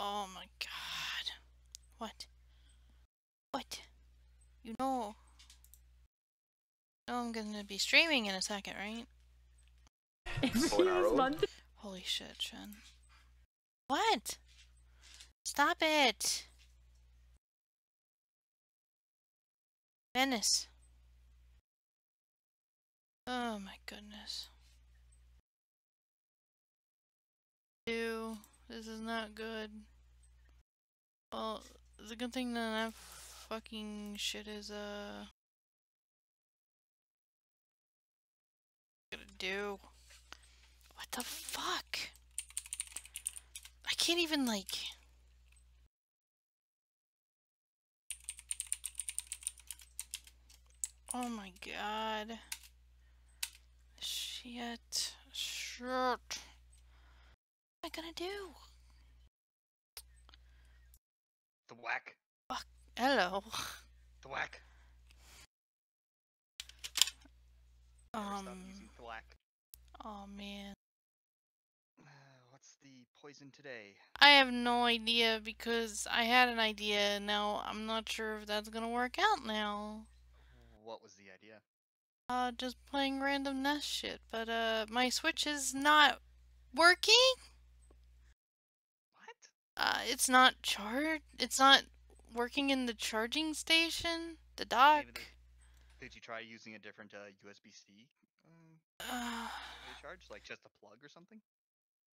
Oh my god. What? What? You know. know I'm gonna be streaming in a second, right? Holy shit, Shen. What? Stop it! Venice. Oh my goodness. Ew, this is not good. Well, the good thing that that fucking shit is, uh... Gonna do. What the fuck? I can't even, like... Oh my god. Shit. Shit. What am I gonna do? The whack. Hello. The whack. Um. the whack. Oh man. Uh, what's the poison today? I have no idea because I had an idea now I'm not sure if that's gonna work out now. What was the idea? Uh, just playing random NES shit, but uh, my Switch is not working. Uh, it's not charged. It's not working in the charging station. The dock. Maybe Did you try using a different uh, USB-C uh, Uh, recharge, like just a plug or something?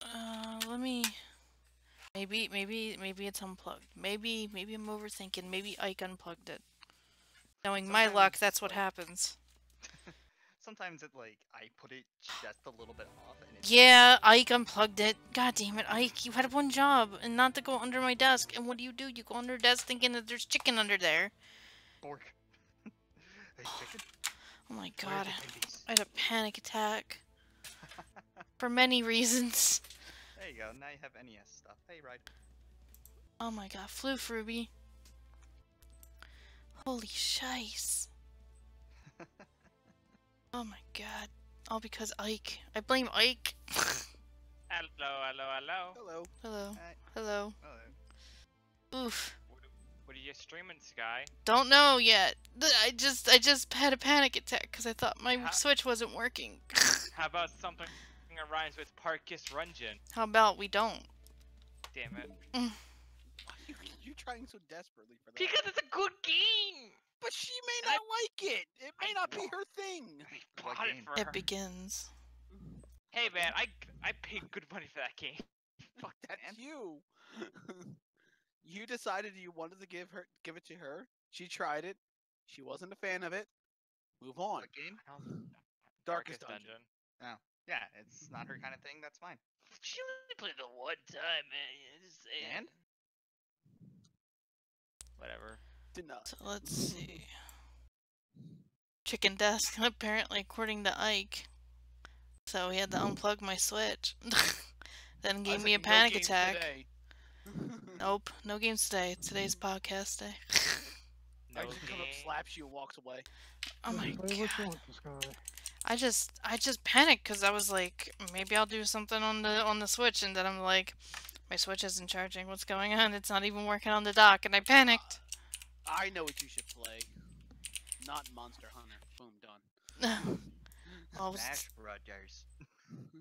uh, let me. Maybe, maybe, maybe it's unplugged. Maybe, maybe I'm overthinking. Maybe Ike unplugged it. Knowing my luck, that's what happens. Sometimes it like I put it just a little bit off, and Yeah, Ike unplugged it. God damn it, Ike, you had one job, and not to go under my desk. And what do you do? You go under desk thinking that there's chicken under there. Bork. hey, chicken. Oh my god. I had a panic attack. For many reasons. There you go. Now you have NES stuff. Hey, right. Oh my god, floof, Ruby. Holy shice. Oh my god. All because Ike. I blame Ike. Hello, hello, hello. Hello. Hello. Hi. Hello. Hello. Oof. What, what are you streaming, Sky? Don't know yet. I just I just had a panic attack because I thought my Ha- Switch wasn't working. How about something that rhymes with Parkus Rungeon? How about we don't? Damn it. Mm. Why are you, you trying so desperately for that? Because it's a good game! But she may and I- not like it. It may I not be her thing. I bought it for It her. begins. Hey man, I, I paid good money for that game. Fuck that. That's you. you decided you wanted to give her give it to her. She tried it. She wasn't a fan of it. Move on. What game? Darkest Dungeon. Oh, yeah, it's not her kind of thing. That's fine. She only played the one time, man. Just saying. And? Whatever. Did not. So let's see. Chicken desk, apparently, according to Ike. So he had to unplug my Switch. then gave me a Isaac, no panic attack. Nope, no games today. Today's hmm. podcast day. No Isaac comes up, slaps you, and walks away. oh my Play god. I just I just panicked because I was like, maybe I'll do something on the on the Switch, and then I'm like, my Switch isn't charging. What's going on? It's not even working on the dock, and I panicked. I know what you should play. Not Monster Hunter. Boom, done. Smash Brothers.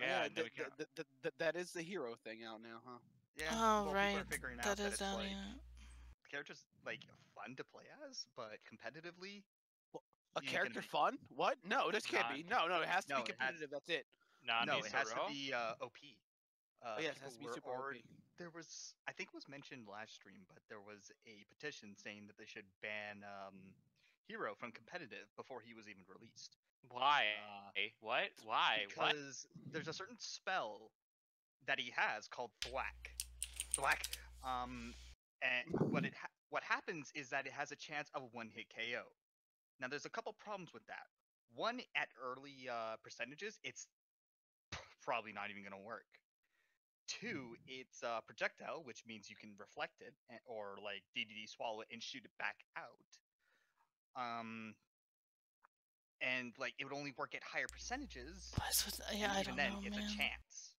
Yeah, th- th- th- that is the hero thing out now, huh? Yeah. Oh, well, people right, are figuring out that that, is it's like here. character's like fun to play as, but competitively, A You character can- fun? What? No, this can't Not- be. No, no, it has to No, be it has- competitive. That's it. Nah, no, it has to be uh, OP. Uh, Oh, yes, it has to be super already- OP. There was, I think, it was mentioned last stream, but there was a petition saying that they should ban um, Hero from competitive before he was even released. Why? Uh, what? Why? What? because there's a certain spell that he has called thwack. Thwack. Um, and what it ha- what happens is that it has a chance of a one-hit KO. Now, there's a couple problems with that. One, at early uh, percentages, it's probably not even going to work. Two, it's a projectile, which means you can reflect it or like DDD swallow it and shoot it back out. Um, and like it would only work at higher percentages yeah, and I even don't then know, it's man. a chance.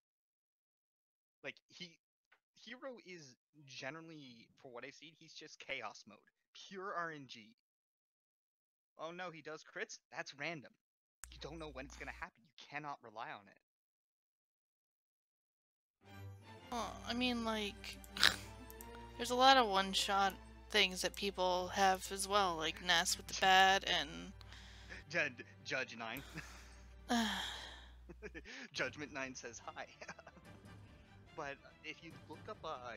Like he Hero is generally, for what I've seen, he's just chaos mode, pure RNG. Oh no, he does crits. That's random. You don't know when it's gonna happen. You cannot rely on it. Well, I mean, like, there's a lot of one-shot things that people have as well, like Ness with the bat and. Jud- Judge Nine, Judgment Nine says hi. but if you look up uh,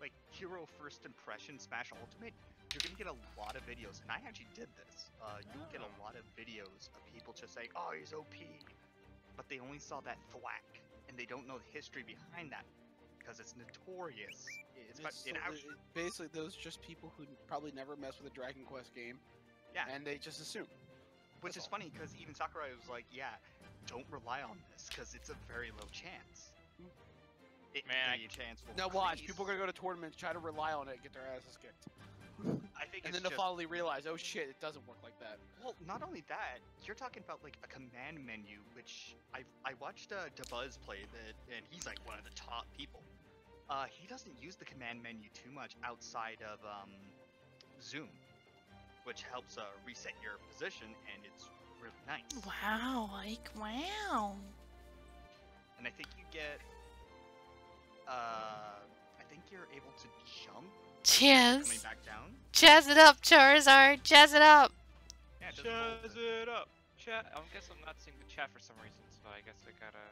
like Hero First Impression Smash Ultimate, you're gonna get a lot of videos, and I actually did this. Uh, you'll get a lot of videos of people just saying, "Oh, he's OP," but they only saw that thwack, and they don't know the history behind that because it's notorious. It's, It's it so- out- it- basically those just people who probably never mess with a Dragon Quest game. Yeah. And they just assume. Which That's is all. funny because even Sakurai was like, "Yeah, don't rely on this because it's a very low chance." It, Man, I- the chance will Now watch, people are gonna go to tournaments, try to rely on it, get their asses kicked, I think and it's then they'll just, finally realize, oh shit, it doesn't work like that. well, not only that, you're talking about like a command menu, which I I watched uh, Dabuz play that, and he's like one of the top people. Uh, he doesn't use the command menu too much outside of um, Zoom, which helps uh, reset your position, and it's really nice. wow, like, wow. and I think you get. Uh, I think you're able to jump coming back down. Jazz it up, Charizard. Jazz it up. Yeah, it does Chaz the- it up. Chat. I guess I'm not seeing the chat for some reason, so I guess I gotta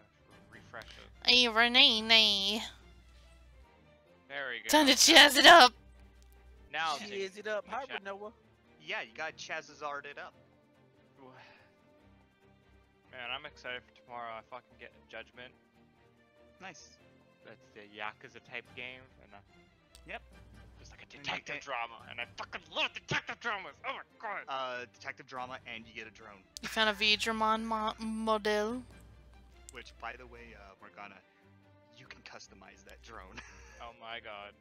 refresh it. Hey, Renee. There we go. Time to jazz it up. Now I'm seeing Cheers it up, the hybrid. Noah. Yeah, you got Charizard it up. Man, I'm excited for tomorrow. I fucking get Judgment. Nice. That's the Yakuza type game, and uh, Yep. It's like a detective get- drama, and I fucking love detective dramas. Oh my god. Uh, detective drama, and you get a drone. You found a Vidramon mo- model. Which, by the way, uh, we're. You can customize that drone. oh my god.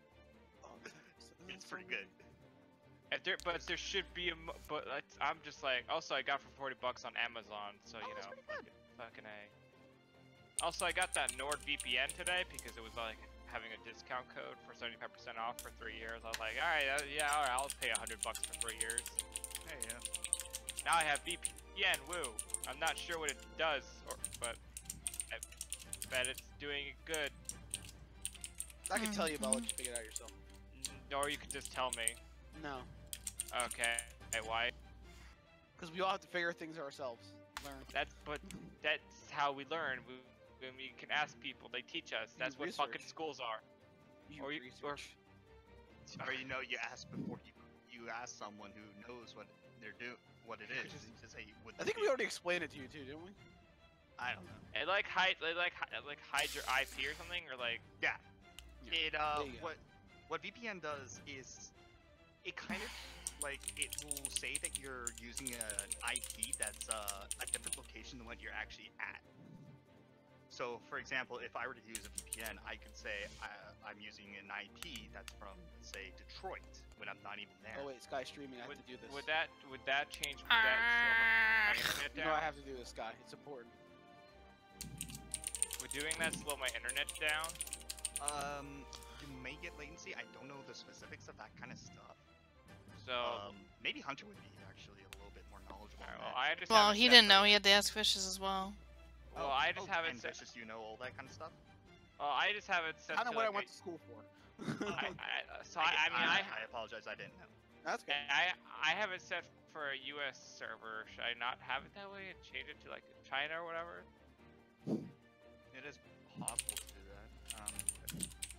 it's pretty good. If there, but there should be a. mo- But I'm just like. Also, I got for 40 bucks on Amazon, so Oh, you that's know, fucking, fucking a. Also, I got that NordVPN today because it was like having a discount code for 75% off for three years. I was like, all right, uh, yeah, all right, I'll pay 100 bucks for three years. Hey, yeah. Now I have VPN. Woo! I'm not sure what it does, or, but I bet it's doing it good. I can tell you about Mm-hmm. what you figured out yourself. Or you can just tell me. No, Okay. Hey, why? because we all have to figure things ourselves. Learn. That's but that's how we learn. We, when we can ask people, they teach us. You That's what fucking schools are. You Or you- or- research. Or you know, you ask before you you ask someone who knows what they're do what it is. You just say, would I think we already explained it to you too, didn't we? I don't know. It like hide, they like hi- like hide your IP or something, or like Yeah, It uh, there you go. what what VPN does is it kind of like it will say that you're using a, an IP that's uh, a different location than what you're actually at. So, for example, if I were to use a VPN, I could say uh, I'm using an IP that's from, say, Detroit when I'm not even there. Oh wait, Sky streaming. I have to do this. would that would that change? Would that slow my, my internet you down? know I have to do this, Sky. It's important. Would doing that slow my internet down? Um, you may get latency. I don't know the specifics of that kind of stuff. So, Um, maybe Hunter would be actually a little bit more knowledgeable. alright, on well, that. I just Well, he didn't know. He had to ask fishes as well. Well, Oh, I just oh, have it set. vicious, you know all that kind of stuff. Well, I just have it set Kind of to what I went a- to school for. I, I, so I, I mean, I, I apologize. I didn't know. That's good. I, I have it set for a U.S. server. Should I not have it that way and change it to like China or whatever? It is possible to do that. Um,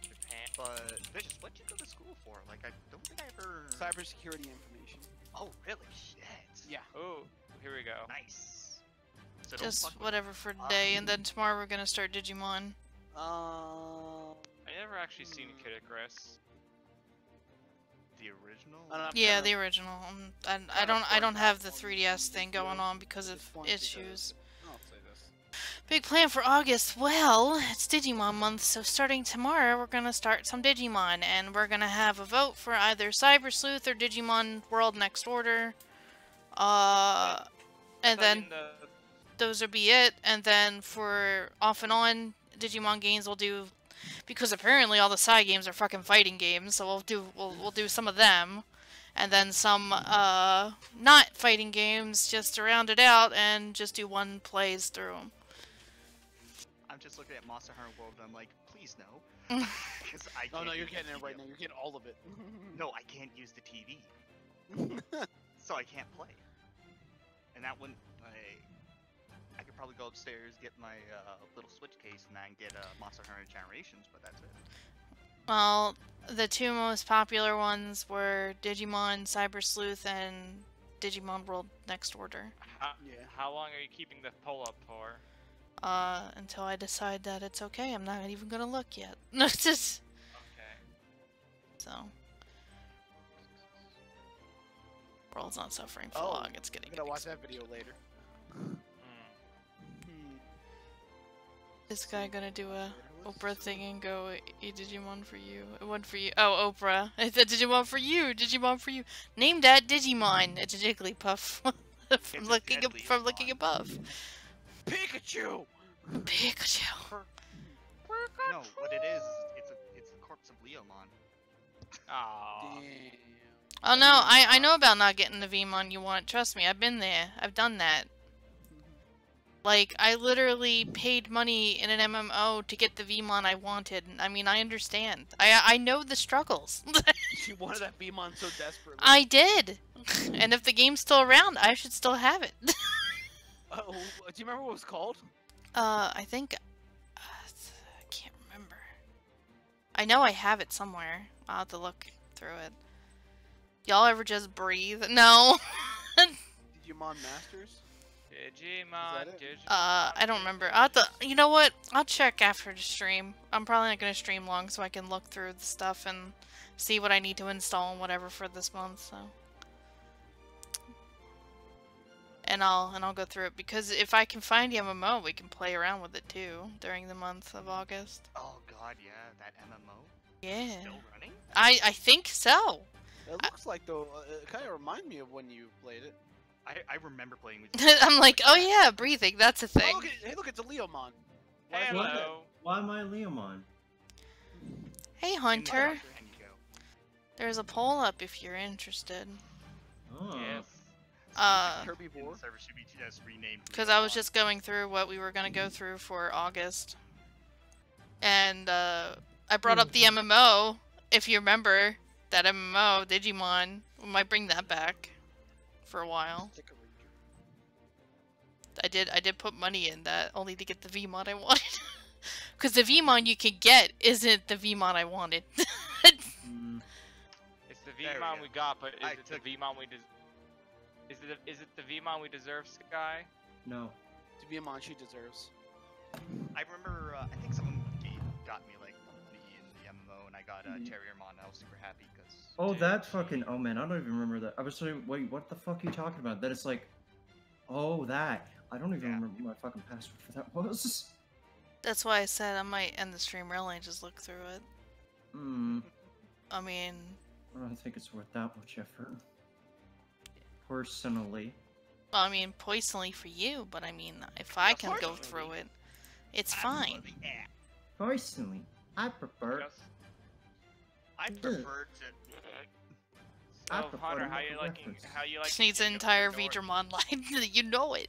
Japan. But vicious, what'd you go to school for? Like, I don't think I ever. Cybersecurity information. Oh, really? Shit. Yeah. Oh, here we go. Nice. So Just whatever for today, and then tomorrow we're gonna start Digimon. Um. I never actually seen. Kid Icarus. the original. I don't know, Yeah, the original. Um, I, I kinda don't. I don't have the 3DS thing going on because of this point issues. I'll say this. Big plan for August. Well, it's Digimon month, so starting tomorrow, we're gonna start some Digimon, and we're gonna have a vote for either Cyber Sleuth or Digimon World Next Order. Uh, and then the, those will be it. And then for off and on, Digimon games we'll do because apparently all the side games are fucking fighting games. So we'll do we'll we'll do some of them, and then some uh not fighting games just to round it out and just do one plays through them. I'm just looking at Monster Hunter World and I'm like, please no. 'Cause I Oh can't oh no, you're getting it right now. You're getting all of it. No, I can't use the TV, so I can't play. And that wouldn't. I, I could probably go upstairs, get my uh, little Switch case, and then get uh, Monster Hunter Generations, but that's it. Well, the two most popular ones were Digimon Cyber Sleuth and Digimon World Next Order. How, Yeah. how long are you keeping the poll up for? Uh, until I decide that it's okay. I'm not even gonna look yet. No, it's just Okay. so. World's not suffering for Oh, long. It's getting. I'm gonna watch that video later. Hmm. This guy gonna do a Oprah thing and go, "A Digimon for you, one for you." Oh, Oprah! It's a Digimon for you, Digimon for you. Named that Digimon. It's a Jigglypuff from It's looking ab- from looking spawn. above. Pikachu. Pikachu. No, what it is, it's a it's the corpse of Leomon. Aw. Damn. Oh no, I I know about not getting the Vmon you want. Trust me, I've been there. I've done that. Like I literally paid money in an MMO to get the Vmon I wanted. I mean, I understand. I I know the struggles. you wanted that Vmon so desperately. I did. And if the game's still around, I should still have it. Oh, do you remember what it was called? Uh, I think uh, I can't remember. I know I have it somewhere. I'll have to look through it. Y'all ever just breathe? No. Digimon Masters. Digimon, it? Digimon. Uh, I don't remember. I'll have to, you know what? I'll check after the stream. I'm probably not gonna stream long, so I can look through the stuff and see what I need to install and whatever for this month. So, and I'll and I'll go through it because if I can find the MMO, we can play around with it too during the month of August. Oh god, yeah, that MMO Yeah, still running. I I think so. It looks like though. Uh, it kind of reminded me of when you played it. I, I remember playing with. you. I'm like, oh yeah, breathing. That's a Oh, thing. look, at, hey, look, it's a Leomon. Why is it like that? Hello. Why am I Leomon? Hey Hunter, Doctor and you go. there's a poll up if you're interested. Oh. Yes. Uh, Kirby In server should be just renamed. Because I was just going through what we were going to go through for August. And uh, I brought up the MMO. If you remember, that MMO, Digimon, we might bring that back for a while. I did I did put money in that only to get the Vmon I wanted. Because the Vmon you can get isn't the Vmon I wanted. Mm, It's the There we Vmon go. we got, but is I it the took- Vmon we des- Is it the, is it the Vmon we deserve, Sky? no. To be a mon, she deserves. I remember. Uh, I think someone gave, got me like money in the MMO, and I got uh. Terriermon. and I was super happy because. Oh, that fucking. Oh man, I don't even remember that. I was saying, wait, what the fuck are you talking about? That it's like, oh, that. I don't even Yeah. remember what my fucking password for that was. That's why I said I might end the stream early and just look through it. Hmm. I mean, I don't think it's worth that much effort. Personally. well, I mean, poisonally for you, but I mean, if I Of can go through it, it's fine. Absolutely, Yeah. Personally, I prefer. Yes. I prefer to. I So, prefer Hunter, how you a liking? How you like? Needs an entire Nord- Vdramon line. you know it.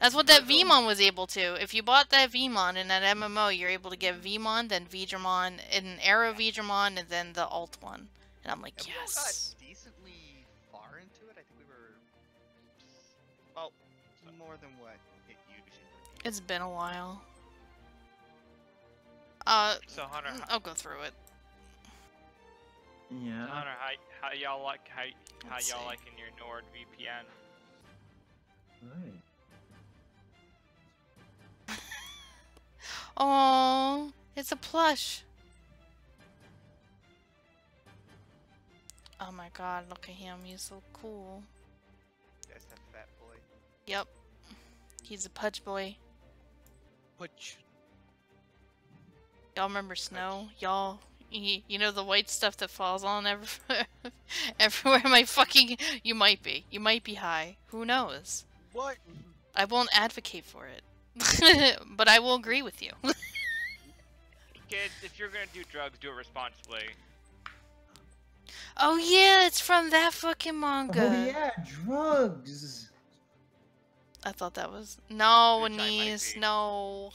That's what that Vmon was able to. If you bought that Vmon in that MMO, you're able to get Vmon, then Vdramon, an Aero Vdramon, and then the alt one. And I'm like, And we yes. More than what it usually would be. It's been a while. Uh, So Hunter, mm, I'll go through it. Yeah. So Hunter, how how y'all like how how Let's y'all see. liking your Nord VPN? Right. Oh, it's a plush. Oh my god, look at him. He's so cool. That's that fat boy. Yep. He's a pudge boy. Which Y'all remember snow? Y'all, you, you know the white stuff that falls on every, everywhere? My fucking, you might be. You might be high. Who knows? what? I won't advocate for it. but I will agree with you. kids, if you're gonna do drugs, do it responsibly. Oh yeah, it's from that fucking oh, manga. Oh yeah, drugs. I thought that was no, Which I might Anise, be. no.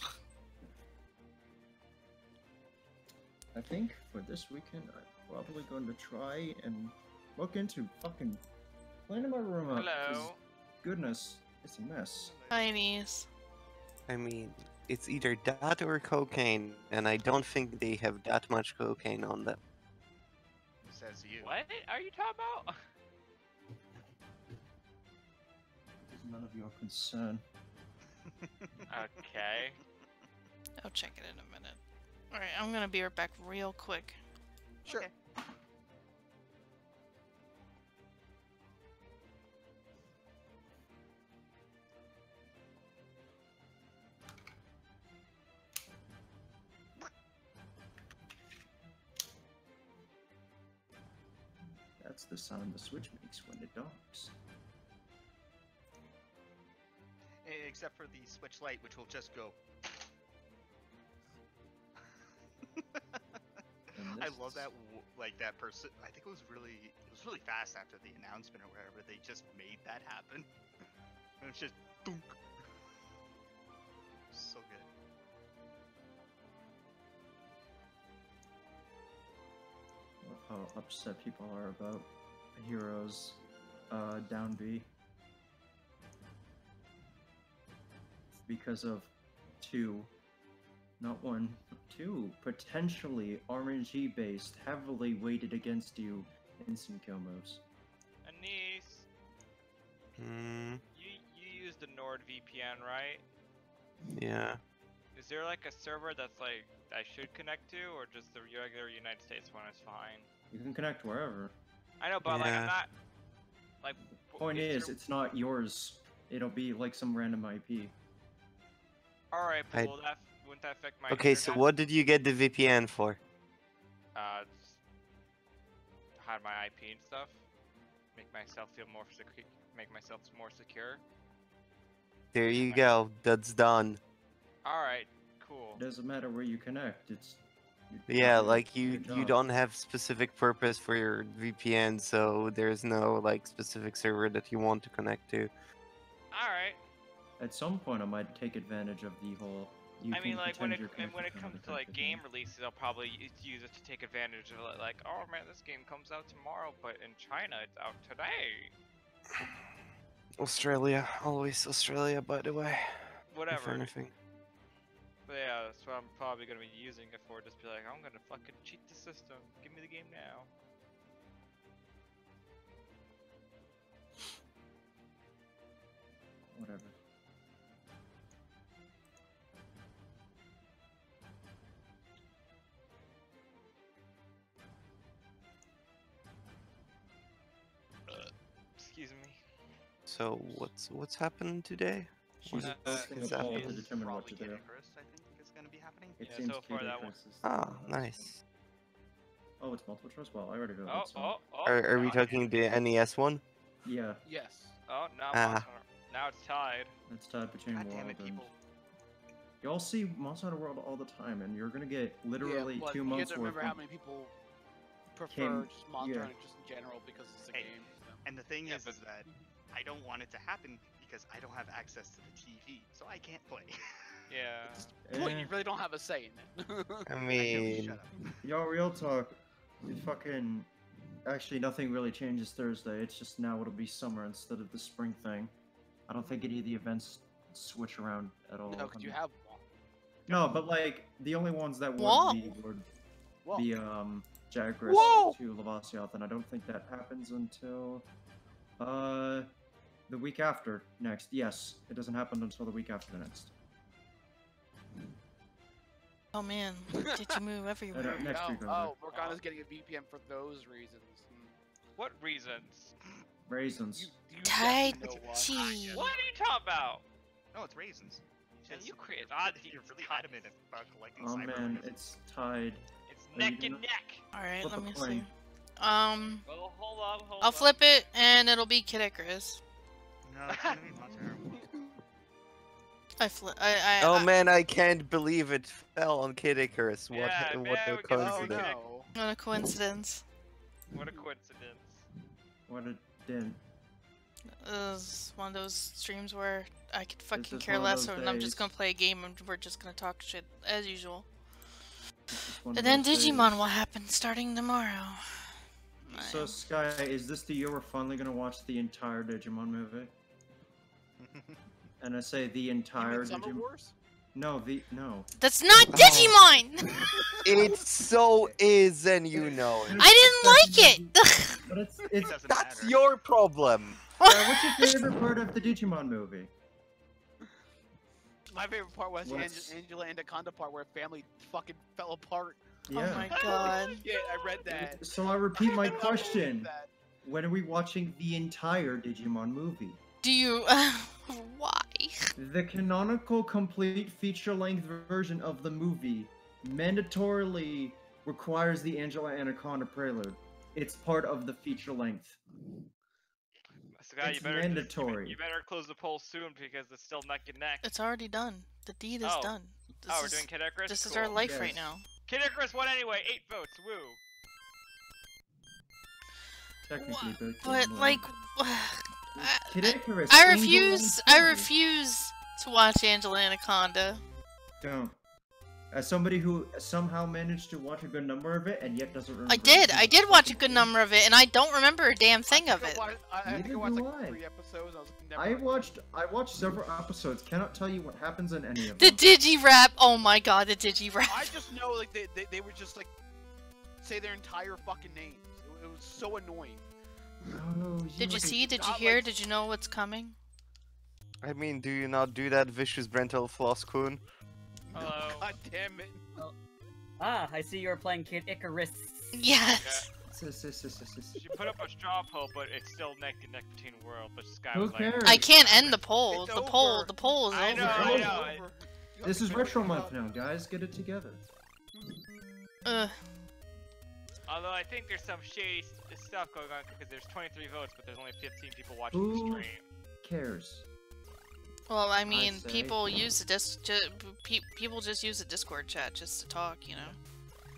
I think for this weekend, I'm probably going to try and look into fucking cleaning my room up. 'cause Hello. Goodness, it's a mess. Hi, Anise. I mean, it's either that or cocaine, and I don't think they have that much cocaine on them. Says you. What are you talking about? none of your concern. okay. I'll check it in a minute. Alright, I'm gonna be right back real quick. Sure. Okay. That's the sound the switch makes when it docks. Except for the switch light, which will just go. I love that. Like that person. I think it was really. It was really fast after the announcement or whatever. They just made that happen. And it's just. Dunk. So good. how upset people are about heroes uh, down B because of two, not one, two potentially RNG based, heavily weighted against you instant kill moves. Anise, Hmm. you you use the NordVPN, right? Yeah. Is there like a server that's like I should connect to, or just the regular United States one is fine? You can connect wherever. I know, but like I'm not. Like. w- Point is, there- it's not yours. It'll be like some random IP. All right, but I- will that wouldn't that affect my? Okay, so what did you get the VPN for? Uh, s- hide my IP and stuff. Make myself feel more secure. Make myself more secure. There you Right. go. That's done. All right, cool. It doesn't matter where you connect. It's Yeah, like you you don't have specific purpose for your VPN, so there's no like specific server that you want to connect to. All right. At some point, I might take advantage of the whole. You I mean, can like when it pretend you're and when it comes to like game thing. releases, I'll probably use it to take advantage of it. Like, oh man, this game comes out tomorrow, but in China it's out today. Australia, always Australia, by the way. If Whatever. anything. But yeah, that's what I'm probably gonna be using it for. Just be like, I'm gonna fucking cheat the system. Give me the game now. Whatever. So what's what's happening today? She's Uh, posting is poll to determine what to do. Icarus, I think, is going to be happening. It Yeah, seems so far that one- Icarus is- Ah, nice. Oh, it's multiple choice. Well, I already voted. Oh, so. oh, oh. Are, are we talking the NES one? Yeah, Yes. Oh, now, Ah. Monster- now it's tied. it's tied between God Wild damn it, and. people. Y'all see Monster Hunter World all the time, and you're gonna get literally yeah, but two you months have to worth. remember how of- many people prefer Came- just Monster yeah. Hunter just in general because it's a Hey, game. so. And the thing Yeah, is, but- is that I don't want it to happen because I don't have access to the TV, so I can't play. Yeah. Well, you really don't have a say in it. I I mean, shut. Y'all, real talk. it Fucking. Actually, nothing really changes Thursday. It's just now it'll be summer instead of the spring thing. I don't think any of the events switch around at all. no, because you have one. No, but like the only ones that would be would be um Jagras to Lavasioth, and I don't think that happens until uh the week after next. Yes, it doesn't happen until the week after the next. Oh man, did you move everywhere? next oh, week over. oh, Morgana's getting a VPN for those reasons. Hmm. What reasons? Raisins. You, you Tai definitely. Chi. What are you talking about? No, it's raisins. Yeah, you create you're- odd You're really Kyle. adamant about collecting Oh cyber man, raisins. it's tied. It's Are neck and neck. Alright, let me coin. see. Um, Well, hold up, hold I'll up. flip it and it'll be Kid Icarus. No, it's gonna be Monster I fl- I, I, Oh I, man, I can't believe it fell on Kid Icarus. What, Yeah, what yeah, a we can- Oh coincidence. no. What a coincidence. What a coincidence. What a din. It was one of those streams where I could fucking care less those and I'm just gonna play a game and we're just gonna talk shit as usual. It's just one of And then Digimon days. will happen starting tomorrow. So Sky, is this the year we're finally gonna watch the entire Digimon movie? And I say the You entire mean Digimon. Wars? No, the no. That's not Oh. Digimon! It so is, and you know it. I didn't like it! But it's it's. doesn't That's matter. your problem. Uh, what's your favorite part of the Digimon movie? My favorite part was the What's- Ange- Angela Anaconda part where family fucking fell apart. Oh my god. Yeah, I read that. So I repeat my question. When are we watching the entire Digimon movie? Do you. why? The canonical complete feature-length version of the movie mandatorily requires the Angela Anaconda prelude. It's part of the feature length. Sky, ah, It's you better just- you be- mandatory. You, better close the poll soon because it's still neck and neck. It's already done. The deed is Oh. done. Oh, this oh, we're is, doing Kid Icarus? this is our life right now. Kid Icarus won anyway, eight votes, woo! Technically, Wha- but, But, like. Kid I, Icarus, I Angel refuse. I refuse to watch Angela Anaconda. Don't. As somebody who somehow managed to watch a good number of it and yet doesn't remember. I did. I did watch a good number of it, and I don't remember a damn thing of it. I, watched, I, I I watched like three episodes. I was never I like- watched. I watched several episodes. Cannot tell you what happens in any of them. The them. Digi Rap. Oh my god, the Digi Rap. I just know like they, they, they would just like say their entire fucking names. It, it was so annoying. Oh, Did you see? Did you hear? like- Did you know what's coming? I mean, do you not do that, vicious Brental Floss Kun? Hello. God damn it. Ah, I see you're playing Kid Icarus. Yes. She put up a straw poll, but it's still neck and neck between World, but Sky Who was like, cares? I can't end the poll. It's The poll. The poll is I over. know, I know. Over. This is retro month now, guys. Get it together. Ugh. Although I think there's some shady stuff going on because there's 23 votes, but there's only 15 people watching the Who- stream. Cares. Well, I mean, say- people use the disc. Ju- pe- people just use the Discord chat just to talk. You know.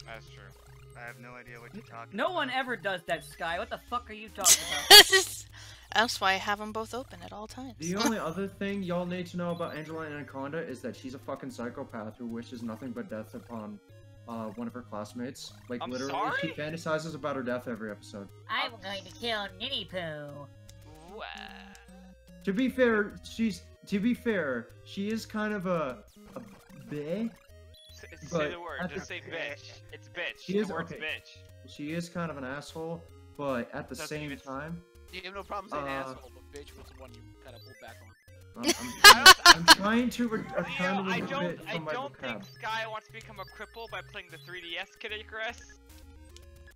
That's true. I have no idea what you're talking No about. one ever does that, Sky. What the fuck are you talking about? That's why I have them both open at all times. The only other thing y'all need to know about Angela Anaconda is that she's a fucking psychopath who wishes nothing but death upon uh, one of her classmates. Like I'm literally, she fantasizes about her death every episode. I'm going to kill Ninny Poo. To be fair, she's to be fair, she is kind of a a bleh. Say, say But the word. Just say bitch. It's bitch. She the is- word's okay. bitch. She is kind of an asshole, but at the Doesn't same even- time, You have no problem saying Uh, asshole, but bitch was the one you kind of pulled back on. I'm, I'm, I'm trying to re- uh, You kind know, of I don't. I don't think. Sky wants to become a cripple by playing the 3DS Kid Icarus.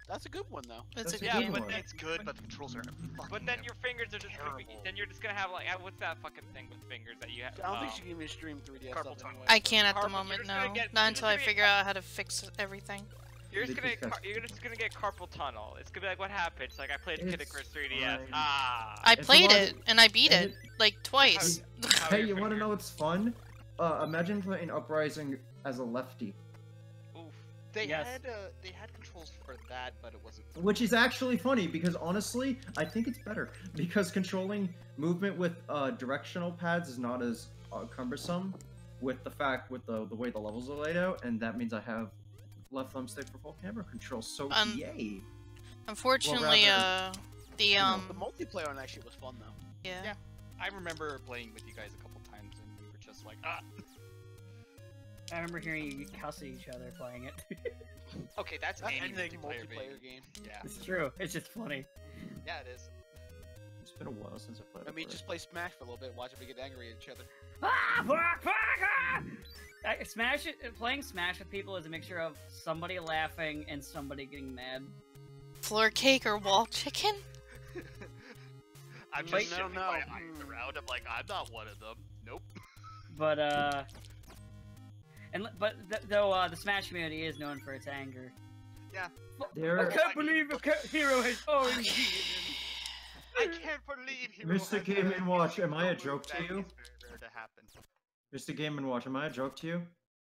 That's a good one though. It's a That's a good Yeah, good but one. It's good, but the controls are fucking But then your fingers are just gonna be. Then you're just gonna have like uh, what's that fucking thing with fingers that you have? I don't think um, she can even stream 3DS Carpal stuff anyway. I can't at the moment. you're just gonna No, get- not until I figure out how to fix everything. You're just gonna just get car- you're just gonna get carpal tunnel. It's gonna be like what happened. It's like I played Kid Icarus 3DS. fine. Ah. I played it and I beat and it like twice. How are Hey, you want to know what's fun? Uh, imagine playing Uprising as a lefty, Oof. They Yes. had uh, they had controls for that, but it wasn't. which is actually funny because honestly, I think it's better because controlling movement with uh, directional pads is not as uh, cumbersome with the fact with the the way the levels are laid out, and that means I have left thumbstick for full camera control. So Um, yay! Unfortunately, rather- uh, the know, um, The multiplayer on that shit was fun though. yeah. Yeah. I remember playing with you guys a couple times, and we were just like, ah. I remember hearing you cuss at each other playing it. Okay, that's That's any any multiplayer, multiplayer game. game. Yeah, it's true. It's just funny. yeah, it is. It's been a while since I played. I mean, just play Smash for a little bit, watch if we get angry at each other. Ah, fuck, fuck, ah! Smash playing Smash with people is a mixture of somebody laughing and somebody getting mad. Floor cake or wall chicken? I'm just shifting no. my eyes around. I'm like, I'm not one of them. Nope. But uh, and but th- though uh, the Smash community is known for its anger. There- I can't believe a ca- hero has orange. I can't believe he Mr. Game and Watch, am I a joke to you? Very rare to happen. Mr. Game and Watch, am I a joke to you?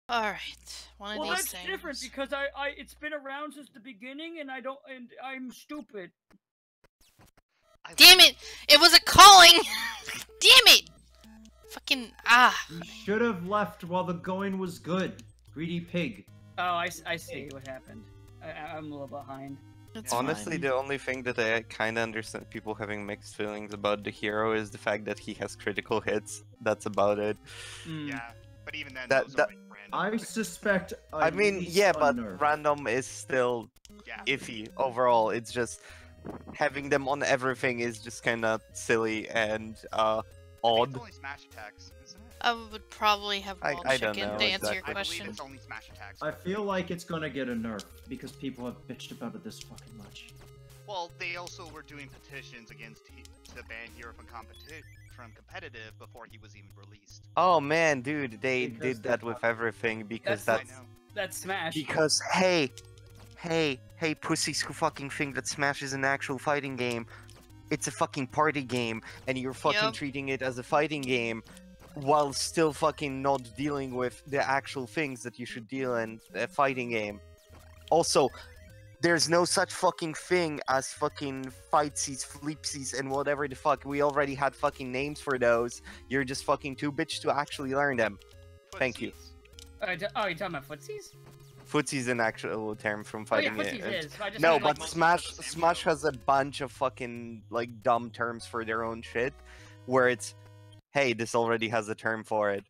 Alright, one of Well, these that's things. different because I, I, it's been around since the beginning, and I don't, and I'm stupid. I Damn it! It was a calling! Damn it! Fucking ah. You should have left while the going was good. Greedy pig. Oh, I, I see what happened. I, I- I'm a little behind. It's Honestly, fine. the only thing that I kind of understand people having mixed feelings about the hero is the fact that he has critical hits. That's about it. Mm. Yeah, but even then, That- those that- are like random. I suspect. I mean, yeah, a but nerf. random is still yeah. iffy overall. It's just having them on everything is just kind of silly and uh, I think odd. It's only smash attacks, isn't it? I would probably have I- rolled I don't chicken know to answer your exactly. I question. it's only smash attacks. I feel like it's gonna get a nerf because people have bitched about it this fucking much. Well, they also were doing petitions against he- to ban Hero from competi- from competitive before he was even released. Oh man, dude, they Because did that with everything because That's I that's. That's Smash. because hey, hey, hey, pussies who fucking think that Smash is an actual fighting game. It's a fucking party game, and you're fucking Yep. treating it as a fighting game, while still fucking not dealing with the actual things that you should deal in a fighting game. Also, there's no such fucking thing as fucking fightsies, flipsies, and whatever the fuck. We already had fucking names for those. You're just fucking too bitch to actually learn them. Thank you. Uh, oh, you're talking about footsies? Footsy's an actual term from Oh yeah, fighting. footsies it- is. No, like, but most Smash of the same Smash has a bunch of fucking like dumb terms for their own shit, where it's, hey, this already has a term for it.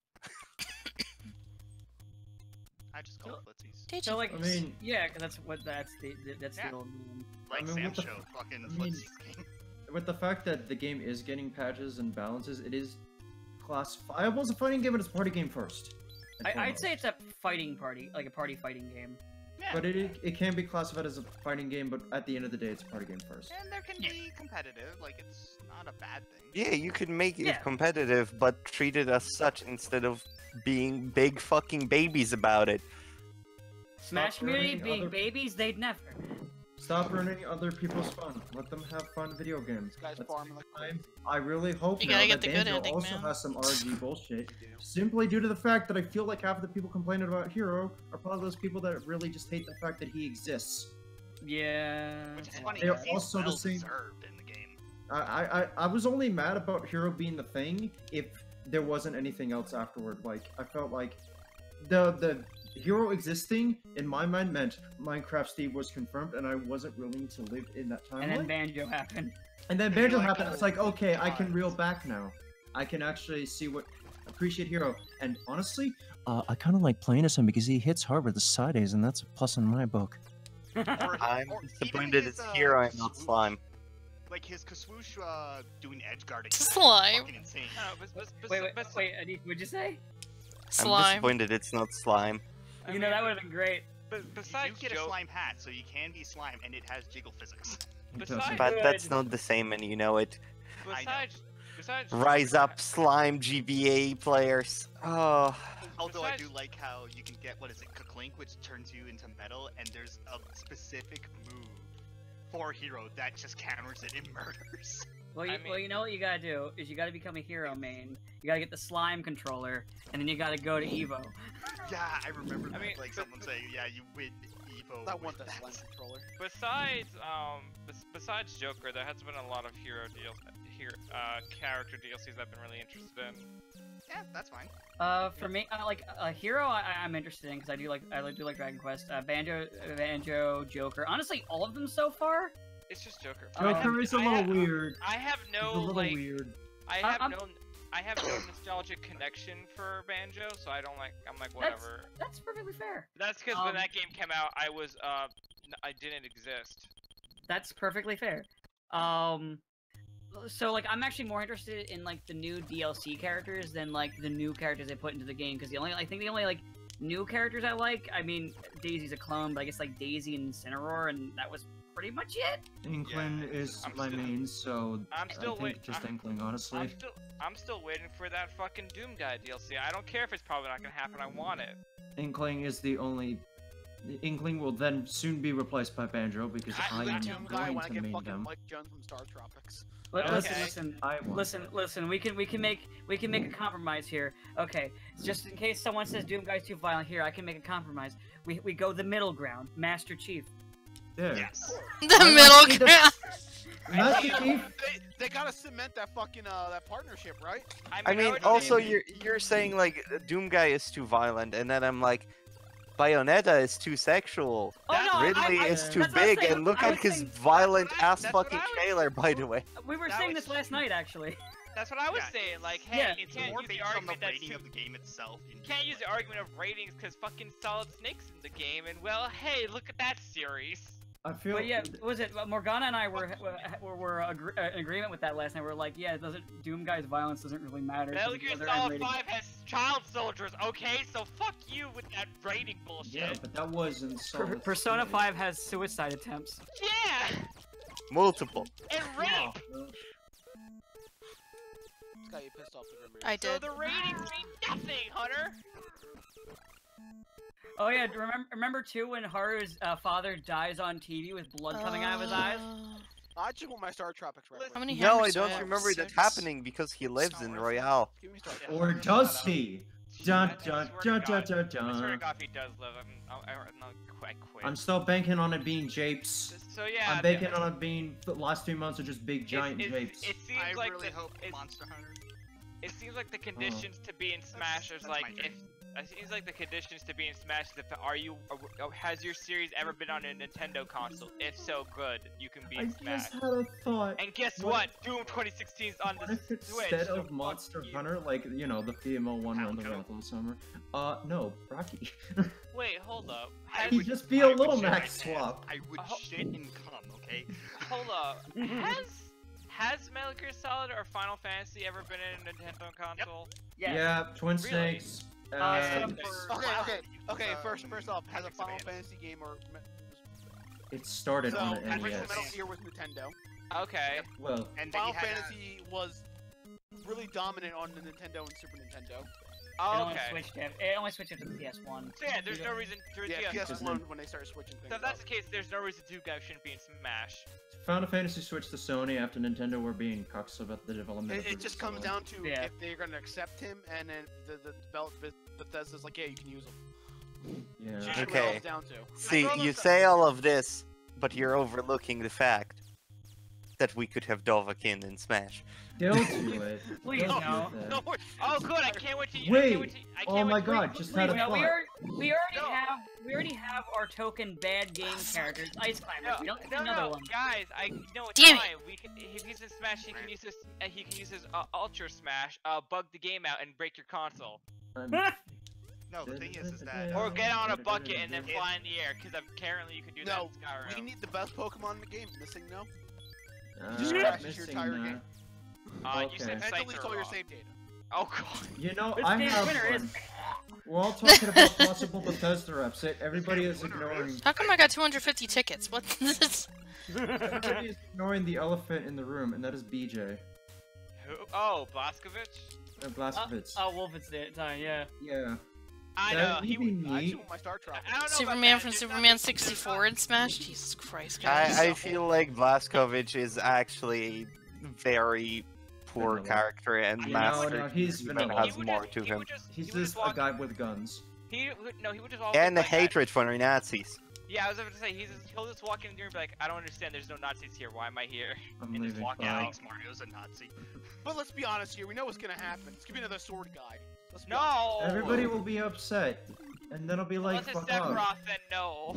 I just call it footsies. Did So like, I mean- yeah, 'cause that's what that's the, the that's Yeah. the old name. Like mean, Sam what the fucking I mean- footsies game. With the fact that the game is getting patches and balances, it is classified. I was a fighting game, but it's a party game first. I, I'd say it's a fighting party, like a party fighting game. Yeah. But it, it can be classified as a fighting game, but at the end of the day, it's a party game first. And there can be competitive, like it's not a bad thing. Yeah, you could make it Yeah. competitive, but treat it as such instead of being big fucking babies about it. Smash ruining community being other- babies, they'd never. Stop ruining other people's fun. Let them have fun video games. Guy's That's farming like fine. I really hope You now gotta that get the good Banjo ending, also man. has some RG bullshit. Simply due to the fact that I feel like half of the people complaining about Hero are probably those people that really just hate the fact that he exists. Yeah. Which is funny, They're 'cause he's also the same- deserved in the game. I, I I- I was only mad about Hero being the thing if there wasn't anything else afterward. Like I felt like the the Hero existing in my mind meant Minecraft Steve was confirmed, and I wasn't willing to live in that timeline. And then Banjo happened. And then Banjo like, happened. It's like, "Oh, okay, I can reel back now. I can actually see what appreciate Hero. And honestly, uh, I kind of like playing as him because he hits hard with the side A's, and that's a plus in my book. I'm or even disappointed his, it's uh, Hero and not. Slime. Like his Kaswoosh uh, doing edge guarding. is Slime. Fucking insane. No, but, but, but, wait, wait, but, wait, Adi, what'd you say? I'm disappointed it's not Slime. I you know that would have been great. But besides you get a Joe, slime hat, so you can be slime, and it has jiggle physics. Besides- But that's not the same, and you know it. I know. besides, besides Rise Joker, up, Slime GBA players. Oh. Although I do like how you can get what is it, Clink, which turns you into metal, and there's a specific move for hero that just counters it and murders. Well, you, I well, you know what you gotta do is you gotta become a hero main. You gotta get the slime controller, and then you gotta go to Evo. yeah, I remember that. I mean, like someone saying, yeah, you win Evo. I with want the that. slime controller. Besides, um, besides Joker, there has been a lot of hero deals, here, uh, character DLCs I've been really interested in. Yeah, that's fine. Uh, for me, uh, like a hero, I, I- I'm interested in because I do like I do like Dragon Quest. Uh, Banjo, Banjo, Joker. Honestly, all of them so far. It's just Joker. Um, I have- Joker is a I little have- weird. I have It's no a little like, weird. I I- have I'm- no, I have no nostalgic connection for Banjo, so I don't like. I'm like whatever. That's perfectly fair. That's because um, when that game came out, I was uh, I didn't exist. That's perfectly fair. Um, so like I'm actually more interested in like the new DLC characters than like the new characters they put into the game because the only I think the only like new characters I like. I mean, Daisy's a clone, but I guess like Daisy and Incineroar, and that was pretty much it. Inkling Yeah, is I'm my still- main, so I'm I still think wait- just I'm- Inkling, honestly. I'm still I'm still waiting for that fucking Doom Guy DLC. I don't care if it's probably not gonna happen. I want it. Inkling is the only the Inkling will then soon be replaced by Banjo because I I am am Doom guy going when I to get main fucking them. Mike Jones from Star Tropics. Li- Listen, Okay. listen, I want listen, listen. We can we can make we can make a compromise here. Okay, just in case someone says Doom Guy's too violent, here I can make a compromise. We we go the middle ground, Master Chief. There. Yes. The I middle see the- ground. Master Chief. They, they gotta cement that fucking uh that partnership, right? I mean, would also say- you're you're saying like Doom guy is too violent, and then I'm like, Bayonetta is too sexual. Oh no, I- Ridley I, is too that's what I was big, saying, and look at his saying- violent I- ass fucking was- trailer, by the way. We were That saying was- this last night, actually. That's what I was Yeah, saying. Like, hey, Yeah. you It's can't more use the based on the argument rating too- of the game itself. You can't use the argument of ratings because fucking Solid Snake's in the game, and well, hey, look at that series. I feel. But yeah, was it Morgana and I were were, were agree, uh, in agreement with that last night? We are like, yeah, it doesn't Doom Guy's violence doesn't really matter. Metal of Gear Solid 5 has child soldiers, okay? So fuck you with that rating bullshit. Yeah, but that was in Per- Persona Snake. 5 has suicide attempts. Yeah, Multiple. and Yeah. rape. This got you pissed off. Remember? I did. So the ratings mean nothing, Hunter. Oh yeah, remember remember too when Haru's uh, father dies on TV with blood coming out of his eyes? Uh, I just want my StarTropics reference. How many No, I do don't have? remember that Six? happening because he lives in Royal. Give me Star Yeah. Tropics. Or does he? Dun I- I dun swear dun to dun God- dun I swear to dun. God, if he does live, I'm, I, I, no, I quit. I'm still banking on it being japes. So yeah, I'm the- banking on it being the last two months are just big giant it, japes. It seems I like really the, hope it, Monster Hunter. it seems like the conditions to be in Smash is that's like if it seems like the conditions to be in Smash is if are you has your series ever been on a Nintendo console? If so, good, you can be I in Smash. just had a thought. And guess What what? Doom 2016 is on What the if Switch. instead of fuck Monster you. Hunter, like you know the female one on the Falco? Wrath of Summer? Uh, no, Rocky. Wait, hold up. I Has, He'd just be I a would little shit max swap. I would Oh. shit and cum, okay? hold up. has has Metal Gear Solid or Final Fantasy ever been in a Nintendo console? Yep. Yeah, Twin Really? Snakes. Uh, Okay, okay, okay. Um, First, first off, has a Final Advance. Fantasy game or it started so on the original NES. Metal Gear was Nintendo. Okay. Well, And Final you had a- Fantasy was really dominant on the Nintendo and Super Nintendo. It only Okay. switched it. It only switched it to the PS1. So yeah, there's no reason to Yeah, yeah, PS1 when they started switching things So if that's up. the case, there's no reason Two Guys shouldn't be in Smash. Final Fantasy switched to Sony after Nintendo were being cucks about the development. It, of it just comes design. down to Yeah. if they're gonna accept him, and then the the develop Bethesda's like, yeah, you can use him. Yeah. It's usually it Okay. comes down to. See, you that- say all of this, but you're overlooking the fact that we could have Dovahkiin in Smash. Don't do it. Please, Don't no. No, Oh, good! I can't wait to. I Wait, can't wait to, I can't oh wait my god, just had a Wait, no, we, are, we already No. have we already have our token bad game characters, Ice Climbers. No, we don't need no, another no, one. guys! I no, it's Damn it. fine. We can. If he's in Smash, he can use his. Uh, he can use his uh, Ultra Smash. Uh, bug the game out and break your console, No, the thing is, is that or get on a bucket and then fly in the air. Because apparently you can do No, that in we need the best Pokemon in the game. MissingNo. Uh, just crashes your missing entire that. game. Uh, you said And sites all your wrong. save data. Oh god. You know, I have winner is. We're all talking about possible Bethesda reps. It- Everybody is ignoring. How come I got 250 tickets? What? Everybody is ignoring the elephant in the room, and that is BJ. Who? Oh, Blazkowicz. Uh, Blazkowicz. Oh, Wolfenstein, time, yeah. yeah. I That- know. He. he'd be w- I neat. actually want my Star Tropics. I don't know. Superman that, from Superman 64 in Smash? Jesus Christ, I, guys. I feel like Blaskovich is actually very poor Vanilla. character, and No, Master no, he's even vanilla. Has would more just- to he him. just- He's he would just a guy with guns. He would no. He would just always And a like that. hatred for Nazis. Yeah, I was about to say he's just, he'll just walk in the room and be like, I don't understand. There's no Nazis here. Why am I here? I'm And just walk out. Thanks, Mario's a Nazi. But let's be honest here. We know what's gonna happen. It's gonna be another sword guy. Let's. No. Everybody will be upset, and then I'll be like, Unless it's "Fuck off." Sephiroth, then no.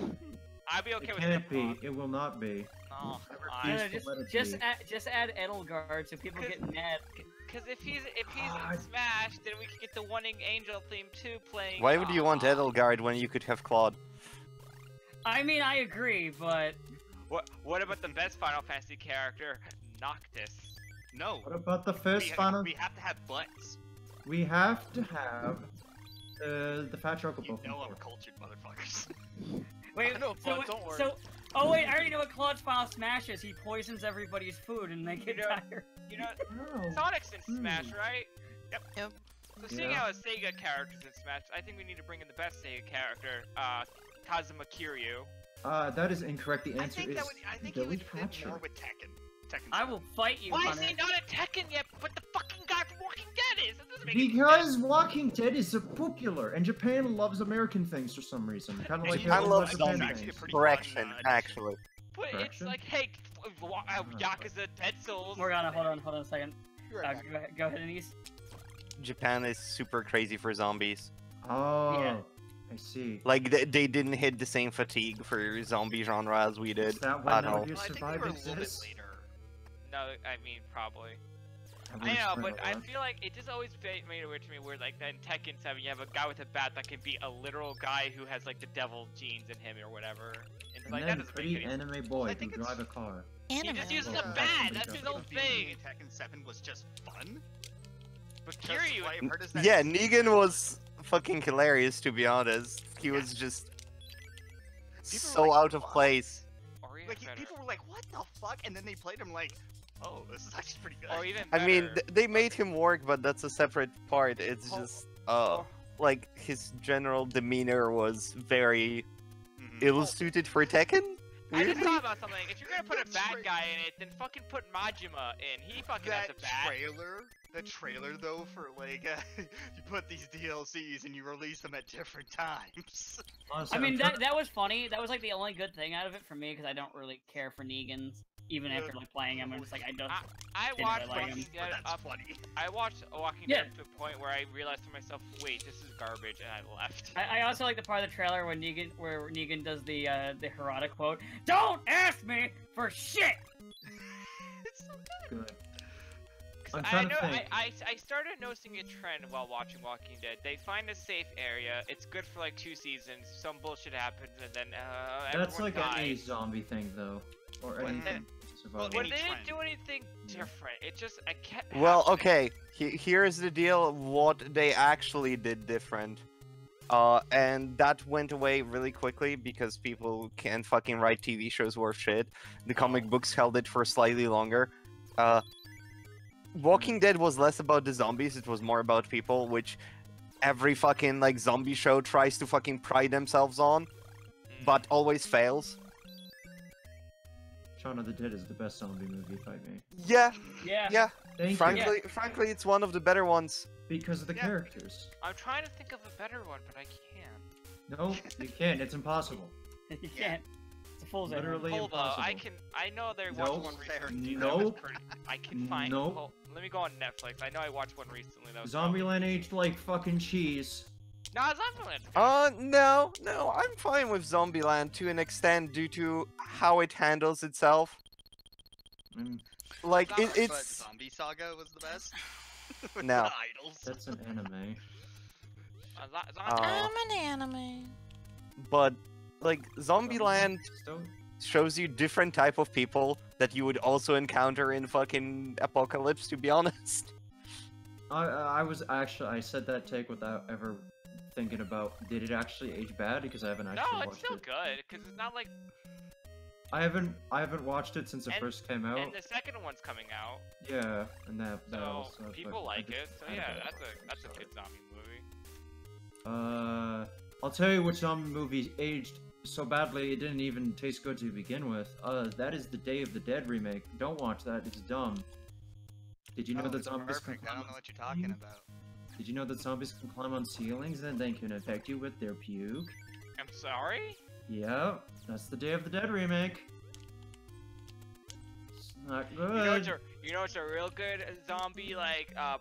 I'd be okay It with can't be. It will not be. Oh, I No, no, just just add, just add Edelgard so people get mad. Because if he's if he's God. in Smash, then we could get the One Angel theme too playing. Why would you want Edelgard when you could have Claude? I mean, I agree, but What What about the best Final Fantasy character, Noctis? No. What about the first ha- final? we have to have butts. We have to have uh, the fat chocobo. You from know I'm cultured, motherfuckers. wait. no, so, don't worry. so, oh wait, I already know what Claude's final smash is. He poisons everybody's food and they get You know- tired. You know, Oh. Sonic's in Hmm. Smash, right? Yep. Yep. So seeing Yeah. how a Sega character's in Smash, I think we need to bring in the best Sega character, uh, Kazuma Kiryu. Uh, that is incorrect. The I answer think is that would. I think he Billy would fit more with Tekken. Tekken. I will fight you, Why is he not a Tekken yet? But the fucking guy from Walking Dead is. That doesn't Because Walking Dead is so popular, and Japan loves American things for some reason. Kind of like Japan how we loves love Japan zombies. things. Pretty Correction, actually. But it's like, hey, uh, Yakuza, Dead Souls. Morgana, hold on, hold on a second. You're Uh, go, ahead- go ahead, Anise. Japan is super crazy for zombies. Oh, Yeah. I see. Like they, they didn't hit the same fatigue for zombie genre as we did. Is that I when don't Metal Well, I think they were a little bit exists? later. No, I mean probably. I know, but a I lot? feel like it just always made it weird to me where like in Tekken 7 you have a guy with a bat that can be a literal guy who has like the devil genes in him or whatever. It's And like then doesn't pretty make anime boy I who think it's- drive a car. Anime. He just uses Yeah. a bat, that's that's his whole thing. Tekken 7 was just fun. But Just Kiryu, what I've heard that Yeah, Negan was fucking hilarious to be honest. He Yeah. was just People so like, out of "What?" place. Like he- people were like, "What the fuck?" And then they played him like, "Oh, this is actually pretty good." Or even I mean, th- they made him work, but that's a separate part. It's Oh, just uh or- like his general demeanor was very Mhm. ill-suited for Tekken. I just Weirdly. thought about something. If you're gonna put a bad guy in it, then fucking put Majima in. He fucking that has a bat. trailer, the trailer though for like uh, you put these DLCs and you release them at different times. Honestly, I mean, that that was funny. That was like the only good thing out of it for me because I don't really care for Negans. Even after like playing him, I'm just like I don't. I Didn't watched really Walking him. but Dead that's up. funny. I watched Walking Yeah. Dead to a point where I realized to myself, wait, this is garbage, and I left. I, I also like the part of the trailer when Negan, where Negan does the uh, the Hirata quote. Don't ask me for shit. it's so good. 'Cause I'm I trying to know think. I, I I started noticing a trend while watching Walking Dead. They find a safe area. It's good for like two seasons. Some bullshit happens, and then uh, That's everyone like any dies. zombie thing, though, or anything. Well, survival. But they didn't do anything different. It just I kept. Well, happening. okay. He- here's the deal. What they actually did different, uh, and that went away really quickly because people can't fucking write TV shows worth shit. The comic books held it for slightly longer. Uh, Walking Dead was less about the zombies; it was more about people, which every fucking like zombie show tries to fucking pride themselves on, Mm. but always fails. Shaun of the Dead is the best zombie movie, if I may. Yeah, Yeah. yeah. Thank you. Frankly, frankly, it's one of the better ones. Because of the Yeah. characters. I'm trying to think of a better one, but I can't. No, you can't. It's impossible. you can't. It's a full zone. Literally Hold on, impossible. I can. I know there was Nope. one Fair. recently. that Nope. pretty. I can find. Nope. let me go on Netflix. I know I watched one recently that was. probably- Zombieland aged like fucking cheese. No, Zombieland. Uh, no, no, I'm fine with Zombieland to an extent due to how it handles itself. Mm, Like, it, But it's. Zombie Saga was the best. With No. the idols. that's an anime. Uh, Zo- Uh, Zombie- I'm an anime. But, like, Zombieland Still, shows you different type of people that you would also encounter in fucking Apocalypse, to be honest. I I was actually I said that take without ever thinking about did it actually age bad because I haven't actually no, it's watched still it. good because it's not like. I haven't I haven't watched it since it And- first came out. And the second one's coming out, Yeah, and that that so also. but people like just it. So yeah, that's a watch that's a start. good zombie movie. Uh, I'll tell you which zombie movie aged so badly it didn't even taste good to begin with. Uh, that is the Day of the Dead remake. Don't watch that; it's dumb. Did you know Oh, that it's zombies can perfect. I don't know what you're talking about. Did you know that zombies can climb on ceilings and they can infect you with their puke? I'm sorry. Yep, that's the Day of the Dead remake. It's not You know good. what's a you know what's a real good zombie like uh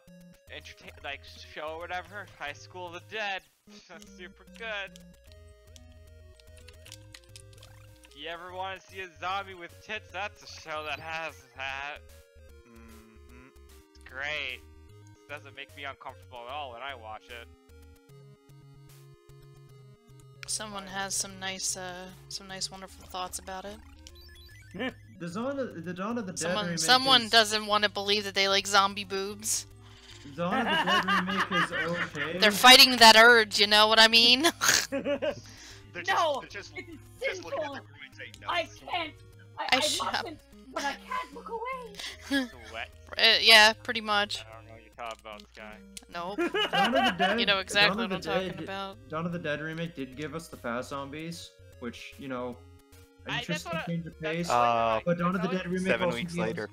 entertain like show or whatever? High School of the Dead. That's super good. You ever want to see a zombie with tits, that's a show that has that. hmm It's great. It doesn't make me uncomfortable at all when I watch it. Someone has some nice, uh, some nice, wonderful thoughts about it. Yeah, The Dawn of the Dawn of the Dead Someone, remake someone is, doesn't want to believe that they like zombie boobs. Dawn of the Dead remake is okay. They're fighting that urge. You know what I mean? They're just, No, they're just, It's just looking at sinful. the ruins saying no. I can't. I, I, I mustn't, but I can't look away. Sweat. Uh, yeah, pretty much. I don't know what you're talking about, Skye. Nope. Dawn of the Dead. You know exactly of what I'm the talking Dead- about. Dawn of the Dead remake did give us the fast zombies, which you know, an interesting I- change of pace. Uh, but Dawn of the Dead always- remake Seven weeks deals- later.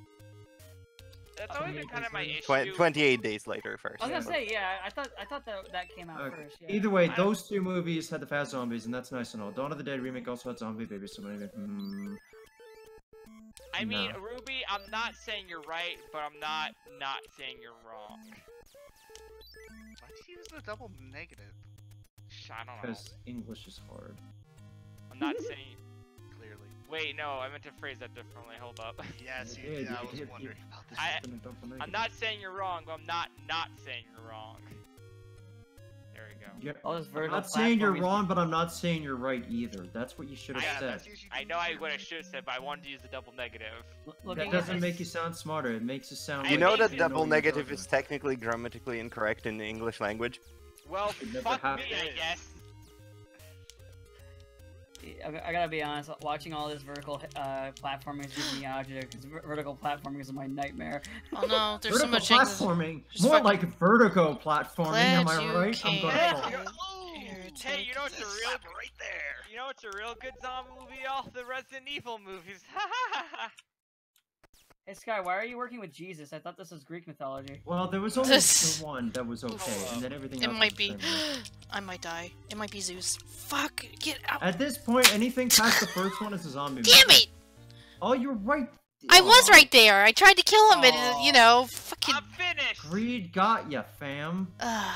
That's always been kind of my issue. Tw- 28 days later first. I was gonna say, yeah, I thought I thought that that came out Okay. first. Yeah. Either way, I- those two movies had the fast zombies, and that's nice and all. Dawn of the Dead remake also had zombie babies, so maybe. Hmm. I mean, Ruby, I'm not saying you're right, but I'm not not saying you're wrong. Let's use the double negative. Sh- I don't know. Because English is hard. I'm not saying. Clearly. Wait, no, I meant to phrase that differently. Hold up. Yes, You you did, did. I you was did, you- wondering about this. I- Been a double I'm not saying you're wrong, but I'm not not saying you're wrong. There we go. Yeah, All this I'm not saying you're wrong, but I'm not saying you're right either. That's what you should have said. that's I know I what I should have said, but I wanted to use the double negative. L- That doesn't at make you sound smarter. It makes you sound. You like know that it- know double negative is technically grammatically incorrect in the English language. Well, It never fuck me, I guess. I, I gotta be honest. Watching all this vertical uh, platforming is giving me agita because vertical platforming is my nightmare. Oh no, there's so much things. platforming. Just More like vertigo platforming. Am I you right? I'm gonna Hey, fall. you know- Hey, you know what's a real right there. You know what's a real good zombie movie? All the Resident Evil movies. Hey Skye, why are you working with Jesus? I thought this was Greek mythology. Well, there was only This- the one that was okay, and then everything It else. might was be. I might die. It might be Zeus. Fuck! Get out! At this point, anything past the first one is a zombie. Damn movie. it! Oh, you're right. I was right there. I tried to kill him, and uh, you know, fucking. I'm finished. Greed got ya, fam. Uh,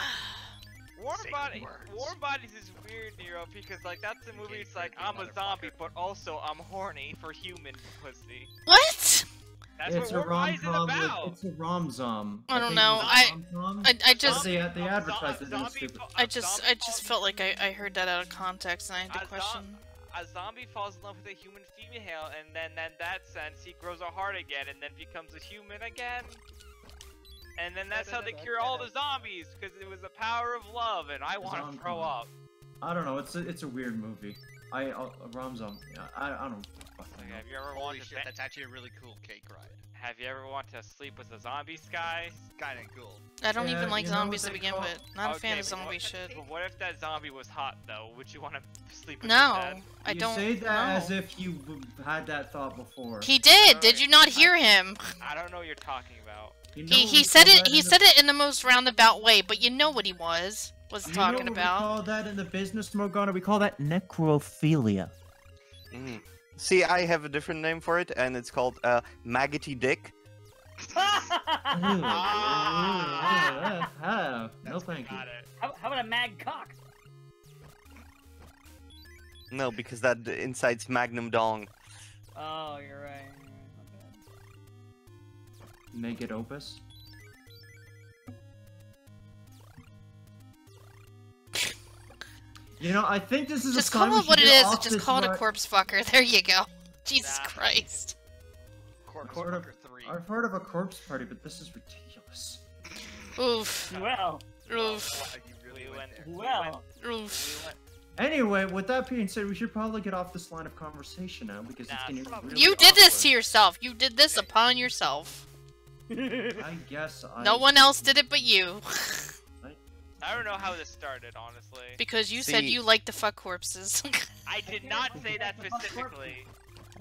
Warm Say Body, words. Warm Bodies is weird, Nero, because like that's a movie. It's like I'm a zombie, but also I'm horny for human pussy. what? It's what a rom com. about. It's a rom zom. I don't know, I- I, I just, They- they A advertised it in stupid- fo- just, I just felt like I, I heard that out of context, and I had to A zo- question. a zombie falls in love with a human female, and then in that sense, he grows a heart again, and then becomes a human again. And then that's how they cure all the zombies, because it was the power of love, and I want to Zombie. throw up. I don't know. It's a, it's a weird movie. I a rom zom. I I don't. fucking Like, know. have you ever Holy wanted shit, to? that's actually a really cool cake ride. Have you ever wanted to sleep with a zombie, Skye? Kinda cool. I don't Yeah, even like you know what zombies to begin call- with. Not a fan of but what- zombie shit. But what if that zombie was hot though? Would you want to sleep with No, I don't. You say that know. as if you had that thought before. He did. Alright, Did you not hear him? I don't know what you're talking about. You know He he said it. He the- said it in the most roundabout way, but you know what he was was you talking know what about. We call that in the business, Morgana. We call that necrophilia. Mm. See, I have a different name for it, and it's called uh, maggoty dick. No, thank you. How, how about a mad cock? No, because that incites Magnum Dong. Oh, you're right. you're right. Naked opus. You know, I think this is Just a call it what should it get is. off and Just call it a corpse fucker. There you go. Jesus Nah. Christ. Corpse Quarter- Fucker 3. I've heard of a corpse party, but this is ridiculous. Oof. Well, Oof. Wow, you really We went went- there. well. Oof. Anyway, with that being said, we should probably get off this line of conversation now because Nah, it's getting probably- really You did this awkward. to yourself. You did this upon yourself. I guess I. No one else did it but you. I don't know how this started, honestly. because you said you like to fuck corpses. I did not say that specifically.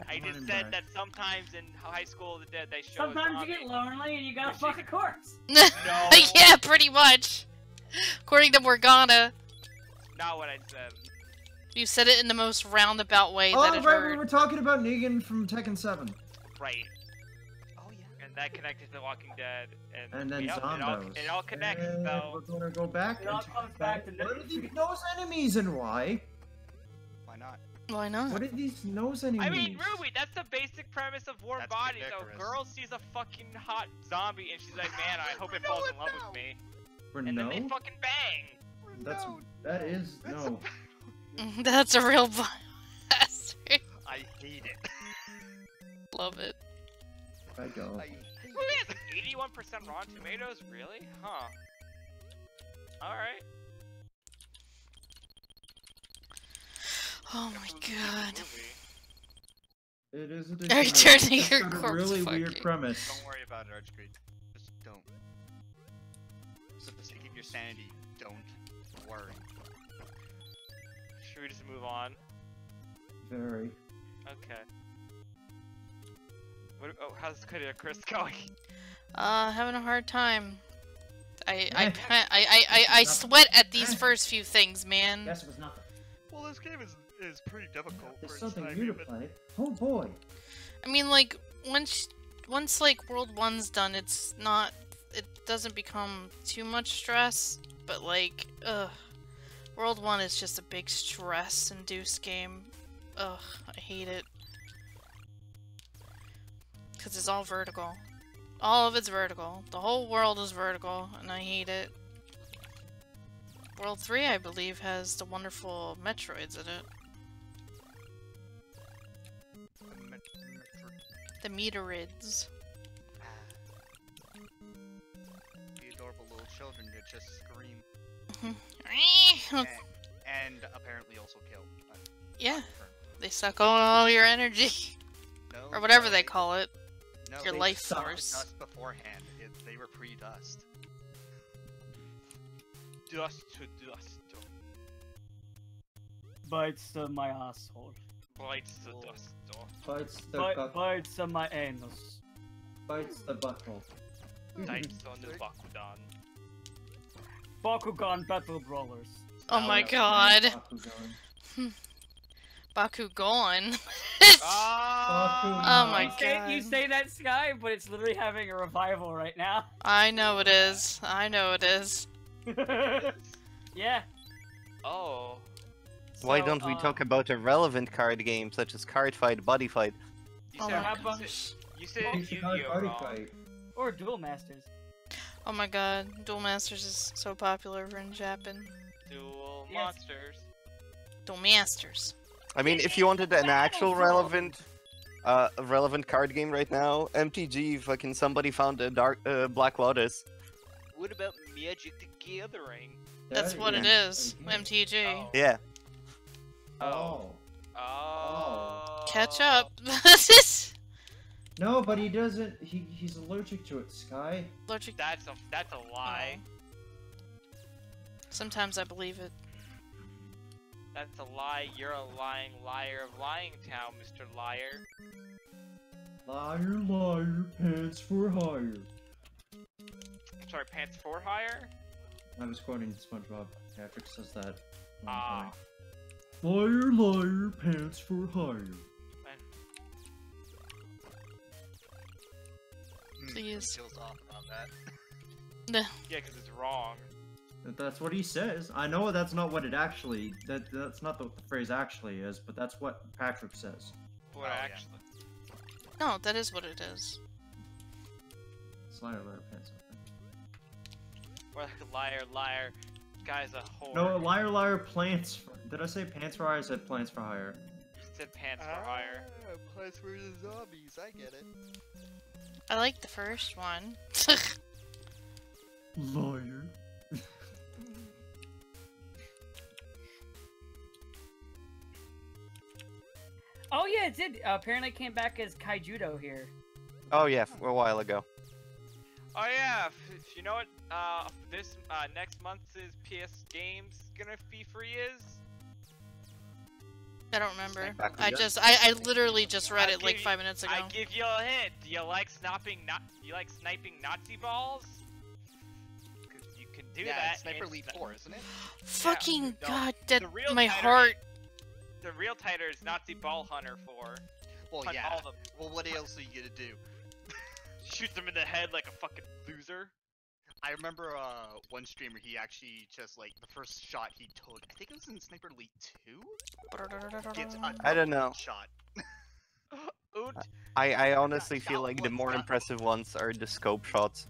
I just said that sometimes in High School of the Dead they show. a Sometimes you get lonely and you gotta fuck a corpse. No, yeah, pretty much. According to Morgana, not what I said. you said it in the most roundabout way Oh, that right, I've we were talking about Negan from Tekken 7. Right. Yeah. And that connected to Walking Dead. And, And then yep, it all, Zombos. it all connects, and though. We're gonna go back It all comes back about to what are these nose enemies and why? Why not? Why not? What are these nose enemies? I mean, Ruby, that's the basic premise of Warm That's Bodies. A Icarus. girl sees a fucking hot zombie and she's like, man, I hope it falls in love with me. For And no? then they fucking bang. That's that is That's no. That's a real bastard. I hate it. Love it. I go. I hate Who has 81% Rotten Tomatoes? Really? Huh. Alright. Oh my god. It is a Are you turning It's your got a corpse really weird premise. Don't worry about it, Archgrade. Just don't. So for the sake of your sanity, don't worry. Should we just move on? Very. Okay. What, oh, how's Career Chris going? Uh, having a hard time. I I ki- I I I, I sweat at these first few things, man. Guess it was nothing. Well, this game is is pretty difficult. There's for its something time, new to play. Oh boy. I mean, like once once like World One's done, it's not. It doesn't become too much stress, but like, ugh, World One is just a big stress-induced game. Ugh, I hate it. Cause it's all vertical. All of it's vertical. The whole world is vertical, and I hate it. World 3, I believe, has the wonderful Metroids in it. The Meteorids. The adorable little children that just scream and, and apparently also kill. Yeah, they suck all your energy, No, or whatever they call it. No, your they life sucked force. Dust beforehand. It, they were pre-dust. Dust to dust. Bites to my asshole. Bites the Whoa. dust. Bites the Bite, butt. bites to my anus. Bites the butthole. Bites on the Bakudan. Bakugan Battle Brawlers. Oh my no. god, Bakugan. Baku gone. Ah! Oh my god! you say, you God. say that Skye, but it's literally having a revival right now. I know it is. I know it is. yeah. Oh. Why So, don't we uh, talk about a relevant card game such as Card Fight, Buddy Fight? You Oh said, my how about- you said, you said Yu-Gi-Oh! party wrong. fight. Or Duel Masters. Oh my god, Duel Masters is so popular over in Japan. Duel Yes. monsters. Duel Masters. I mean, if you wanted an actual relevant, uh, relevant card game right now, MTG, fucking somebody found a dark, uh, Black Lotus. What about Magic the Gathering? That's That what it is. MTG. Oh. Yeah. Oh. Oh. Catch up. No, but he doesn't. He he's allergic to it. Skye. Allergic. That's a that's a lie. Sometimes I believe it. That's a lie. You're a lying liar of Lying Town, Mr. Liar. Liar, liar, pants for hire. I'm sorry, pants for hire? I was quoting SpongeBob. Patrick says that. Ah. time. Liar, liar, pants for hire. Please. Feels off about that. Yeah, because it's wrong. That's what he says. I know that's not what it actually. That that's not what the phrase actually is, but that's what Patrick says. What Oh, yeah. actually? No, that is what it is. It's liar, liar, pants. for What liar, liar. Guy's a whore. No, liar, liar, plants. For, did I say pants for hire? I said plants for hire. You said pants for hire. Ah, plants vs Zombies. I get it. I like the first one. Liar. Oh yeah, it did. Uh, apparently, came back as Kaijudo here. Oh yeah, a while ago. Oh yeah, if, if you know what uh, this uh, next month's PS Games gonna be free is? I don't remember. I just, I, I literally just read it like five minutes ago. I give you a hint. Do you like sniping? Not you like sniping Nazi balls? 'Cause you can do yeah, that. it's Sniper in Elite 4, isn't it? Fucking no, god, that my title heart. The real title is Nazi Ball Hunter 4. Well, Hunt yeah. all of them. Well, what else are you gonna do? Shoot them in the head like a fucking loser. I remember uh, one streamer, he actually just like the first shot he took, I think it was in Sniper Elite 2? Gets a I don't know. shot. I, I honestly that feel like the more not- impressive ones are the scope shots.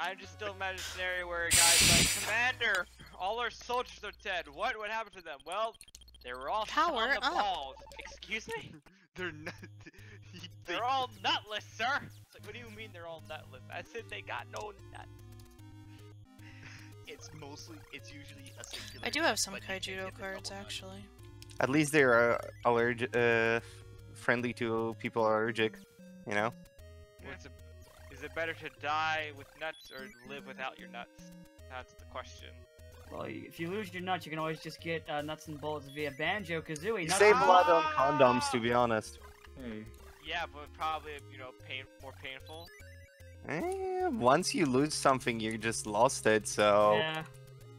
I'm just still imagining a scenario where a guy's like, Commander, all our soldiers are dead. What would happen to them? Well, they were all shot Power on the up. balls. Excuse me? They're not. they, They're all nutless, sir. It's like, what do you mean they're all nutless? I said they got no nuts. It's mostly. It's usually a singular. I do have some but you can Kaijudo the cards double nut. actually. At least they're uh, allergic, uh, friendly to people allergic. You know. What's it, is it better to die with nuts or live without your nuts? That's the question. Well, if you lose your nuts, you can always just get uh, nuts and bolts via Banjo Kazooie. You save and blood on condoms, to be honest. Hey, Yeah, but probably you know pain more painful. Eh, once you lose something, you just lost it. So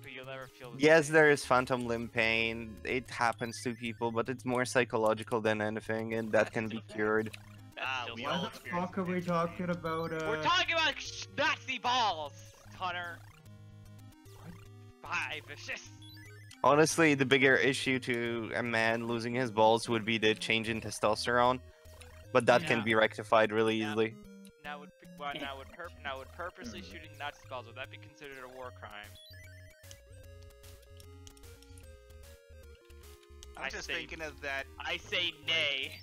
But you'll never feel. The yes, same. there is phantom limb pain. It happens to people, but it's more psychological than anything, and that That's can be cured. That's Ah, why the fuck are we talking about? Uh... We're talking about sh- Nazi balls, Hunter. Bye, vicious. Honestly, the bigger issue to a man losing his balls would be the change in testosterone, but that can be rectified really Yeah. easily. Now would well, now would perp now would purposely shooting Nazi balls would that be considered a war crime? I'm I just say- thinking of that. I say nay.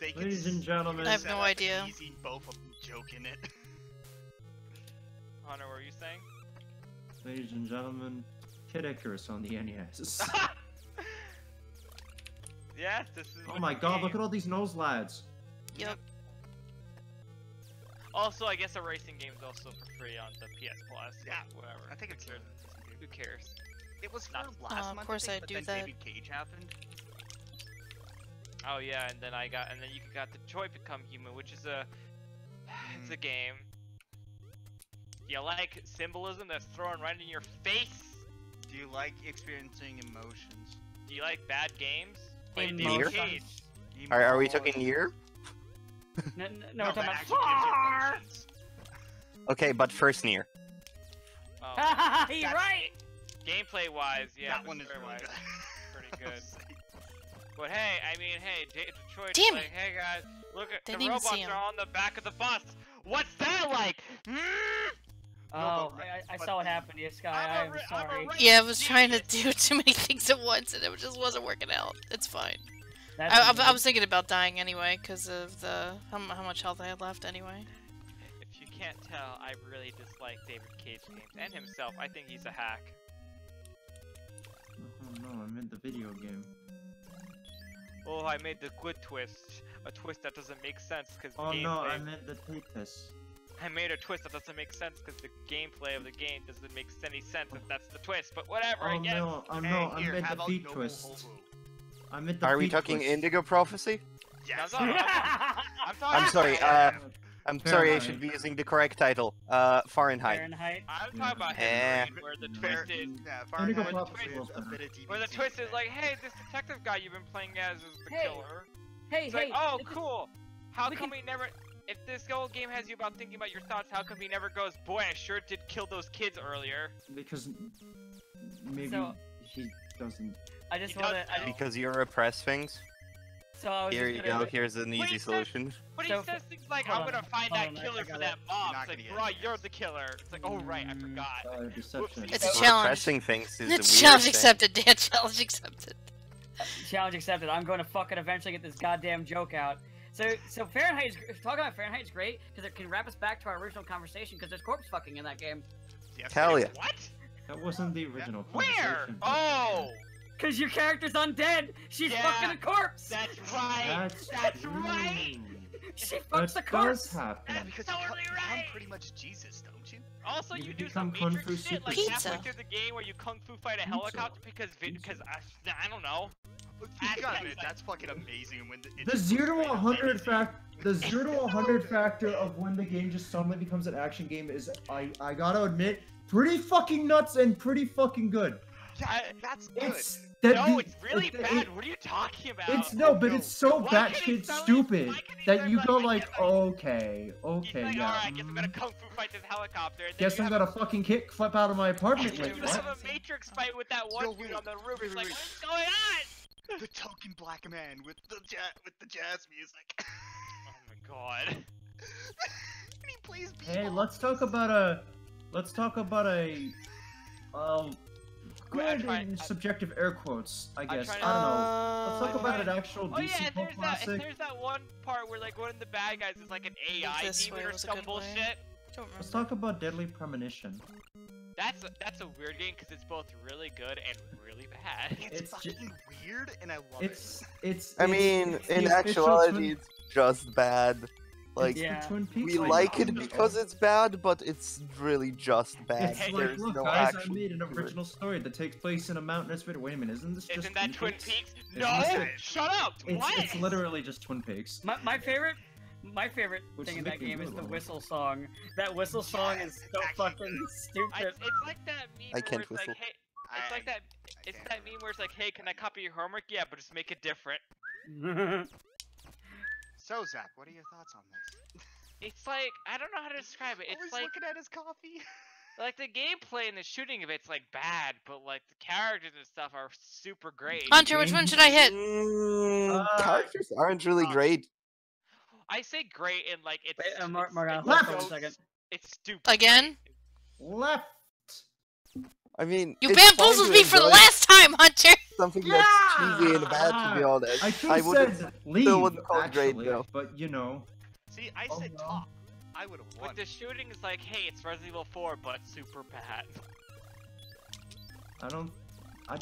They Ladies and gentlemen, I have set no up idea. Easy, both of them joking it. Hunter, what were you saying? ladies and gentlemen, Kid Icarus on the NES. yes, this is. oh my the god, look at all these nose lads. Yep. Also, I guess a racing game is also for free on the PS Plus. Yeah, whatever. I think it's. Who Who cares? It was for Not- last Uh, of course I I'd think, do but then that. David Cage happened. Oh yeah, and then I got, and then you got Detroit Become Human, which is a, it's a game. You like symbolism that's thrown right in your face? Do you like experiencing emotions? Do you like bad games? Play In David Nier? Are, are we Emo- talking year? No, no, no, No, we're talking about actually gives you far. Okay, but first near. Oh, You're right. gameplay wise, yeah, that one is story really wise, good. pretty good. But hey, I mean, hey, De- Detroit's Damn like, hey guys, look at Didn't the even robots are on the back of the bus. What's that like? Hmm? Oh, but- I, I saw what happened to you, Skye. I'm a I'm ri- I'm sorry. Yeah, I was trying to do too many things at once, and it just wasn't working out. It's fine. I, I, I was thinking about dying anyway because of the how, how much health I had left anyway. If you can't tell, I really dislike David Cage games and himself. I think he's a hack. Oh no, I meant the video game. Oh, I made the good twist. A twist that doesn't make sense because Oh gameplay. no, I meant the Tetris. I made a twist that doesn't make sense because the gameplay of the game doesn't make any sense if that's the twist. But whatever, I Oh guess. no, oh Hey, no, I here, meant the about feet Noble twist. Hobo? I meant the Are we talking twist. Indigo Prophecy? Yes. I'm, talking- I'm. I'm sorry, uh, I'm sorry, I should be using the correct title. Uh, Fahrenheit. Fahrenheit. I'm talking about Eh. Heavy Rain, where the twist is yeah, Fahrenheit Prophecy is was a better. bit of where the twist is like, hey, this detective guy you've been playing as is the Hey, killer. Hey, It's hey. like, oh, cool. How come can- he never? If this old game has you about thinking about your thoughts, how come he never goes, boy, I sure did kill those kids earlier? Because maybe So- he doesn't. I just want to. I know. just, Because you repress things. so I was Here just you gonna- go. Here's an easy so- solution. But So, he says things like, I'm on, gonna find that on, killer for that mom. You're It's like, bro, you're the killer. It's like, oh right, I Mm, forgot. Uh, deception. It's a challenge. Repressing things is It's the challenge thing. accepted, Dan. Challenge accepted. Challenge accepted. I'm going to fucking eventually get this goddamn joke out. So, so Fahrenheit is talking about Fahrenheit is great because it can wrap us back to our original conversation because there's corpse fucking in that game. Yes, Hell yeah. What? That wasn't the original Where? Oh, Cause your character's undead. She's Yeah, fucking a corpse. that's right. That's, That's right. She That fucks a does corpse. happen. Yeah, because you totally become pretty much Jesus, don't you? Also, You you, do some Kung Matrix Fu shit like Super halfway through the game where you kung fu fight a Pizza. helicopter because because I, I don't know. You Actually, gotta admit, that's fucking amazing when the, The zero goes to straight up 100 fact, the zero to 100 factor of when the game just suddenly becomes an action game is, I, I gotta admit, pretty fucking nuts and pretty fucking good. Yeah, that's good. It's that no, the- it's really it- bad. it- what are you talking about? It's no, but it's so Why can batshit stupid why can he that you go like- like, like- okay, okay, like, yeah. alright, guess I'm gonna mm, kung fu fight this helicopter. And Guess I'm gonna fucking kick flip out of my apartment. a, Like you what? have a Matrix fight with that one No, dude on the roof. wait, It's wait, like, wait. what's going on? the token black man with the jazz with the jazz music. Oh my god. and he plays Hey, let's talk about a, let's talk about a, um, Wait, I'm good trying- in I- subjective air quotes. I guess I don't to- know. Let's talk Uh, about an actual Oh yeah, DC and there's that, and there's that one part where like one of the bad guys is like an AI demon or some bullshit. Don't Let's talk about Deadly Premonition. That's a, that's a weird game because it's both really good and really bad. It's, it's fucking weird, and I love It's it. it's. It's I mean, it's in actuality, it's just bad. Like Yeah. Twin Peaks we like like it because it's bad, but it's really just bad. It's like, There's look, no guys, I made an original story that takes place in a mountainous video. Wait a minute, isn't this just Isn't that Twin Peaks? Isn't No! this- Shut up! It's, what? it's literally just Twin Peaks. My, my favorite my favorite Which thing in that game is the ones. whistle song. That whistle song Yes, is so actually fucking good. I, stupid. it's like that meme I where can't it's like, hey, it's I- like that. I It's that meme where it's like, hey, can I copy your homework? Yeah, but just make it different. So Zach, what are your thoughts on this? It's like I don't know how to describe it. It's Always like looking at his coffee. like the gameplay and the shooting of it's like bad, but like the characters and stuff are super great. Hunter, which one should I hit? Mm, Uh, characters aren't really uh, great. I say great and like it's. Wait, uh, it's- Mar- Morgana, it's hold for a so- second. It's stupid. Again? Left. I mean, You it's fun bamboozled me for the last time, Hunter! Something that's cheesy and bad, to be honest. I should I wouldn't. said leave, wouldn't call it great, actually, though. but you know. See, I Oh, said no. top. I would have won. With the shooting, it's like, hey, it's Resident Evil 4, but super bad. I don't. I.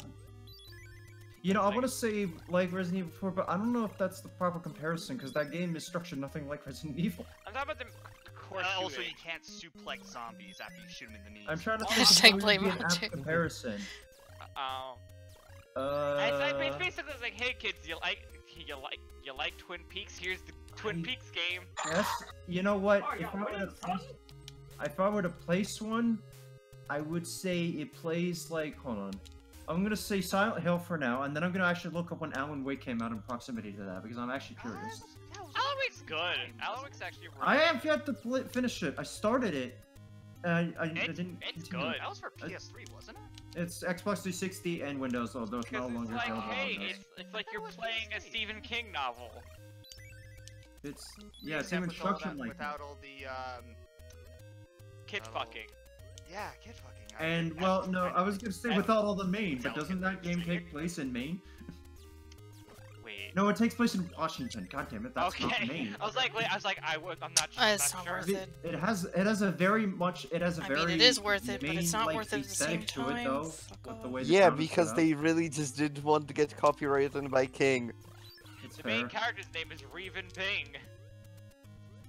You know, I want to say like Resident Evil 4, but I don't know if that's the proper comparison because that game is structured nothing like Resident Evil. I'm talking about the core Uh, also, you can't suplex zombies after you shoot them in the knees. I'm trying to think Hashtag of what blame would an apt comparison. Um, Uh, it's, like, it's basically like, hey kids, you like you like you like Twin Peaks? Here's the Twin I- Peaks game. yes. You know what? Oh, if, yeah, I were to place, if I were to place one, I would say it plays like. Hold on. I'm gonna say Silent Hill for now, and then I'm gonna actually look up when Alan Wake came out in proximity to that because I'm actually curious. That was- good. Alan actually. Really I have yet to pl- finish it. I started it. And I, I, I didn't. it's continue. good. That was for Uh, PS3, wasn't it? It's Xbox 360 and Windows, although it's no Because longer it's like, available on hey, Windows. it's, it's like you're playing a Stephen King novel. It's yeah, same instruction even with that- like that. without all the um. Kid Oh. fucking. Yeah, kid fucking. I- And that's well, no, I was gonna say without all the Maine, but doesn't that game take place in Maine? Wait. No, it takes place in Washington. God damn it, that's not okay. Maine. I was like, wait. I was like, I was. I'm not. Uh, it's not not sure. worth It, it. it has it has a very much it has a I very mean, it is worth it, but it's not Maine-like worth it at the same aesthetic to it though. With the way Yeah, because they really just didn't want to get copyrighted by King. It's The main character's name is Reven Ping.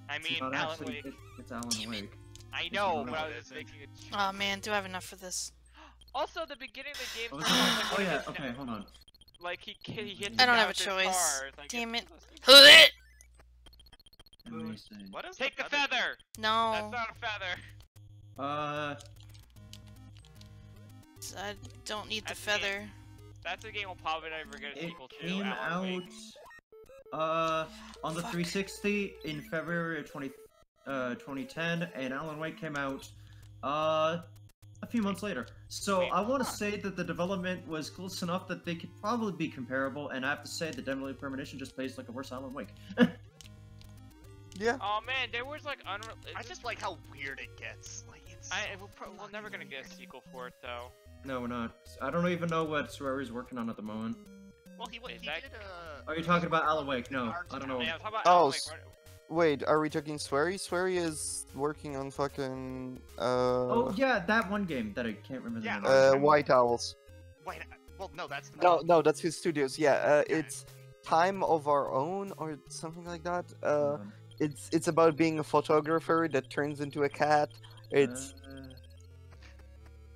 I mean, not Alan actually- Wake. it- it's Alan Damn it. Wake. I know, but I was just is. making it. Oh man, do I have enough for this? Also, the beginning of the game. Oh, like oh one yeah, okay, hold on. Like he ki- he hits. I don't have a with his choice. car, it's like, Damn it's- Amazing. What is Take the feather. That's No, That's not a feather. Uh, I don't need the That's the game. feather. That's a game we'll probably never get a it sequel to. came out Wake. uh on the Fuck. 360 in February of 20 uh 2010, and Alan Wake came out uh a few months later. So Wait, I want to say that the development was close enough that they could probably be comparable, and I have to say that Deadly Premonition just plays like a worse Alan Wake. Yeah. Oh man, there was like unreal. I just like how weird it gets. Like it's. I so we're, pro- we're never gonna get a sequel for it though. no, we're not. I don't even know what Swery's working on at the moment. Well, he, wa- he that- did uh. Are you talking about Alan Wake? No, I don't know. Yeah, about Oh, Alan Wake? s- What- Wait, are we talking Swery? Swery is working on fucking uh, Oh yeah, that one game that I can't remember the Yeah, name. uh. White Owls. Wait, uh, well, no, that's the No, no, that's his studios. Yeah, uh, it's Time of Our Own or something like that. Uh, Um, it's it's about being a photographer that turns into a cat. It's uh,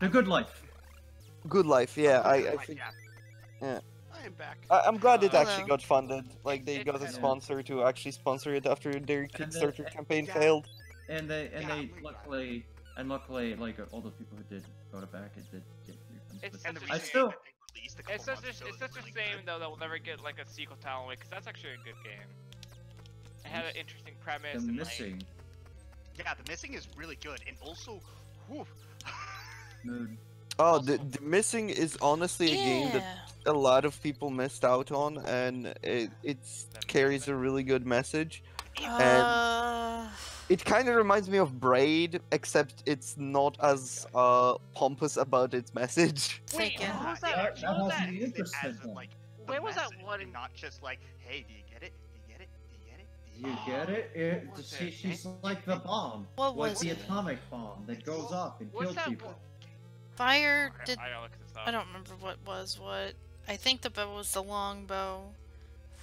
the Good Life. Good Life. Yeah, I, I Like, think yeah. I am back. I, I'm glad it Uh, actually Hello. got funded. Like they It- got a it- sponsor to actually sponsor it after their And then- Kickstarter campaign yeah. failed. And they and Yeah, they I'm luckily and luckily like all the people who did go to back it did get refunds. It's but And the such I a remake still that they released a couple It's such months a it's is such a really shame good. though that we'll never get like a sequel to Alan Wake because that's actually a good game. It had an interesting premise the and missing Yeah, the missing is really good, and also, whew, mood. Oh, the, the missing is honestly a game that a lot of people missed out on, and it it's carries a really good message. Uh, It kind of reminds me of Braid, except it's not as uh, pompous about its message. Wait, Taken. what was Yeah, that? that What was has that? the as in like, Where was that one and Not just like, hey, do you get it? Do you get it? Do you get it? You You get it? get it? it What was she, she's like the bomb. What like was the it? atomic bomb that goes off and What's kills that people. One? Fire Okay, did. I look this up. I don't remember what was what. I think the bow was the long bow.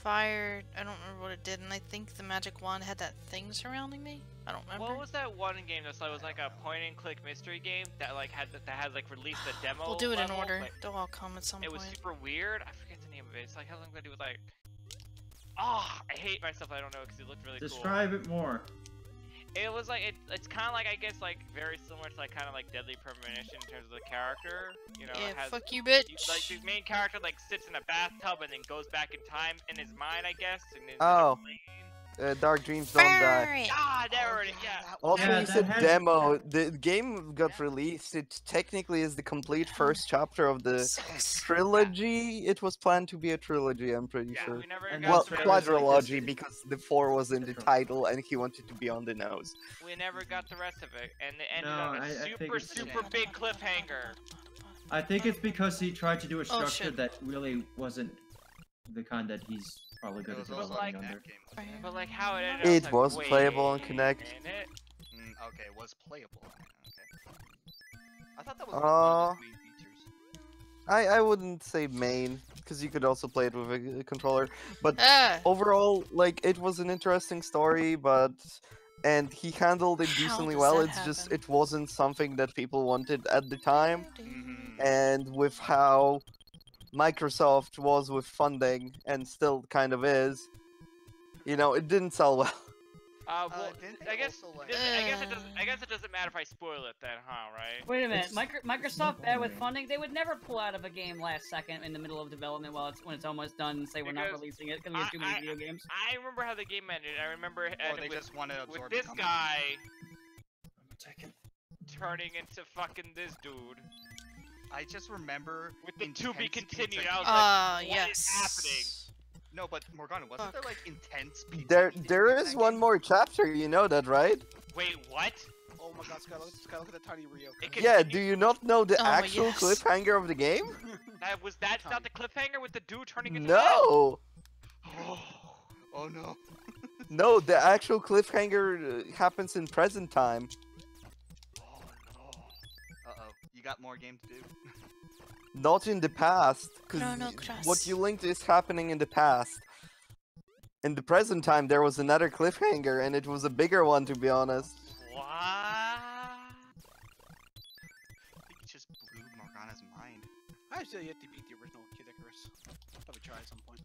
fire. I don't remember what it did, and I think the magic wand had that thing surrounding me. I don't remember. What was that one game that's like was like a point and click mystery game that like had that had like released a demo? We'll do it in order. but They'll all come at some It was super weird. I forget the name of it. It's like has something to do with like. Ah, I hate myself. I don't know because it looked really cool. Describe it more. It was like it, it's kind of like I guess like very similar to like kind of like Deadly Premonition in terms of the character. You know, yeah, it has fuck you, you- bitch. like the main character like sits in a bathtub and then goes back in time in his mind, I guess. And then Oh. Uh, Dark Dreams Don't Die. Ah, there Oh, it is. Yeah. Also, Yeah, it's a demo. The game got released. It technically is the complete first chapter of the So excited. trilogy. It was planned to be a trilogy, I'm pretty Yeah, sure. we never got Well, the that's rest right, of it. like quadrilogy because the four was in the title and he wanted to be on the nose. We never got the rest of it, and it ended No, on a I- I think super it's- super big cliffhanger. I think it's because he tried to do a Oh, structure shit. that really wasn't the kind that he's probably It good at was like- under. But like how it ended. It up, was like, playable on wait Kinect. Mm, okay, it was playable. Okay. I thought that was Uh, one of the main features. I, I wouldn't say main because you could also play it with a, a controller. But Ah! overall, like it was an interesting story, but and he handled it How decently well. that It's just it wasn't something that people wanted at the time. Mhm. and with how Microsoft was with funding and still kind of is, you know, it didn't sell well. Uh, Uh, well, didn't I guess also, like- does it- I guess it doesn't. I Uh. guess it doesn't matter if I spoil it then, huh? Right? Wait a minute, Micro- Microsoft bad with funding. They would never pull out of a game last second in the middle of development while it's when it's almost done and say we're not releasing it because we have too many I- video games. I remember how the game ended. I remember it Or ended they with, just want to with this it. guy turning into fucking this dude I just remember with the to be intense continued. pizza- I was Ah, like, what is yes. happening? No, but Morgana, wasn't there like intense pizza There, eating there in is that one game? more chapter. You know that, right? Wait, what? Oh my god, Skye, look, look at the tiny Rio. Yeah. Do you not know the Oh, actual yes. cliffhanger of the game? That was that not the cliffhanger with the dude turning into No, Oh, oh no. no. The actual cliffhanger uh, happens in present time. No. Uh. You got more game to do. Not in the past, because No, no, what you linked is happening in the past. In the present time, there was another cliffhanger, and it was a bigger one, to be honest. What? I think it just blew Morgana's mind. I still yet to beat the original Kid Icarus. Probably try at some point.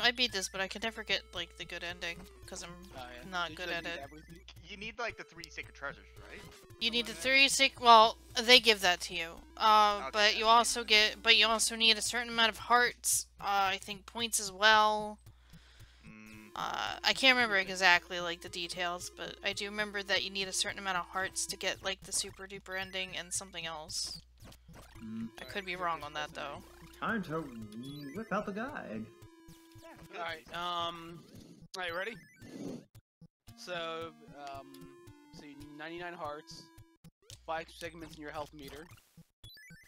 I beat this, but I can never get like the good ending because I'm. Oh, yeah. Not Did good at it. everything? You need like the three sacred treasures, right? You need the three sick. Well, they give that to you. Uh, Okay, but you also get, but you also need a certain amount of hearts. Uh, I think points as well. Mm, Uh, I can't remember exactly like the details, but I do remember that you need a certain amount of hearts to get like the super duper ending and something else. Mm, I could be wrong on that though. time to whip out the guide. Alright, um. Alright, ready? So, um. So, 99 hearts, 5 segments in your health meter,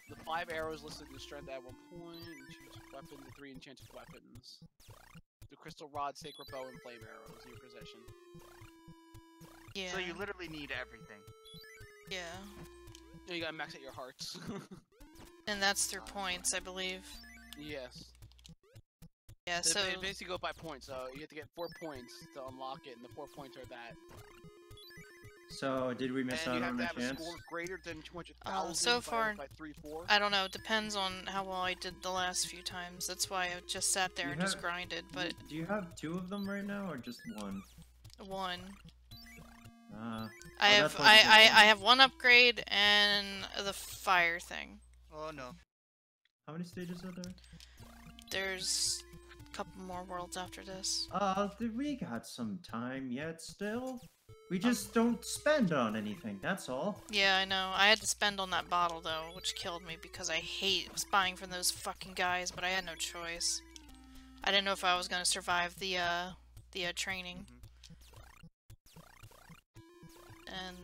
the 5 arrows listed in the strength at 1 point, point, choose weapon, the 3 enchanted weapons, the crystal rod, sacred bow, and flame arrows in your possession. Yeah. So you literally need everything. yeah. You gotta max out your hearts. And that's through points, I believe. yes. Yeah. So So it basically go by points, so you have to get 4 points to unlock it, and the 4 points are that. So did we miss and out you have on to a have a chance? score greater than 200,000 Uh, so by, far- by 3 4. I don't know. It depends on how well I did the last few times. That's why I just sat there You and just grinded. But do you have two of them right now, or just one? one. Uh, I Oh, have that's why I, you did I, one. I have one upgrade and the fire thing. Oh no. how many stages are there? There's a couple more worlds after this. Uh, we got some time yet still. We just don't spend on anything, that's all. Yeah, I know. I had to spend on that bottle though, which killed me because I hate spying from those fucking guys, but I had no choice. I didn't know if I was gonna survive the uh the uh, training. And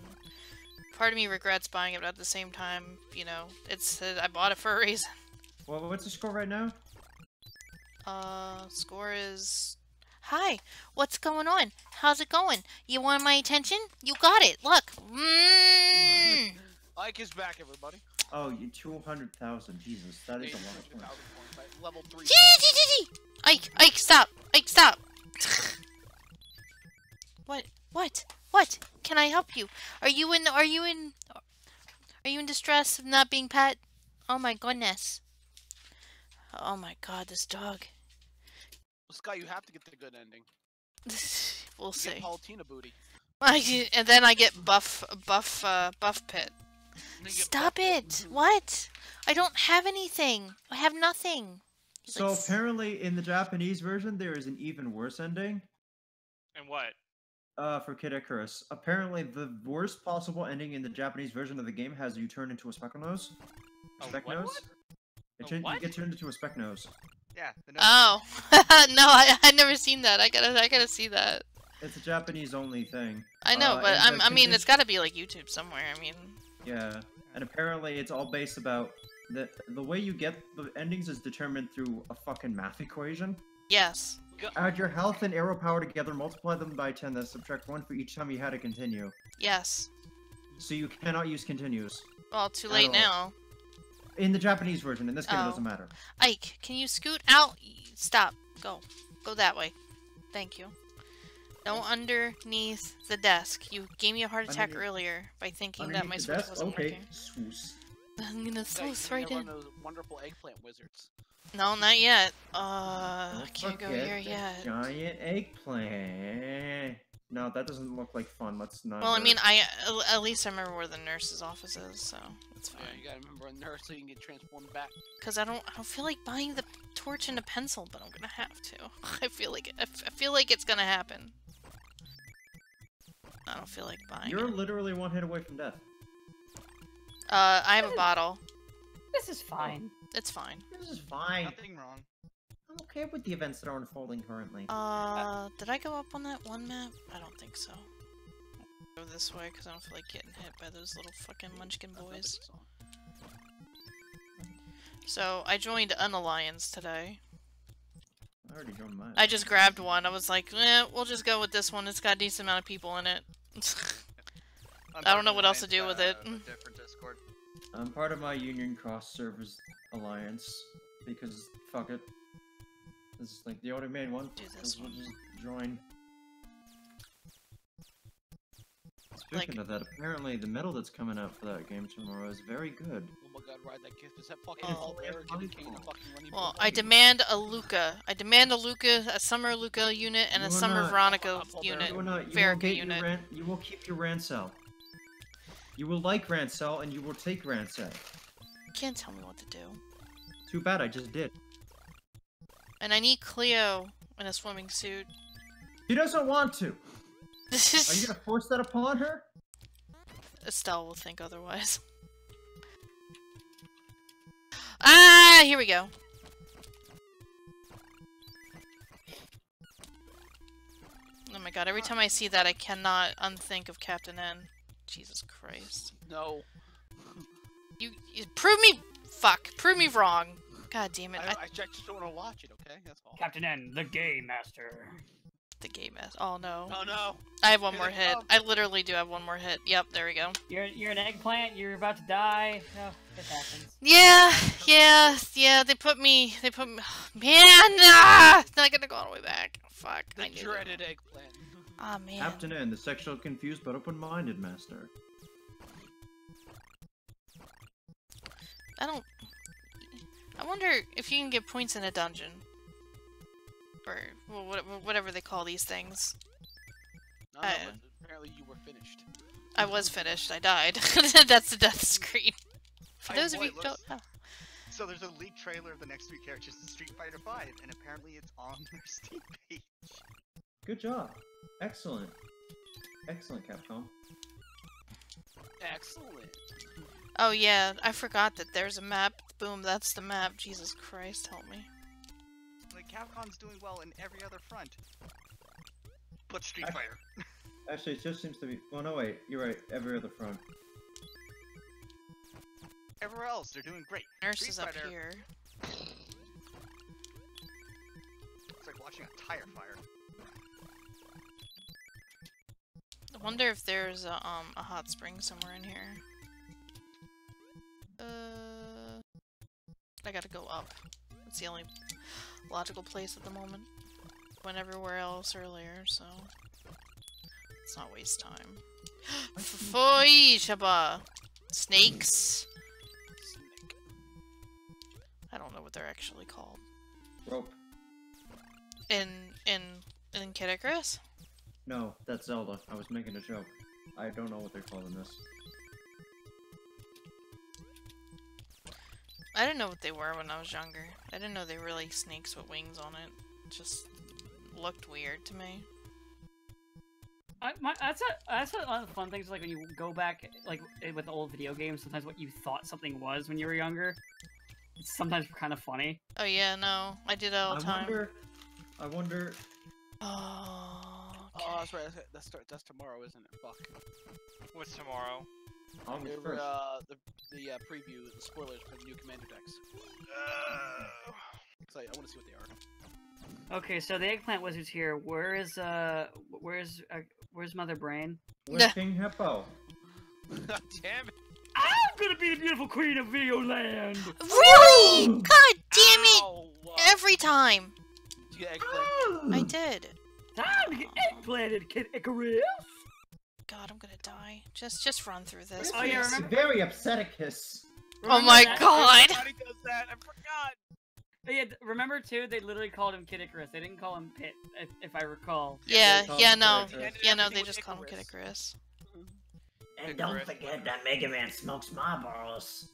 part of me regrets buying it, but at the same time, you know, it's uh, I bought it for a reason. Well, what's the score right now? Uh, score is. Hi, what's going on? How's it going? You want my attention? You got it. Look. Mm. Ike is back, everybody. Oh, you 200,000. Jesus, that is a lot of 800,000 points. points, right? Level 3. Ike, Ike, stop! Ike, stop! what? What? What? Can I help you? Are you in? Are you in? Are you in distress of not being pet? Oh my goodness! Oh my god, this dog. Skye, you have to get the good ending. we'll You see. Get Palutena booty. I, and then I get buff, buff, uh, buff pit. And then you get Stop buff- it! What? I don't have anything. I have nothing. So Like, apparently, in the Japanese version, there is an even worse ending. And what? Uh, for Kid Icarus. Apparently, the worst possible ending in the Japanese version of the game has you turn into a Specknose. A Speck what? nose. It A turn- you get turned into a Specknose. Yeah. The Oh no, I I never seen that. I gotta I gotta see that. It's a Japanese only thing. I know, Uh, but I'm, I mean, it's got to be like YouTube somewhere. I mean, Yeah, and apparently it's all based about the the way you get the endings is determined through a fucking math equation. yes. Add your health and arrow power together, multiply them by 10, then subtract 1 for each time you had to continue. Yes. So you cannot use continues. Well, too At late all. now. In the Japanese version, in this game it Oh. doesn't matter. Ike, can you scoot out? Stop. Go. Go that way. Thank you. No underneath the desk. You gave me a heart attack Underneath- earlier by thinking that my the switch desk? wasn't okay. working. Swoos. I'm gonna Skye, you sluice can right have in. one of those wonderful eggplant wizards. No, not yet. Uh, I Don't can't go here yet. Giant eggplant. No, that doesn't look like fun. Let's not. Well, I mean, I at least I remember where the nurse's office is, so it's Yeah, you gotta remember a nurse so you can get transformed back. Cause I don't, I don't feel like buying the torch and a pencil, but I'm gonna have to. I feel like, I, f- I feel like it's gonna happen. I don't feel like buying You're it. literally one hit away from death. Uh, I have a bottle. This is fine. It's fine. This is fine. Nothing wrong. I'm okay with the events that are unfolding currently. Uh, did I go up on that one map? I don't think so. Go this way, cause I don't feel like getting hit by those little fucking munchkin I don't think boys. so. So I joined an alliance today. I already joined mine. I just grabbed one. I was like, eh, we'll just go with this one. It's got a decent amount of people in it. I don't know what else to do with it. Uh, different Discord. I'm part of my Union Cross Servers Alliance because fuck it. This is like the only main one. Do so this we'll one. just join. Speaking Like- of that, apparently the medal that's coming out for that game tomorrow is very good. Oh my god, ride that gift. Is that fucking Oh. all there? Give the king a fucking running well. I demand a Luca. I demand a Luca, a summer Luca unit, and a You will summer not- Veronica Up unit. You will not. You Verica will get unit. your ran, You will keep your Ranzal. You will like Ranzal, and you will take Ranzal. You can't tell me what to do. Too bad, I just did. And I need Cleo in a swimming suit. She doesn't want to. This Are you gonna force that upon her? Estelle will think otherwise. Ah, here we go. Oh my god, every time I see that I cannot unthink of Captain N. Jesus Christ. No. You, you prove me fuck, prove me wrong. God damn it. I, I, I just don't want to watch it, okay? That's all. Captain N, the game master. The game is. Oh no. Oh no. I have one Here more hit. come. I literally do have one more hit. Yep, there we go. You're you're an eggplant. You're about to die. Oh, it happens. Yeah, yeah, yeah. They put me. They put me. Man, ah, it's not gonna go all the way back. Fuck. The I knew dreaded eggplant. Oh man. Captain N, the sexual confused but open-minded master. I don't. I wonder if you can get points in a dungeon, or well, whatever they call these things. No, no, Uh, apparently you were finished. I was finished. I died. That's the death screen. For I- those of you who don't know. So there's a leaked trailer of the next three characters in Street Fighter V, and apparently it's on their Steam page. Good job. Excellent. Excellent, Capcom. Excellent. Oh yeah, I forgot that there's a map. Boom, that's the map. Jesus Christ, help me. Like Capcom's doing well in every other front. But Street I- Fighter. Actually, it just seems to be. Well, no, wait. You're right. Every other front. Everywhere else, they're doing great. Nurse Street is up Fighter. here. It's like watching a tire fire. I wonder if there's a um a hot spring somewhere in here. Uh, Uh, I gotta go up. It's the only logical place at the moment. Went everywhere else earlier, so let's not waste time. Foi Shaba! Snakes. Snake. I don't know what they're actually called. Rope. In in in Kid Icarus? No, that's Zelda. I was making a joke. I don't know what they're called in this. I didn't know what they were when I was younger. I didn't know they were like snakes with wings on it. It just looked weird to me. I, my, that's a that's a lot of fun things. Like when you go back, like eh, with old video games, sometimes what you thought something was when you were younger, it's sometimes kind of funny. Oh yeah, no, I did it all the time. I wonder. I wonder. Oh, Oh, that's right. That's, that's, that's tomorrow, isn't it? Fuck. What's tomorrow? August They were, first. uh, the the uh, preview, the spoilers for the new commander decks. So I want to see what they are. Okay, so the eggplant wizard's here. Where is uh, where's uh, where's Mother Brain? With King Hippo. Damn it! I'm gonna be the beautiful queen of Video Land. Really? God damn it! Ow! Every time. Did you get eggplant? I did. Time to get eggplanted, Kid Icarus. God, I'm gonna die. Just just run through this. Oh, yeah, please. remember- Very Upseticus. Oh my that- god! Everybody does that. I forgot. Oh, yeah, remember too, they literally called him Kid Icarus. They didn't call him Pit, if, if I recall. Yeah, yeah, no. Yeah, no, they just called him Kid Icarus. Icarus. And don't forget that Mega Man smokes marbles.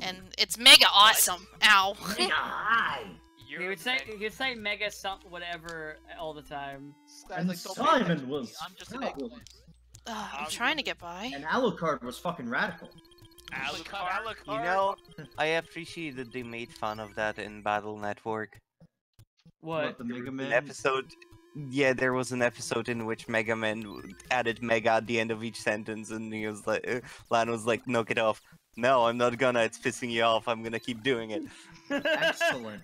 And it's mega awesome. Ow. Mega high. You're He would say meant- he would say mega some whatever all the time. Guys, And like, don't Simon attention to me. was I'm just an fabulous. eggplant. Ugh, I'm trying to get by. And Alucard was fucking radical. Alucard. You know, I appreciated they made fun of that in Battle Network. What? the Mega An Man? episode. Yeah, there was an episode in which Mega Man added Mega at the end of each sentence, and he was like, uh, Lan was like, "Knock it off." No, I'm not gonna. It's pissing you off. I'm gonna keep doing it. Excellent.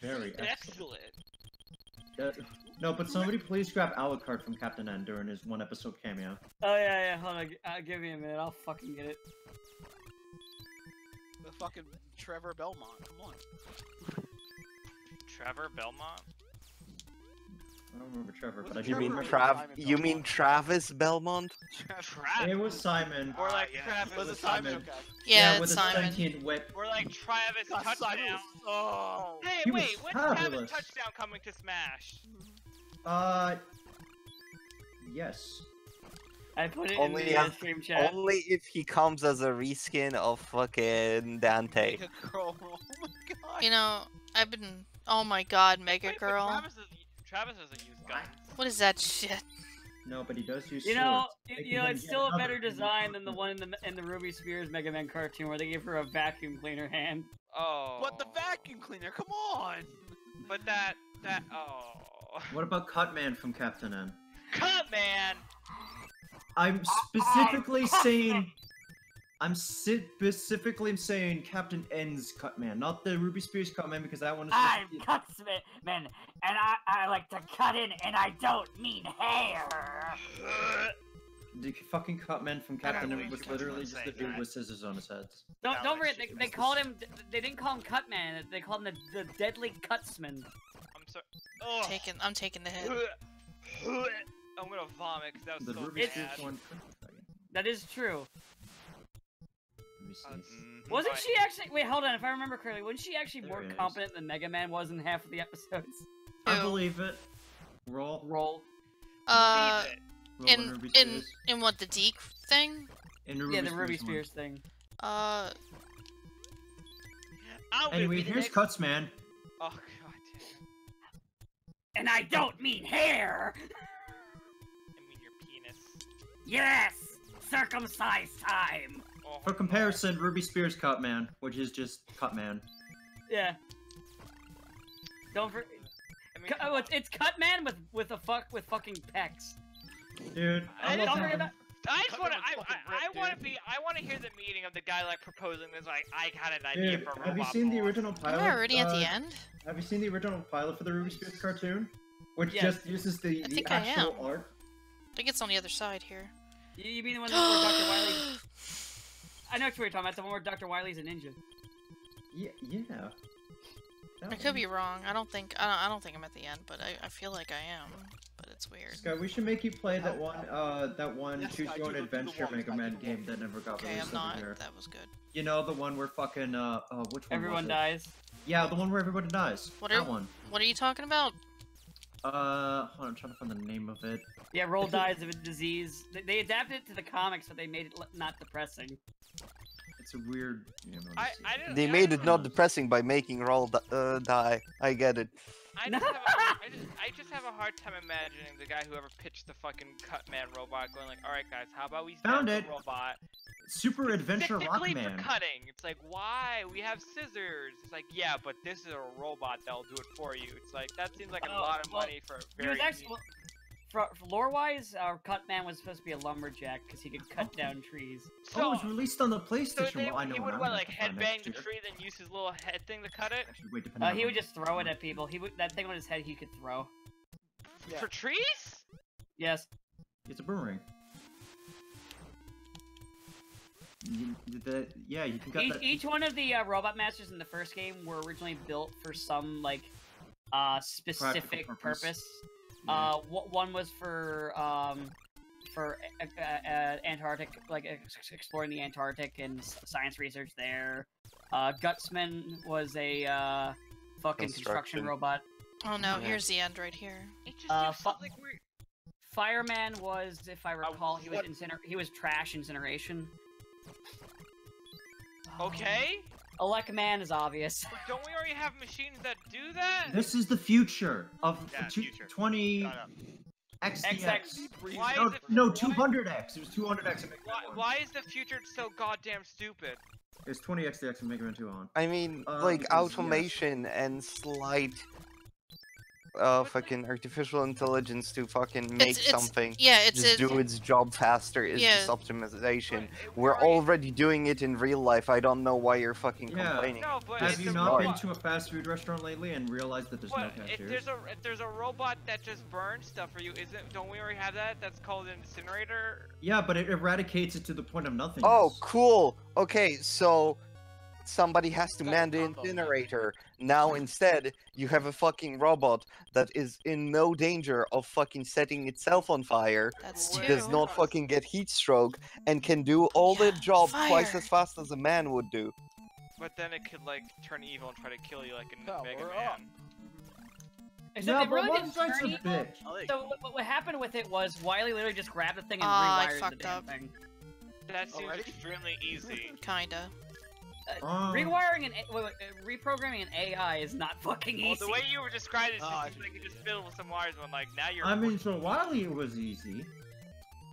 Very excellent. Excellent. Uh, no, but somebody please grab Alucard from Captain N during his one episode cameo. Oh yeah, yeah. Hold on. Uh, give me a minute. I'll fucking get it. The fucking Trevor Belmont. Come on. Trevor Belmont. I don't remember Trevor, Was but I it do You mean remember. Trav? You mean Travis Belmont? Travis. It was Simon. Or like Ah, yeah. Travis. Was was it Simon? Simon. Okay. Yeah, with it's a Simon. sentient whip. Or like Travis God, touchdown. Was- Oh. Hey, He wait, when's Travis touchdown coming to Smash? Uh, yes. I put it Only in the if- stream chat. Only if he comes as a reskin of fucking Dante. Mega girl. Oh my god. You know, I've been. Oh my god, Mega Wait, Girl. Travis, is, Travis doesn't use guns. What is that shit? No, but he does use You know, swords, y- making you know, it's still a better design than the one in the in the Ruby Spears Mega Man cartoon where they gave her a vacuum cleaner hand. Oh. But the vacuum cleaner, come on! But that that oh. What about Cutman from Captain N? Cutman! I'm specifically saying. I'm si- specifically saying Captain N's Cutman, not the Ruby Spears Cutman, because that one is. I'm just- Cutsman, and I, I like to cut in, and I don't mean hair. The fucking Cutman from Captain N was literally just a saying dude that. with scissors on his head. Don't That don't was forget they, they called him they didn't call him Cutman they called him the, the Deadly Cutsman. I'm sorry. Oh. Taking, I'm taking the hit. I'm gonna vomit because that was The so Ruby Spears bad. one. That is true. Let me see. Uh, Mhm. Wasn't she actually? Wait, hold on. If I remember correctly, wasn't she actually There more competent than Mega Man was in half of the episodes? I Who? believe it. Roll. Roll. Uh, it. roll in in in what the Deke thing? In the yeah, Ruby the Ruby Spears one. Spears thing. Uh, I'm Anyway, here's next- Cutsman. Oh god damn. And I don't mean hair. I mean your penis. Yes, circumcised time. Oh, For comparison, Ruby Spears Cut Man, which is just Cut Man. Yeah. Don't for. I mean, Oh, on. it's, Cut Man with with a fuck with fucking pecs. Dude, I I don't love forget about- I just wanna, him I, a fucking I, I wanna be, I wanna hear the meeting of the guy like proposing this, like, I got an idea Dude, for a have you robot seen the boss. original am pilot? I already at the uh, end? Have you seen the original pilot for the Ruby Spears cartoon? Which Yes. just uses the, I the think I actual am. art. I think it's on the other side here. You, you mean the one where Dr. Wily? I know what you're talking about. The one where Dr. Wily's a ninja. Yeah, yeah. That I could be wrong. I don't think I don't, I don't think I'm at the end, but I, I feel like I am. But it's weird. Skye, we should make you play that one, uh, that one Yes, choose Skye, your own do the- do the adventure one, Mega Man the game that never got Okay, released I'm not. here. That was good. You know the one where fucking uh, uh which one? Everyone was it? dies. Yeah, the one where everybody dies. What that are- one. What are you talking about? Uh, hold on, I'm trying to find the name of it. Yeah, Roll dies of a disease. They, they adapted it to the comics, but they made it not depressing. It's a weird. You know, I. I didn't. They I made it know. not depressing by making Roll di- uh, die. I get it. I just, have a, I, just, I just have a hard time imagining the guy who ever pitched the fucking Cutman robot going like, all right guys, how about we Found it. robot Super Adventure specifically Rockman. for cutting? It's like, why? We have scissors. It's like, yeah, but this is a robot that'll do it for you. It's like that seems like a Oh, lot of well, money for a He was very. actually, well, for, for lore-wise, our Cutman was supposed to be a lumberjack because he could cut down trees. Oh, so, it was released on the PlayStation. so PlayStation. they, well, I know he would what, like have to find headbang the tree, then use his little head thing to cut it Actually, wait, Uh, he would just throw it at people. He would that thing on his head. He could throw. Yeah. for trees. Yes. It's a boomerang. You, the, yeah, you can cut Each, that. each one of the uh, robot masters in the first game were originally built for some like uh specific purpose. purpose. Yeah. Uh, wh- one was for um for uh, uh, uh, Antarctic, like exploring the Antarctic and science research there. Uh, Gutsman was a uh, fucking construction, Construction. robot. Oh no, Yeah. here's the end right here. It just Uh, seems like we're Fireman was, if I recall, he was what- inciner- he was trash incineration. okay. Elecman is obvious. But don't we already have machines that do that? This is the future of Yeah, two- future. 20 Shut up. XDX. Why No, is it? no, 200X. It was 200X. in Mega Why, why is the future so goddamn stupid? It's 20 XDX in Mega Man 2 on. I mean, Uh, like because, yes. automation and slight, uh, fucking artificial intelligence to fucking make it's- something Yeah, it's just a, do its job faster is Yeah. just optimization. We're already- already doing it in real life. I don't know why you're fucking Yeah. complaining. No, but Have you a not been to a fast food restaurant lately and realized that there's no But if cashiers? there's a if there's a robot that just burns stuff for you, isn't don't we already have that? That's called an incinerator. Yeah, but it eradicates it to the point of nothing. Oh, cool. Okay, so somebody has to man the incinerator. Now instead, you have a fucking robot that is in no danger of fucking setting itself on fire, that's Wait, two. does not fucking get heat stroke, and can do mm-hmm. all the Yeah, job twice as fast as a man would do. But then it could like turn evil and try to kill you like in Power Mega up. Man. Except Yeah, they really didn't turn a evil. bitch. Oh, so what, what happened with it was Wily literally just grabbed the thing and I rewired the fucked damn up. thing. That seems Already? extremely easy. Kinda. Uh, Um, rewiring and wait, wait, uh, reprogramming an AI is not fucking Well, easy. the way you were describing it, Oh, just I like you just filled with some wires, but like now you're. I mean, for Wily it was easy.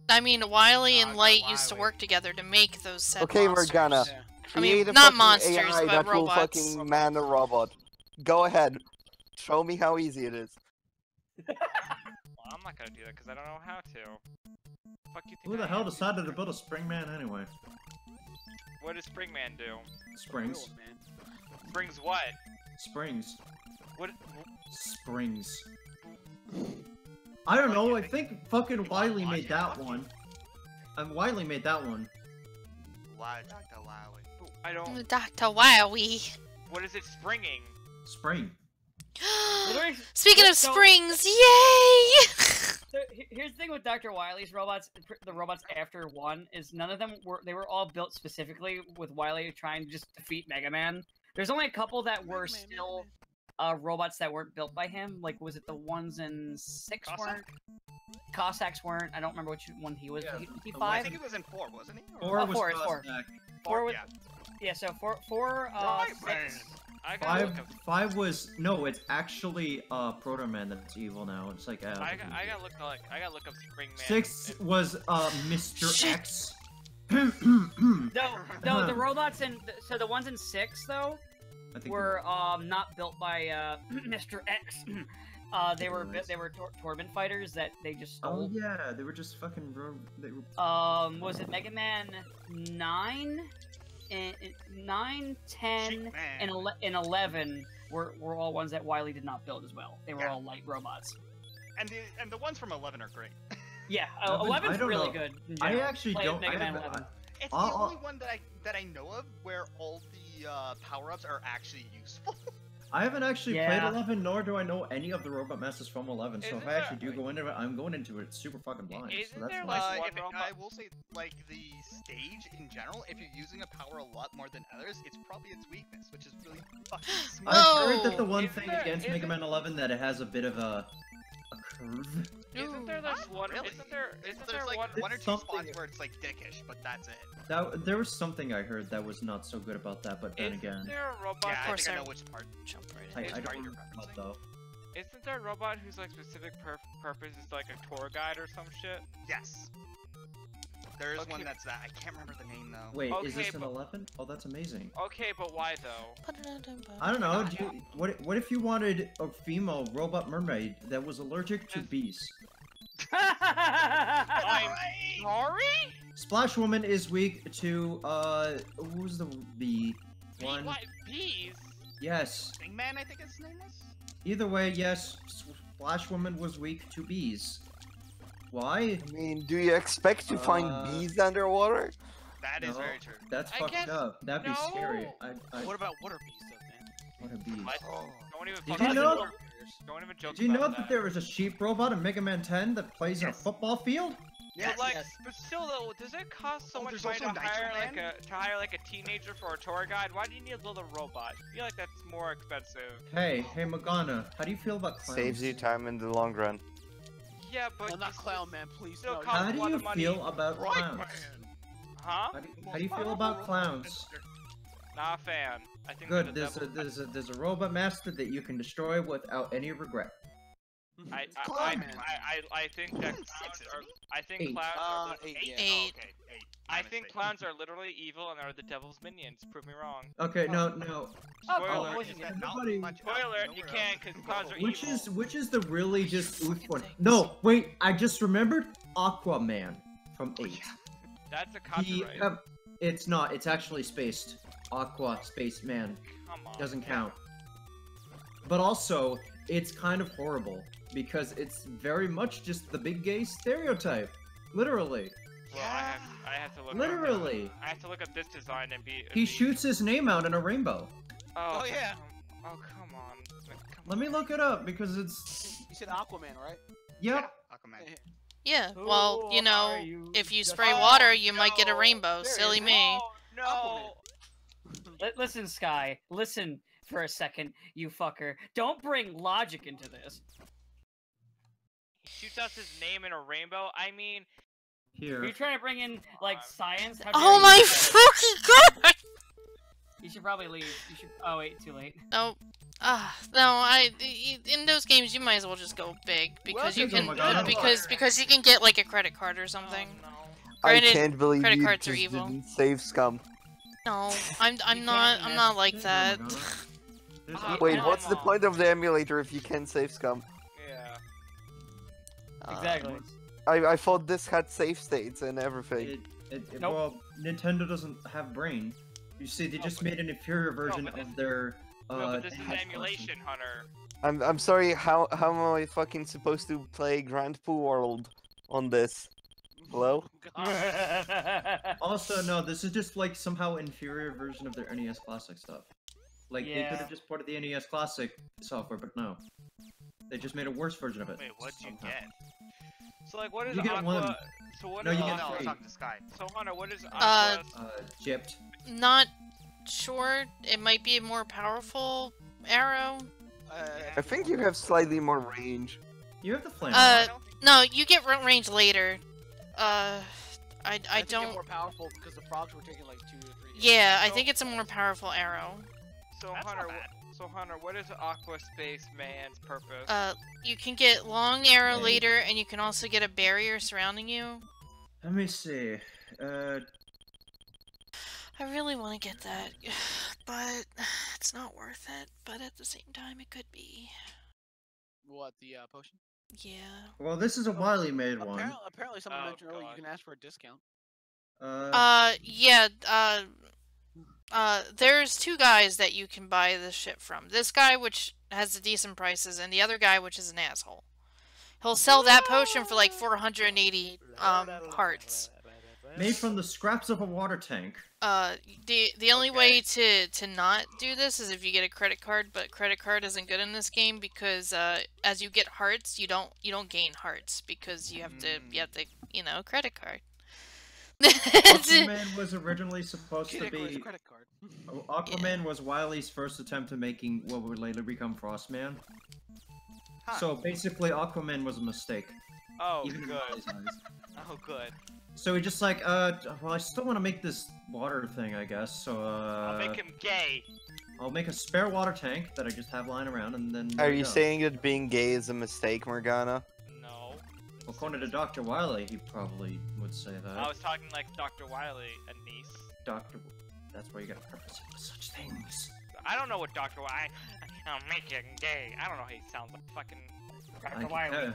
I mean, Wily and not Light used to work together to make those set Okay, we're gonna- Yeah. I mean, not monsters, AI but that will robots. fucking man a robot. Go ahead. Show me how easy it is. Well, I'm not gonna do that because I don't know how to. Fuck you think Who the I hell decided to build a Spring Man anyway? What does Springman do? Springs. Springs what? Springs. What? Springs. I don't know, I think fucking Wily made that one. Uh, and Wily made that one. Why, Dr. Wily? I don't. Dr. Wowie. What is it springing? Spring. Literally- Speaking of so- springs, yay! So, here's the thing with Dr. Wily's robots, the robots after one, is none of them were, they were all built specifically with Wily trying to just defeat Mega Man. There's only a couple that were Mega Man, still uh, robots that weren't built by him. Like, was it the ones in six Cossack? weren't? Cossacks weren't. I don't remember which one he was. Yeah, he, he the I think it was in four, wasn't he? Or- Four Oh, was four is four. Four was, yeah. yeah, so four, four, uh, Right, six. man. I got Five, five was no. It's actually uh Proto Man that's evil now. It's like uh, I got. I got look like. I got look up Springman. six was uh Mr. Shit. X. No, no, the robots in so the ones in six though I think were um not built by uh Mr. X. uh, they were they were tor- Torment fighters that they just Oh yeah, they were just fucking. ro- They were... Um, was it Mega Man nine, and nine, ten, Sheep Man. and ele- and eleven were were all ones that Wily did not build as well. They were Yeah. all light robots. And the and the ones from Eleven are great. Yeah, uh, Eleven- I eleven's don't really know. good. in I actually Play don't. Mega I Man haven't- 11. It's I'll- the only one that I that I know of where all the uh, power ups are actually useful. I haven't actually Yeah. played 11, nor do I know any of the Robot Masters from 11. So Isn't if I there- actually do go into it, I'm going into it super fucking blind. Isn't so that's there, nice. like, Uh, it- I will say, like the stage in general, if you're using a power a lot more than others, it's probably its weakness, which is really fucking smart. I've heard that the one Isn't thing there- against Mega Man 11 that it has a bit of a, a curve. Isn't there Ooh. this one? really? Isn't there? Isn't There's there like one? one or two something- spots where it's like dickish, but that's it. That there was something I heard that was not so good about that, but then Isn't again, there a robot? Yeah, I course think I I- know which part. Jump right I, in. Which I don't you're know what though. Isn't there a robot whose like specific pur- purpose is like a tour guide or some shit? Yes. There is one that's that. I can't remember the name though. Wait, is this an 11? Oh, that's amazing. Okay, but why though? I don't know. Do you, what what if you wanted a female robot mermaid that was allergic to bees? I'm sorry. Splash Woman is weak to uh who's the bee Bee, one? what? Bees? Yes. Stingman, I think his name is. Either way, yes. Splash Woman was weak to bees. Why? I mean, do you expect to find Uh, bees underwater? That is No. very true. That's I fucked guess- up. That'd be scary. I, I, What about water bees, though, man? what a bee. What? Don't even Did fucking you know- Don't even joke Did you know about that there is a sheep robot in Mega Man 10 that plays in a football field? Yes, but like, yes. but still though, does it cost so Oh, much money to hire Nitro like a to hire like a teenager for a tour guide? Why do you need a little robot? I feel like that's more expensive. Hey, hey Morgana, how do you feel about clowns? Saves you time in the long run. Yeah, but Well, not clown man, please. No, How do you of money. feel about clowns? man. Huh? How do, how do you feel about clowns? Not a fan. I think Good, there's a, there's a there's a robot master that you can destroy without any regret. I, I, Clown I, man. I, I, I think that clowns are. I think Eight. clowns Uh, are. lit- eight, eight? yeah. Oh, Eight. okay. Eight. I think mistake. clowns are literally evil and are the devil's minions. Prove me wrong. Okay, no, no. Spoiler. oh, Is that not Everybody- much Spoiler, out you can't because clowns are Which evil. is which is the really just oof one? No, wait, I just remembered Aquaman from Eight. That's a He, copyright. um, it's not. It's actually spaced. Aqua Space Man Come on. doesn't count. But also, it's kind of horrible because it's very much just the big gay stereotype. Literally, Well, I have, I have to look. Up, literally. I have to look up this design and be. He be- shoots his name out in a rainbow. Oh, Oh, yeah. come- Oh come on. Come Let me look it up because it's. You said Aquaman, right? Yep. Aquaman. Yeah. Yeah, well, you know, you? if you spray Oh, water, you might get a rainbow. There Silly me. No, no. Listen, Skye. Listen for a second, you fucker. Don't bring logic into this. He shoots out his name in a rainbow. I mean, Are Here. you trying to bring in like science? How Oh my fucking god! You should probably leave. You should. Oh wait, too late. No, ah, no. I in those games you might as well just go big because you Oh can my because because you can get like a credit card or something. Oh, no. I can't believe credit you cards are just evil. didn't save scum. No, I'm I'm not I'm not like that. Oh my God. There's Ah, Wait, what's the point of the emulator if you can't save scum? Yeah. Uh, Exactly. I, I thought this had save states and everything. It, it, it- Nope. Well, Nintendo doesn't have brain. You see, they just but- made an inferior version but this- of their. Uh, no, but this is Hatch emulation, Hunter. I'm I'm sorry. How how am I fucking supposed to play Grand Poo World on this? Hello? Also, no, this is just like somehow inferior version of their NES Classic stuff. Like they could have just ported the NES Classic software, but no, they just made a worse version of it. Wait, what'd you somehow. get? So like, what is You get Aqua? one. So what No, is you get no, I three. talking to Skye. So Hunter, what is Uh, Uh, gypped. Not sure. It might be a more powerful arrow. Uh, I think you have slightly more range. You have the flame. Uh, I don't think- No, you get range later. Uh, I I think they're don't. more powerful because the frogs were taking like two or three. hits. Yeah, I think it's a more powerful arrow. so that's not Hunter, bad. wh- so Hunter, what is Aqua Space Man's purpose? Uh, you can get long arrow Okay. later, and you can also get a barrier surrounding you. Let me see. Uh, I really want to get that, but it's not worth it. But at the same time, it could be. What the uh, potion? Yeah. well, this is a Wily made one. Apparently, apparently someone Oh, mentioned earlier you can ask for a discount. Uh, Uh, yeah. Uh, uh, there's two guys that you can buy this shit from. This guy, which has the decent prices, and the other guy, which is an asshole. He'll sell that potion for like 480 um hearts. made from the scraps of a water tank. Uh, the the only Okay. way to to not do this is if you get a credit card, but credit card isn't good in this game because uh, as you get hearts, you don't you don't gain hearts because you have to you have to you know credit card. Aquaman was originally supposed to be. credit card. Oh, Aquaman was Wily's first attempt at making what would later become Frostman. Huh. So basically, Aquaman was a mistake. Oh, even good. Wily's eyes. Oh, good. So he just like, uh, well, I still want to make this water thing, I guess. So uh, I'll make him gay. I'll make a spare water tank that I just have lying around, and then. Are you go. saying that being gay is a mistake, Morgana? No. According to Dr. Wily, he probably would say that. I was talking like Dr. Wily, a niece. Doctor, that's why you gotta preface it with such things. I don't know what Dr. Wily. I'll make you gay. I don't know how he sounds like fucking. Dr. can Wily. tell,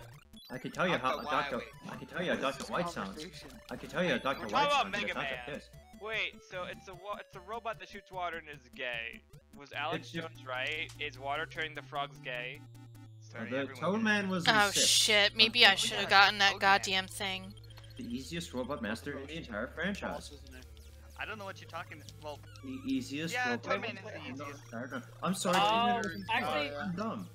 I can tell you how Dr. Doctor. I can tell you how Doctor White sounds. I can tell you how Doctor We're White talking about sounds. Mega Man. Wait, so it's a it's a robot that shoots water and is gay. Was Alex It's just- Jones right? Is water turning the frogs gay? Sorry, the Toad. Man was oh the Sith, shit! Maybe I should have gotten that goddamn thing. the easiest robot master in the entire franchise. I don't know what you're talking. Well, The easiest Yeah, robot Toad Man is the easiest. I'm sorry. Oh, Steven, actually- I'm dumb.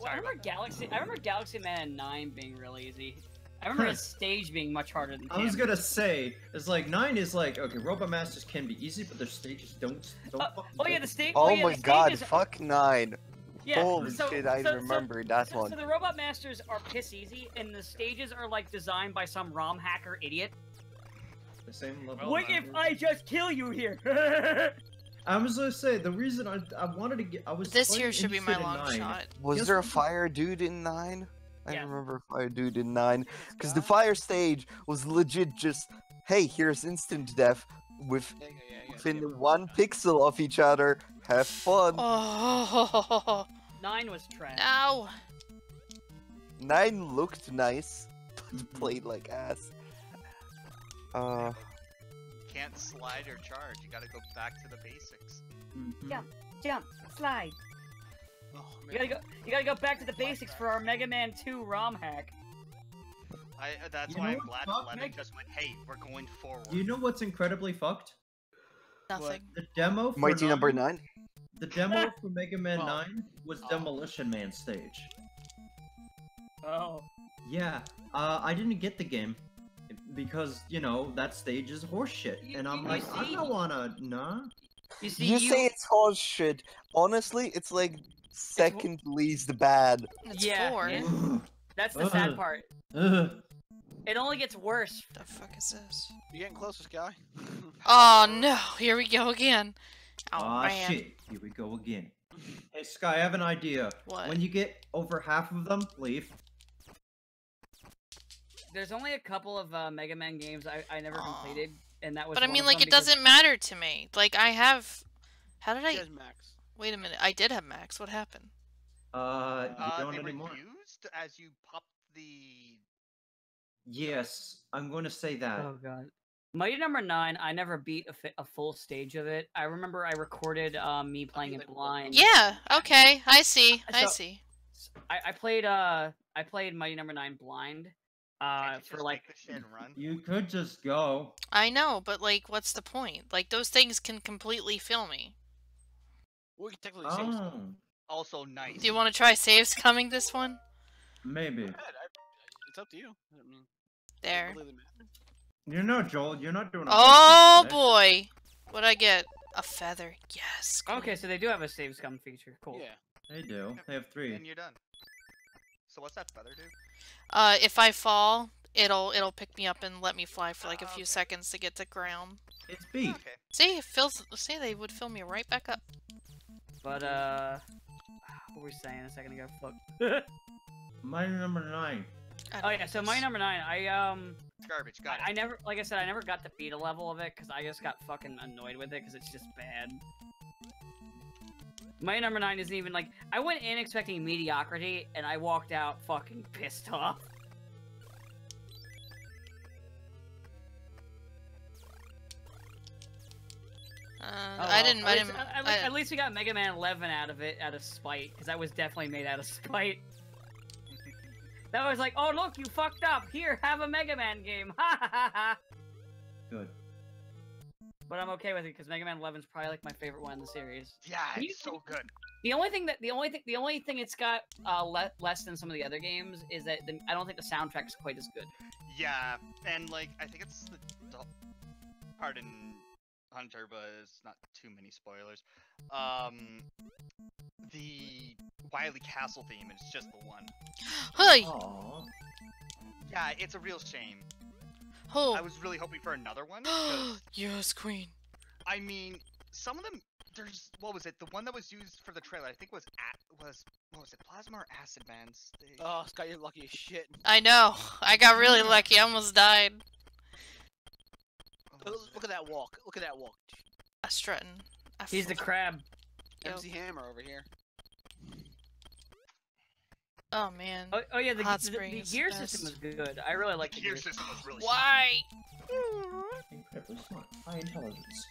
Well, I remember Galaxy. I remember Galaxy Man 9 being really easy. I remember his stage being much harder than I was gonna say, it's like nine is like okay, robot masters can be easy, but their stages don't. don't Uh, oh yeah, the stage. Oh yeah, my god, stages- fuck nine. Yeah, Holy so- shit, I so- so- remember that so, one. So the robot masters are piss easy, and the stages are like designed by some ROM hacker idiot. the same level. What if I just kill you here? I was gonna say the reason I, I wanted to get I was This playing here should be my interested long nine. shot. Was Guess there a fire dude in nine? I Yeah. remember a fire dude in nine. Because the fire stage was legit just, hey, here's instant death with Yeah, yeah, yeah, yeah. within one pixel of each other. Have fun. Oh Nine was trash. no! Nine looked nice, but played like ass. Uh, can't slide or charge. You gotta go back to the basics. Mhm. Yeah. Jump, slide. Oh, You gotta go. You gotta go back to the basics for our Mega Man 2 ROM hack. I. Uh, that's You why I'm what, glad fuck, Eleven Meg- just went. Hey, we're going forward. You know what's incredibly fucked? Nothing. The demo for Mighty number nine. The demo for Mega Man Well, 9 was oh. Demolition Man stage. Oh. Yeah, uh, I didn't get the game because you know that stage is horseshit, and I'm you like, I don't wanna, nah. You see, You say it's horseshit. Honestly, it's like second least bad. It's Yeah, four. yeah. That's the sad part. Ugh. It only gets worse. What The fuck is this? You getting closer, Skye? Oh no! Here we go again. Oh Ah man. shit, here we go again. Hey Skye, I have an idea. What? When you get over half of them, leave. There's only a couple of uh, Mega Man games I, I never Aw. completed, and that was. But I mean, of like, it because- doesn't matter to me. Like, I have. How did She I? has Max. Wait a minute. I did have Max. What happened? Uh, you Uh, don't they were anymore. used as you pop the. Yes, I'm going to say that. Oh god. Mighty Number Nine. I never beat a, fi- a full stage of it. I remember I recorded um, me playing it blind. Yeah. Okay. I see. I So- see. I, I played uh I played Mighty Number Nine blind. Uh, for like take the shit and run. You could just go. I know, but like, what's the point? Like, those things can completely fill me. We can technically say. Oh, Also nice. Do you want to try save scumming this one? maybe. Go ahead, I- It's up to you. I mean, There. really the man. You know, Joel, you're not doing. Oh boy! What'd I get? A feather. Yes. okay, so they do have a save scum feature. Cool. Yeah. They do. They have three. And you're done. So what's that feather do? Uh, if I fall, it'll it'll pick me up and let me fly for like a Ah, few okay. seconds to get to ground. It's beef. Okay. See, it fills. See, they would fill me right back up. But uh, what were we saying a second ago? Fuck. Mighty number nine. I don't oh yeah, so my Number Nine. I um, Garbage. Got it. I, I never, like I said, I never got to beat a level of it because I just got fucking annoyed with it because it's just bad. My Number Nine isn't even like I went in expecting mediocrity and I walked out fucking pissed off. Uh, Oh, I didn't. At I least, didn't. at, I- at least we got Mega Man 11 out of it out of spite because that was definitely made out of spite. That was like, oh look, you fucked up. Here, have a Mega Man game. Ha ha ha ha. good. but I'm okay with it because Mega Man 11 is probably like my favorite one in the series. Yeah, You- it's so good. The only thing that the only thing the only thing it's got uh, le- less than some of the other games is that the, I don't think the soundtrack's quite as good. Yeah, and like I think it's the do- pardon Hunter, but it's not too many spoilers. Um, the Wily Castle theme is just the one. Hey! Aww. Yeah, it's a real shame. Oh. I was really hoping for another one. 'cause, yes, queen. I mean, some of them. There's what was it? The one that was used for the trailer, I think was at was what was it? Plasma or Acid Man's? They- Oh, Scott, you're lucky as shit. I know. I got really lucky. I almost died. What Look, was look it? at that walk. Look at that walk. I strutting. I He's the fl- crab. Yep. MC Hammer over here. Oh man. Oh, oh yeah, the, Hot the, the Spring gear the system is good. I really like the the gear gear system was really. Why? Incredibly smart. High intelligence.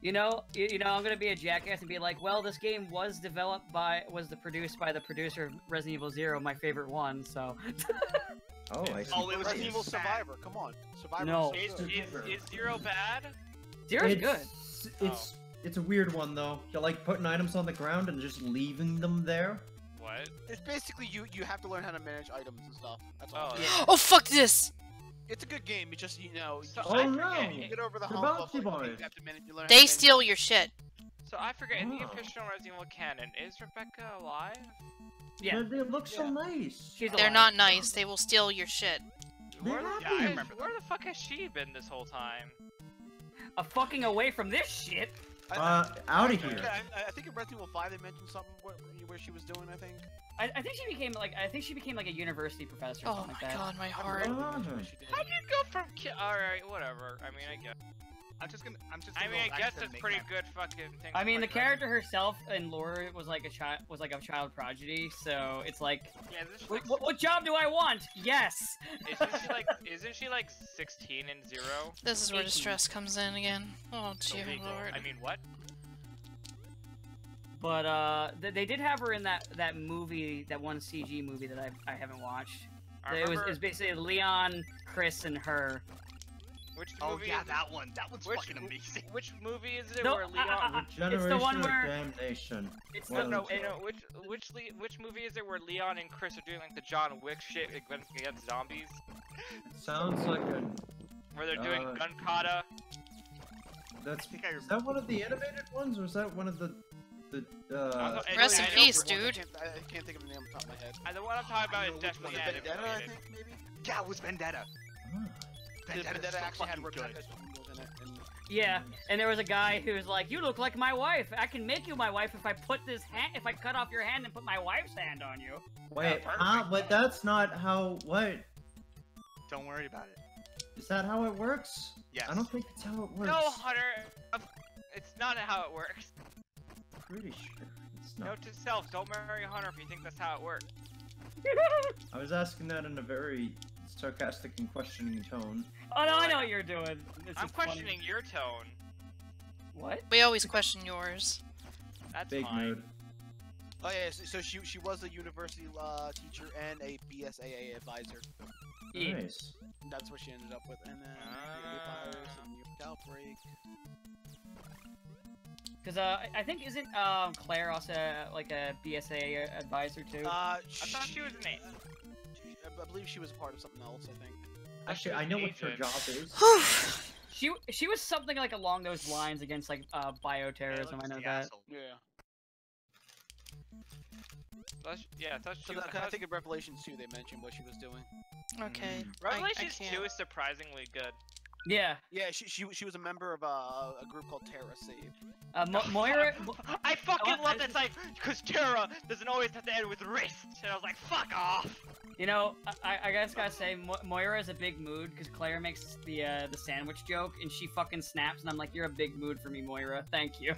You know, you, you know, I'm gonna be a jackass and be like, well, this game was developed by, was the produced by the producer of Resident Evil Zero, my favorite one. So, Oh, I see. Oh, it was Resident Evil. Survivor. Come on, Survivor. No. Is, so is, is Zero bad? Zero's it's, good. It's it's a weird one though. You're like putting items on the ground and just leaving them there. What? It's basically you. You have to learn how to manage items and stuff. That's all. Oh, yeah. Oh fuck this! It's a good game. It's just you know. You So Oh, no. you get over the The hump of like, you have to manage. You learn how to They manage- steal your shit. So I forget. In the Oh. official Resident Evil canon, is Rebecca alive? Yeah. They, they look so Yeah. nice. She's They're alive. not nice. They will steal your shit. Where the, Yeah, I fuck- remember where the fuck has she been this whole time? A fucking away from this shit. I- I- Uh, out of here. I, I think in Resident Evil 5 they mentioned something where, where she was doing. I think. I, I think she became like, I think she became like a university professor or Oh something my like that. god, my heart. don't know what she did. How do you go from ki- Alright, whatever. I mean, I guess. I'm just gonna. I'm just. I Gonna mean, go I guess to it's pretty my- good fucking thing. I mean, the like, character herself in lore was like a child, was like a child prodigy. So it's like, Yeah, this is what, like, what, what job do I want? Yes. isn't she like, isn't she like 16 and zero? This is where 18. distress comes in again. Oh dear Illegal. lord. I mean, what? But uh, th- they did have her in that that movie, that one CG movie that I I haven't watched. I It was it was basically Leon, Chris, and her. Which Oh movie yeah, is that one. That one's Which- fucking amazing. Which movie is it No, where Leon? I- I- Regeneration it's the one where- damnation. It's the no, Okay. no, which which which movie is it where Leon and Chris are doing like the John Wick shit against, against zombies? Sounds like a. Where they're doing Uh, gun kata? That's. I think I Is that one of the animated ones, or is that one of the the? Uh, Rest in peace, dude. I I can't think of the name off the top of my head. Uh, the one I'm talking about is definitely Vendetta, I think, maybe? Yeah, it was Vendetta. Vendetta, Vendetta so actually had good. Rebecca Jingles in it. And yeah. And there was a guy who was like, "You look like my wife. I can make you my wife if I put this hand, if I cut off your hand and put my wife's hand on you." Wait, perfect. huh? But that's not how. What? Don't worry about it. Is that how it works? Yes. I don't think that's how it works. No, Hunter, um, it's not how it works. Pretty sure it's not. Note to self: Don't marry Hunter if you think that's how it works. I was asking that in a very sarcastic and questioning tone. Oh no, I know what you're doing. It's I'm just funny. questioning your tone. What? We always question yours. That's Big fine. mood. Oh yeah, so, so she she was a university uh, teacher and a BSAA advisor. Yeah. Nice. That's what she ended up with, and then the virus and the outbreak. Because uh, I- I think isn't um Claire also uh, like a BSA advisor too? Uh, I thought she was an a- she- I believe she was a part of something else. I think. Actually, I know an what her job is. She she was something like along those lines against like uh bioterrorism. I know that. Yeah. That's- yeah, that's So she, that, I think in Revelations 2 they mentioned what she was doing. Okay. Mm. I- I Revelations 2 is surprisingly good. Yeah. Yeah, she she, she was a member of uh, a group called Terra Save. Uh, Mo- Moira. I fucking Oh, love that this, like, because Terra doesn't always have to end with wrist. And I was like, fuck off. You know, I, I guess gotta say Mo- Moira is a big mood because Claire makes the uh, the sandwich joke and she fucking snaps and I'm like, you're a big mood for me, Moira. Thank you.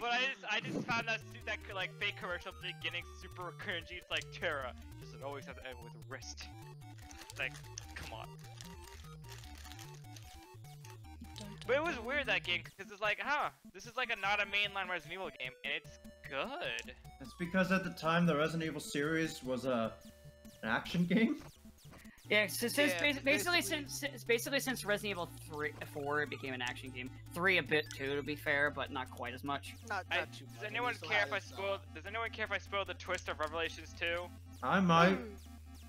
But I just, I just found that su- that like fake commercial at the beginning super cringy. It's like Terra doesn't always have to end with wrist. It's like, come on. But it was weird that game because it's like, huh, this is like a not a mainline Resident Evil game, and it's good. It's because at the time the Resident Evil series was a an action game. Yeah, so since Yeah, basically, basically- since since- basically since Resident Evil 3, 4 it became an action game. 3 a bit too, to be fair, but not quite as much. Not, I- too much. Does I anyone care if I has, spoil? Does anyone care if I spoil the twist of Revelations 2? I might. Mm.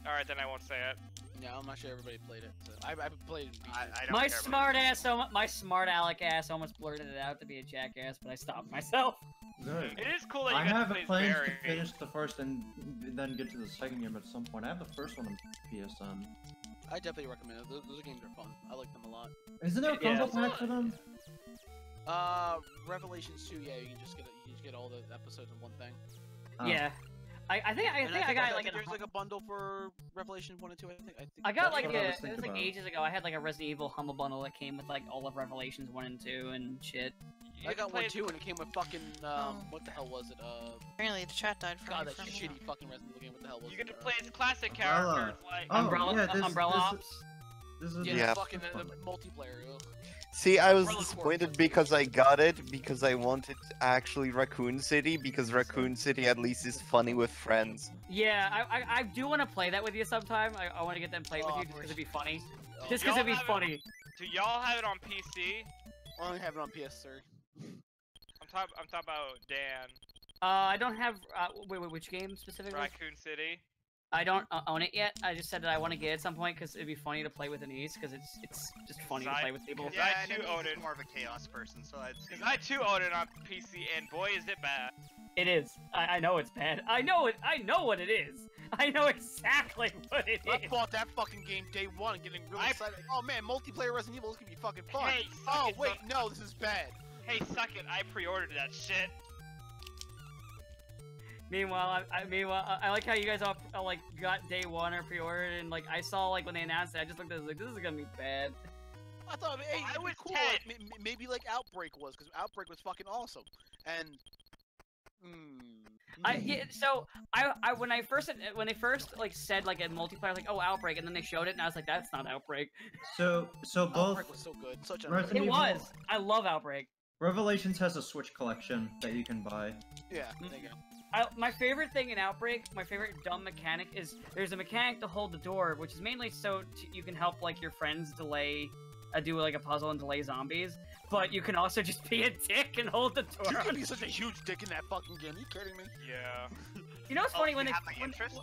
All right, then I won't say it. Yeah, I'm not sure everybody played it. So I, I played it. I. I don't My care about smart ass, almo- my smart aleck ass, almost blurted it out to be a jackass, but I stopped myself. Good. It is cool that you I have to play plans Barry. to finish the first and then get to the second game at some point. I have the first one on PSN. I definitely recommend it. Those, those games are fun. I like them a lot. Isn't there a Yeah. combo pack for them? Uh, Revelations 2, yeah, you can just get you can just get all the episodes in one thing. Oh. Yeah, I, I think I And think I, got like think an, there's like a bundle for Revelation 1 and 2. I think. I, think I got like what I a was it was like about. ages ago. I had like a Resident Evil humble bundle that came with like all of Revelations one and two and shit. You I got one as- too, and it came with fucking um, Oh. what the hell was it? Uh, Apparently the chat died for God, that from shitty fucking Resident Evil game. What the hell was You it? get to Uh, play as classic Umbrella. characters like. Oh, Umbrella yeah, this- Umbrella this- Ops. This is Yeah, Yeah. the fucking uh, the multiplayer. Ugh. See, I was disappointed because I got it because I wanted actually Raccoon City because Raccoon City at least is funny with friends. Yeah, I I, I do want to play that with you sometime. I, I want to get them played with Oh, you just because it'd be funny. Oh, Just because it'd be have it- funny. Do y'all have it on PC? I only have it on PS3. I'm talking. I'm talking about Dan. Uh, I don't have. Uh, wait, wait, which game specifically? Raccoon City. I don't uh, own it yet. I just said that I want to get it at some point because it'd be funny to play with Denise because it's it's just funny to Side- play with people. Yeah, I and too then own he's it. more of a chaos person, so I'd Cause I too own it on PC, and boy is it bad. It is. I, I know it's bad. I know it. I know what it is. I know exactly what it I is. bought that fucking game day one, getting really I- excited. Oh man, multiplayer Resident Evil, this gonna be fucking fun. Hey, oh wait, no, this is bad. Hey, suck it! I pre-ordered that shit. Meanwhile, I, I meanwhile I, I like how you guys all uh, like got day one or pre-ordered and like I saw like when they announced it, I just looked at it like this is gonna be bad. I thought, hey, I it'd was cool. Like, may- may- maybe like Outbreak was, because Outbreak was fucking awesome. And, hmm. I yeah, so I I when I first when they first like said like a multiplayer I was like oh Outbreak and then they showed it and I was like that's not Outbreak. So, so both Outbreak was so good, such a. It was. I love Outbreak. Revelations has a Switch collection that you can buy. Yeah, there you go. I, my favorite thing in Outbreak, my favorite dumb mechanic is there's a mechanic to hold the door, which is mainly so t- you can help like your friends delay, uh, do like a puzzle and delay zombies. But you can also just be a dick and hold the door. You door. can be such a huge dick in that fucking game. Are you kidding me? Yeah. You know what's Oh, funny you when they have my when- interest?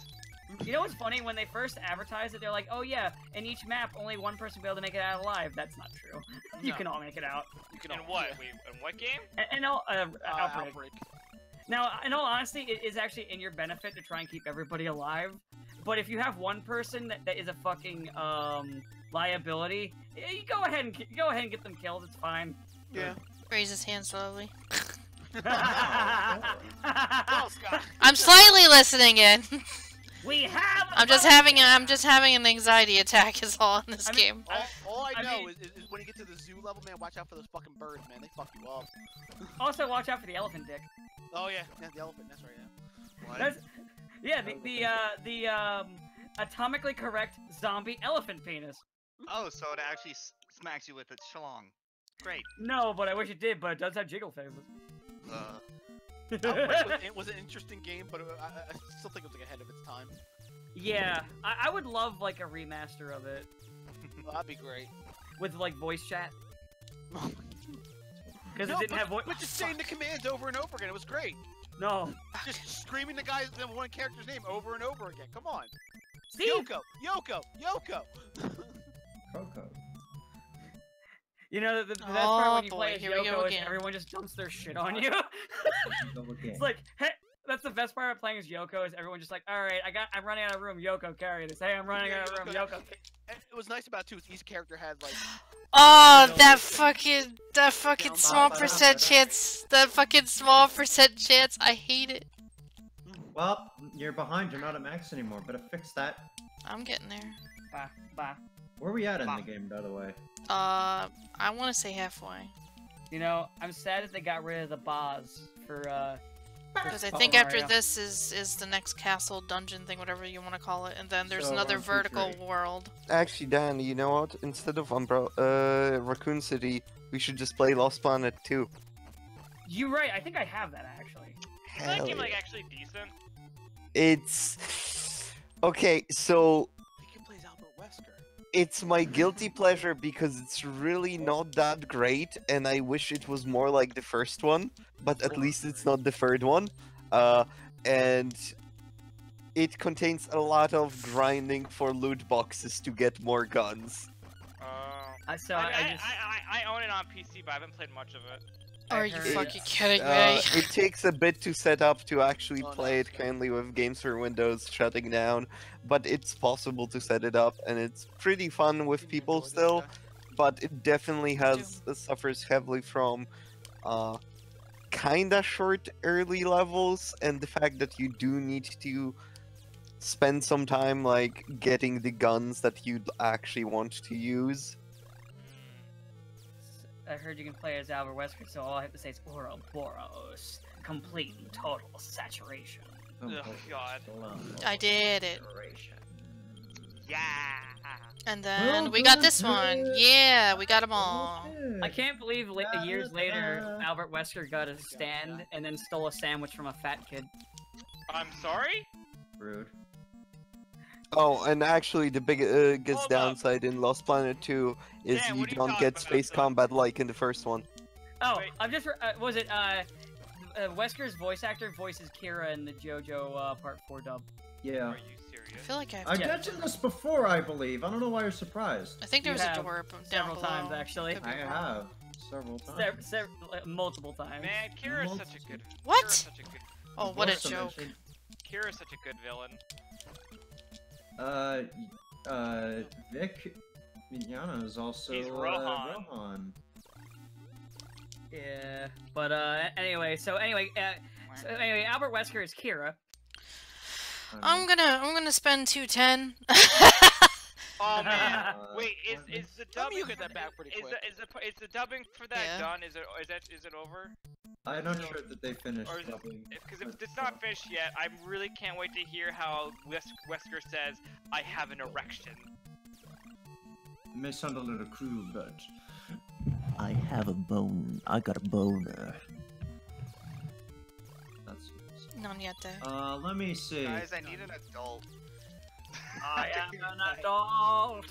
you know what's funny when they first advertise it, they're like, oh yeah, in each map only one person will be able to make it out alive. That's not true. You No. can all make it out. You can In all- what? yeah. Wait, in what game? And, and all, uh, Uh, Outbreak. Outbreak. Now, in all honesty, it is actually in your benefit to try and keep everybody alive. But if you have one person that, that is a fucking um, liability, you go ahead and ki- go ahead and get them killed. It's fine. Yeah. Raise his hand slowly. Well, Scott. I'm slightly listening in. we have. I'm just having a, I'm just having an anxiety attack is all in this I mean, game. All, all I I know mean- is, is, is when you get to the zoo level, man, watch out for those fucking birds, man. They fuck you up. Also, watch out for the elephant dick. Oh yeah, yeah, the elephant. That's right. Yeah. What? That's, yeah, the the uh, the um, atomically correct zombie elephant penis. Oh, so it actually s- smacks you with its schlong. Great. No, but I wish it did. But it does have jiggle phases. Uh, Outbreak was, it was an interesting game, but uh, I, I- I still think it was like ahead of its time. yeah, I, I would love like a remaster of it Well, that'd be great. with like voice chat. Because no, it didn't but, have voice. but just saying the commands over and over again, it was great. No. Just screaming the guy's the one character's name over and over again. Come on, See, Yoko, Yoko, Yoko. Coco. You know the, the best Oh, part when you oh, boy, play as here we go Yoko is again. everyone just dumps their shit on you. It's like, hey, that's the best part of playing as Yoko is everyone just like, all right, I got, I'm running out of room. Yoko, carry this. Hey, I'm running Yeah, out of room. Yoko. Yoko. And it was nice about too is each character had like Oh, that fucking, that fucking small percent chance, that fucking small percent chance. I hate it. Well, you're behind. You're not at max anymore. Better fix that. I'm getting there. Bah, bah. Where are we at in Bah. the game, by the way? Uh, I want to say halfway. You know, I'm sad that they got rid of the boss for uh. Because I for think after this is is the next castle dungeon thing, whatever you want to call it, and then there's So, another on two, vertical three. world. Actually, Dan, you know what? Instead of Umbrella, uh, Raccoon City, we should just play Lost Planet 2. You're right. I think I have that actually. Is that Hell game like actually decent? It's okay. So it's my guilty pleasure because it's really not that great, and I wish it was more like the first one. But at least it's not the third one. Uh, and it contains a lot of grinding for loot boxes to get more guns. Uh, I so I, I, I, I just I, I, I own it on PC, but I haven't played much of it. Are you heard- fucking kidding Uh, me? it takes a bit to set up to actually Oh, play no. it currently with Games for Windows shutting down, but it's possible to set it up, and it's pretty fun with people still. But it definitely has uh, suffers heavily from uh, kinda short early levels, and the fact that you do need to spend some time like getting the guns that you'd actually want to use. I heard you can play as Albert Wesker, so all I have to say is Ouroboros, complete and total saturation. Oh, God. I did it. Yeah. And then we got this one. Yeah, we got them all. I can't believe la- years later Albert Wesker got a stand and then stole a sandwich from a fat kid. I'm sorry? Rude. Oh, and actually, the big- uh, biggest up. downside in Lost Planet 2 is Dan, you what you don't get space combat like in the first one. Oh, Wait. I'm just. Re- uh, was it uh, uh, Wesker's voice actor voices Kira in the JoJo uh, Part Four dub? Yeah. Are you serious? I feel like I've I Yeah. mentioned this before, I believe. I don't know why you're surprised. I think there You was a have door b- down Several below. times, actually. I wrong. have several times. Sev- sev- uh, multiple times. Man, Kira's such a good. What? Such a good. Oh, what a joke. mentioned, Kira's such a good villain. Uh, uh, Vic Mignogna is also He's uh, Rohan. Rohan. Yeah, but uh, anyway, so anyway, uh, so anyway, Albert Wesker is Kira. I'm gonna I'm gonna spend two ten. Oh man, Uh, wait, is is is- the Tell dubbing? you get that back pretty Is quick. the is the is the dubbing for that Yeah. done? Is it is that is it over? I'm not sure that they finished Or is it- dubbing. Because if it's not finished yet, I really can't wait to hear how Wes- Wesker says, "I have an erection." It may sound a little cruel, but I have a bone. I got a boner. that's. Non yet. Uh, let me see. Guys, I need an adult. I am an adult.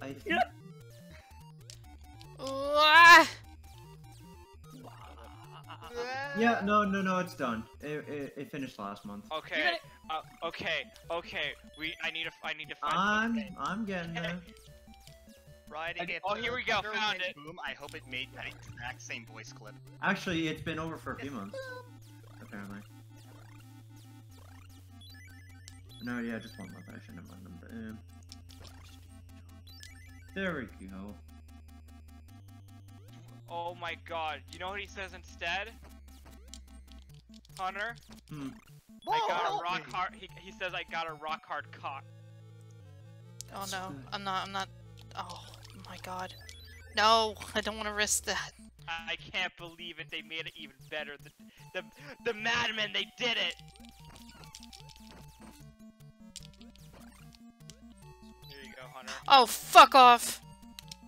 I think Yeah. Ah! Yeah, no, no, no, it's done. It, it, it finished last month. Okay, uh, okay, okay. We I need to I need to find. I'm, okay. I'm getting there. Riding it. oh, here we go, found it. Boom. I hope it made that exact same voice clip. Actually, it's been over for a few months. Apparently. No, yeah, just one month. I shouldn't have run them. But, eh. There we go. Oh my God! You know what he says instead? Hunter, Hmm. I got a rock me. hard. He, he says I got a rock hard cock. Oh no, I'm not. I'm not. Oh my god. No, I don't want to risk that. I I can't believe it. They made it even better. The the the madmen. They did it. Hunter. Oh, fuck off.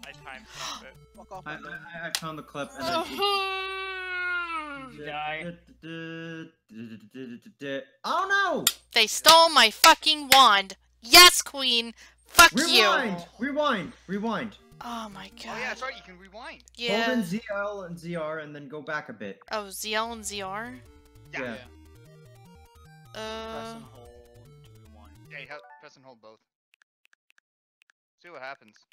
I timestamped it. Fuck off, I. I, I found the clip and then. Die. Oh no! they stole my fucking wand. Yes, queen. Fuck Rewind! you. Rewind! Rewind! Rewind! Oh my god. Oh yeah, that's right. You can rewind. Yeah. Hold in ZL and ZR and then go back a bit. Oh, ZL and ZR. Yeah. Press Uh. and hold to rewind. Yeah, press and hold both. See what happens.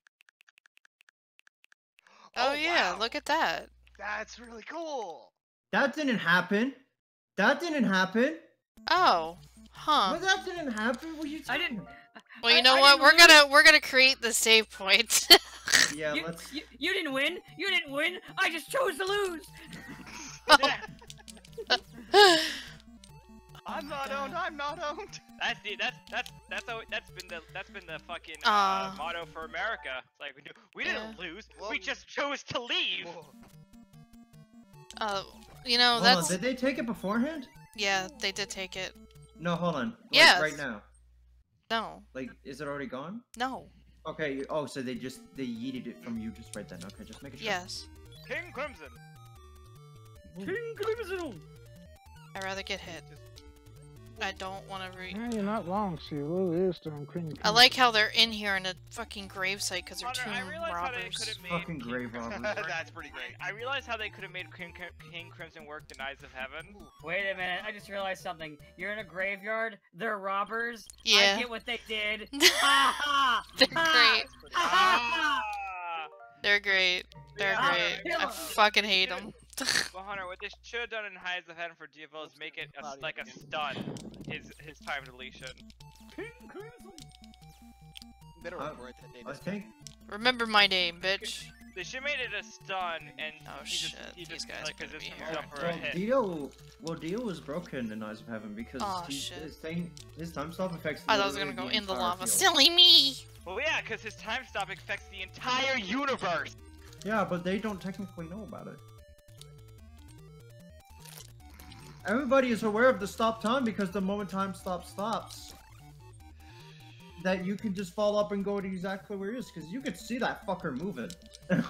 Oh, oh yeah, wow. look at that. That's really cool. That didn't happen. That didn't happen. Oh. Huh. But that didn't happen. What are you I didn't. Well, you I- know I what? We're lose. gonna we're gonna create the save point. Yeah, you, let's. you, you didn't win. You didn't win. I just chose to lose. I'm not owned. I'm not owned. That's the that's that's that's how that's been the that's been the fucking uh, Aw. motto for America. It's like we, do, we didn't lose. Well, we just chose to leave. Whoa. uh, you know Hold on, that's did they take it beforehand? yeah. They did take it. No, hold on. Like, Yes. Right now. No, Like, is it already gone? no. Okay. Oh, so they just they yeeted it from you just right then. Okay, just make it sure. Yes. King Crimson. Ooh. King Crimson. I'd rather get hit. I don't want to read. Yeah, you're not wrong. She really is doing creamy. I like how they're in here in a fucking gravesite because they're Hunter, tomb I realize how they could robbers. Fucking grave robbers. That's pretty great. I realize how they could have made King, King Crimson work the Eyes of Heaven. Wait a minute, I just realized something. You're in a graveyard, they're robbers. Yeah. I get what they did. ha ha! They're great. ha, ha! They're great. They're Yeah, great. I fucking hate them. Well, Hunter, what they should have done in Eyes of Heaven for DFO is make it a, like a stun. His his time deletion. Better Uh, that they I just think Remember my name, bitch. They should made it a stun and Oh, he just, shit, he these just guys like are gonna be here. a well, hit. Dio, well, Dio was broken in Eyes of Heaven because Aw, he, shit. his thing, his time stop affects. I thought I was gonna literally go in the lava. field. Silly me! Well, yeah, because his time stop affects the entire universe. Yeah, but they don't technically know about it. Everybody is aware of the stop time because the moment time stop stops, that you can just fall up and go to exactly where he is because you could see that fucker moving.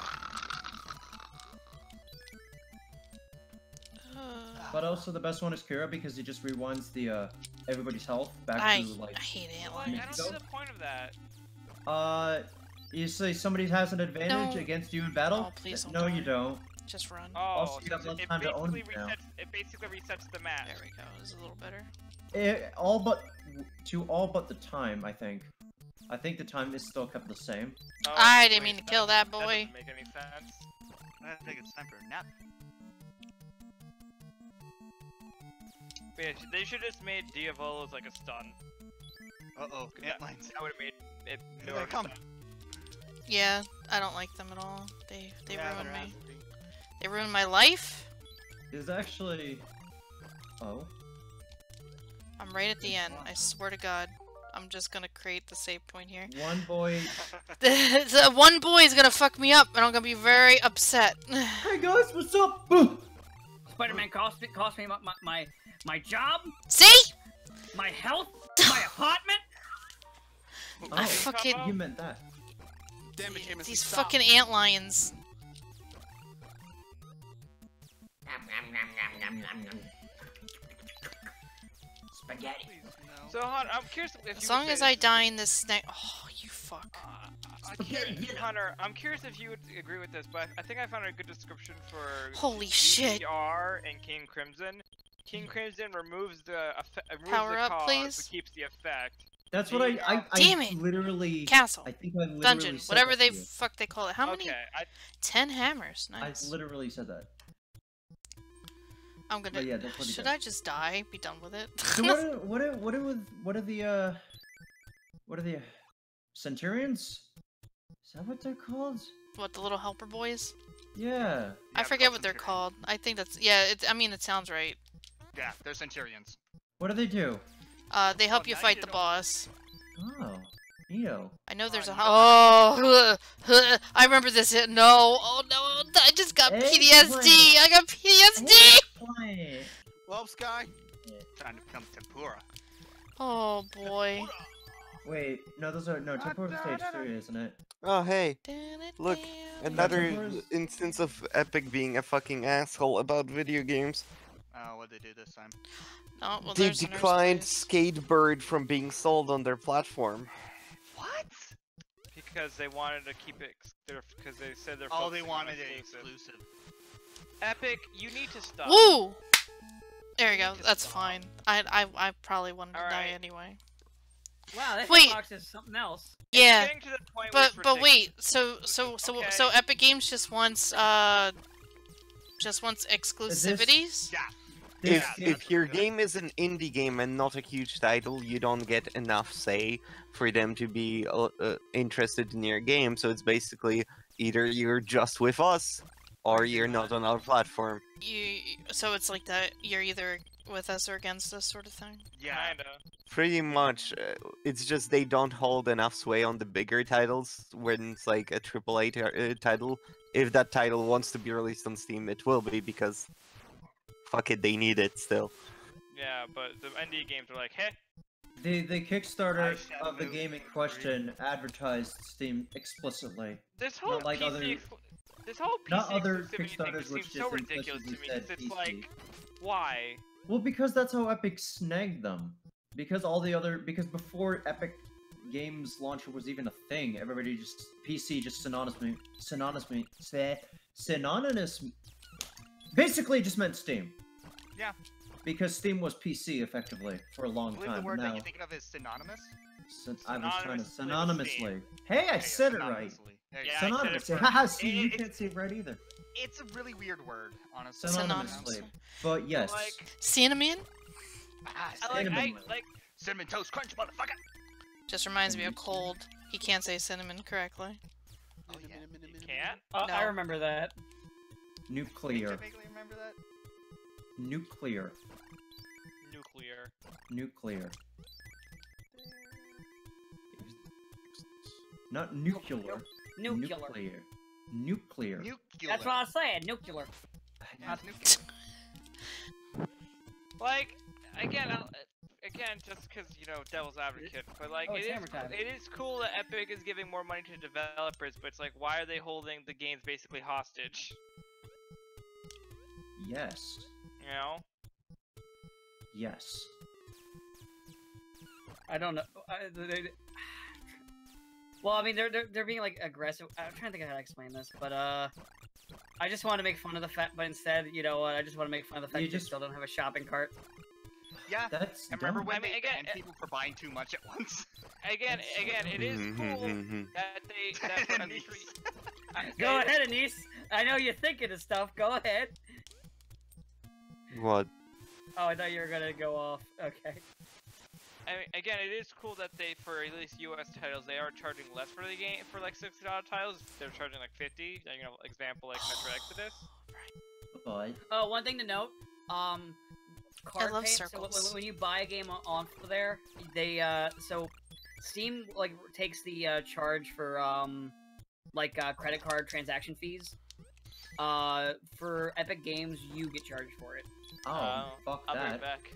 but also the best one is Kira because he just rewinds the uh, everybody's health back I, to like I hate Like, Antlion. I don't see the point of that. uh you say somebody has an advantage No. against you in battle. Oh, please don't no, die. you don't. Just run. Oh, Also, you so have less it time to own basically it now. Resets. It basically resets the map. There we go. It's a little better. Eh, all but to all but the time, I think. I think the time is still kept the same. Oh, I didn't wait, mean to kill that doesn't boy. make any sense. I think it's time for a nap. But yeah, they should have just made Diavolo's like a stun. Uh oh, That, antlines. that would have made it Here more they come. Yeah, I don't like them at all. They they Yeah, ruined they're me. They ruined my life. Is actually. Oh. I'm right at the end. I swear to God. I'm just gonna create the save point here. One boy. the one boy is gonna fuck me up, and I'm gonna be very upset. hey guys, what's up? Spider-Man cost me cost me my, my my my job, See? my health, my apartment. I Oh, fucking you meant that. Damn it, Jameson, these stop. fucking ant lions. Spaghetti. So, Hunter, I'm curious if you As long as I die in this snake. Oh, you fuck. Uh, I'm curious, Hunter, I'm curious if you would agree with this, but I think I found a good description for Holy shit. GER and King Crimson. King Crimson removes the removes Power the up, cause, please. but keeps the effect. That's what I. I, I Damn it. literally. Castle. I think I literally Dungeon. said Whatever they fuck they call it. How many? I, Ten hammers. Nice. I literally said that. I'm gonna. But yeah, that's what he Should did. I just die? Be done with it? So what? Are, what? Are, what are with? What are the? uh What are the? Uh, Centurions? Is that what they're called? what the little helper boys? Yeah. I forget what they're Centurions. called. I think that's yeah. It, I mean, it sounds right. Yeah, they're Centurions. What do they do? Uh, they help Oh, you fight you the boss. Oh, Neo. I know there's a Oh, oh. huh, I remember this. hit- No, oh no! I just got Hey, PTSD. wait. I got PTSD. Play. Well, Skye. Trying to become tempura. Oh boy. Wait, no, those are no Tempura Stage Three, isn't it? Oh hey, Look, another Tempora's- instance of Epic being a fucking asshole about video games. Oh, what they do this time? Oh, well, they there's a nurse declined place. Skatebird from being sold on their platform. What? because they wanted to keep it because they said they're Oh, they focusing on wanted it exclusive. Exclusive. Epic, you need to stop. Woo! There you go. That's stop. fine. I I I probably wanted to die anyway. Wow, that Wait. box is something else. Yeah, to the point but but wait. So so so Okay. so Epic Games just wants uh just wants exclusivities. Yeah. This If Yeah, if your good. game is an indie game and not a huge title, you don't get enough say for them to be uh, uh, interested in your game. So it's basically either you're just with us or you're not on our platform. You so it's like that. You're either with us or against us, sort of thing. Yeah. Kinda. Pretty much, uh, it's just they don't hold enough sway on the bigger titles when it's like a AAA ti- uh, title. If that title wants to be released on Steam, it will be because fuck it, they need it still. Yeah, but the indie games are like, hey, The the Kickstarter of the game in question advertised Steam explicitly. this whole like PC, other- exclu- this whole PC not other thing Kickstarters which seems so ridiculous to me. it's PC. like, why? Well, because that's how Epic snagged them. because all the other because before Epic Games launcher was even a thing, everybody just PC just synonymously synonymously say synonymous basically just meant Steam. Yeah. Because Steam was PC effectively for a long time. the word now, that you're thinking of is synonymous. syn- I was trying to synonymously. Hey, I said it right. Synonymously. There you Yeah, go. I said it Synonymous. first. Haha, see, It- you it's- can't say it right either. It's a really weird word, honestly. Synonymously. But yes. Like, Cinnamon Ah, I like, I, Cinnamon. like, cinnamon toast crunch, motherfucker. just reminds me of cold. He can't say cinnamon correctly. Oh, yeah. can't? Uh, I remember that. Did you Nuclear. vaguely remember that? Nuclear. Nuclear. Nuclear. Not nuclear. Nuclear. Nuclear. Nuclear. Nuclear. That's what I was saying. Nuclear. Yeah, nuclear. Like, again, I'll, uh, again, just because you know, devil's advocate, but like, Oh, it's is hammer time. it is cool that Epic is giving more money to developers, but it's like, why are they holding the games basically hostage? Yes. You know? Yes. I don't know. I, they, they- well, I mean, they're, they're they're being like aggressive. I'm trying to think of how to explain this, but uh, I just want to make fun of the fact, but instead, you know what? I just want to make fun of the fact You that they just- still don't have a shopping cart. Yeah. That's And remember dumb. when I mean, again, banned people for buying too much at once? Again, again, it is cool mhm. that they that for Nice. E3 I- Go ahead, Anise. I know you're thinking of stuff. Go ahead. What? Oh, I thought you were gonna go off. Okay. I mean, again, it is cool that they, for at least U.S. titles, they are charging less for the game for like sixty dollar titles. They're charging like fifty. You know, example like Metro Exodus. But Oh, one thing to note. Um, card I love pay- so when- circles. when you buy a game on, on there, they uh, so Steam like takes the uh, charge for um, like uh, credit card transaction fees. Uh, for Epic Games, you get charged for it. oh, Uh, fuck I'll bring that. it back.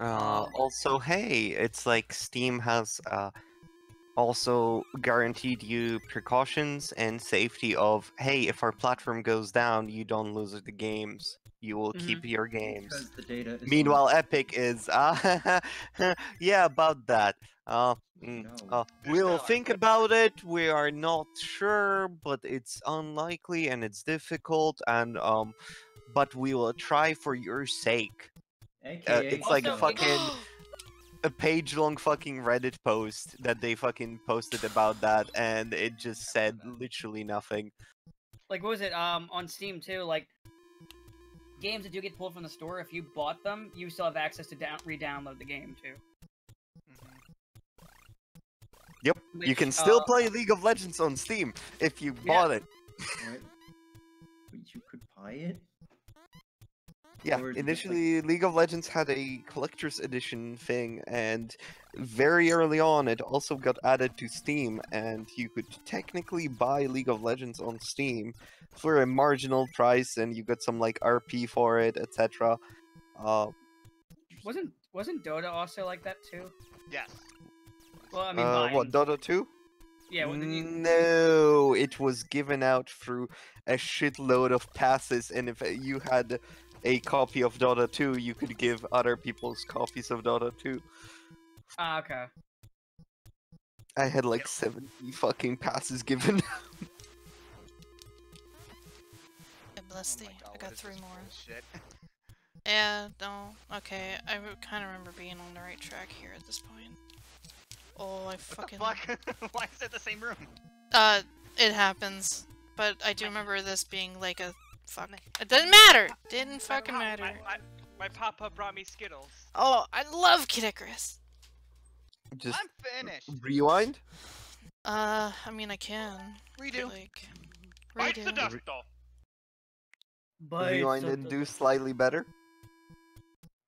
Uh, also, hey, it's like Steam has uh, also guaranteed you precautions and safety of, hey, if our platform goes down, you don't lose the games. You will keep your games. Because the data is Meanwhile, Epic is, uh, yeah, about that. Uh, mm, No. uh, we'll think about it. We are not sure, but it's unlikely and it's difficult. And um, but we will try for your sake. AKA, it's like a fucking a page long fucking Reddit post that they fucking posted about that, and it just said literally nothing. Like, what was it? Um, on Steam too. Like, games that do get pulled from the store, if you bought them, you still have access to down re-download the game too. Mhm. Yep, you can still uh, play League of Legends on Steam if you Yeah. bought it. Wait, Wait, you could buy it? Yeah, Or is it just, like- initially League of Legends had a collector's edition thing, and very early on it also got added to Steam, and you could technically buy League of Legends on Steam for a marginal price, and you got some like RP for it, etc. Uh, Wasn't wasn't Dota also like that too? Yes. Well, I mean, uh, what Dota 2? Yeah, what did you? No, it was given out through a shitload of passes, and if uh, you had a copy of Dota 2, you could give other people's copies of Dota 2. Ah, okay. I had like 70 fucking passes given. Yeah, bless Oh thee. my God, I got three more. bullshit? Yeah, no. Okay, I kind of remember being on the right track here at this point. Oh, I What fucking. the fuck? Why is it the same room? Uh, it happens. But I do remember this being like a fuck. It doesn't matter. Didn't fucking my, matter. My, my, my papa brought me Skittles. Oh, I love Kid Icarus. Just I'm finished. rewind. Uh, I mean I can. Redo. Like, Bites the dust off. Bites rewind of and the- do slightly better.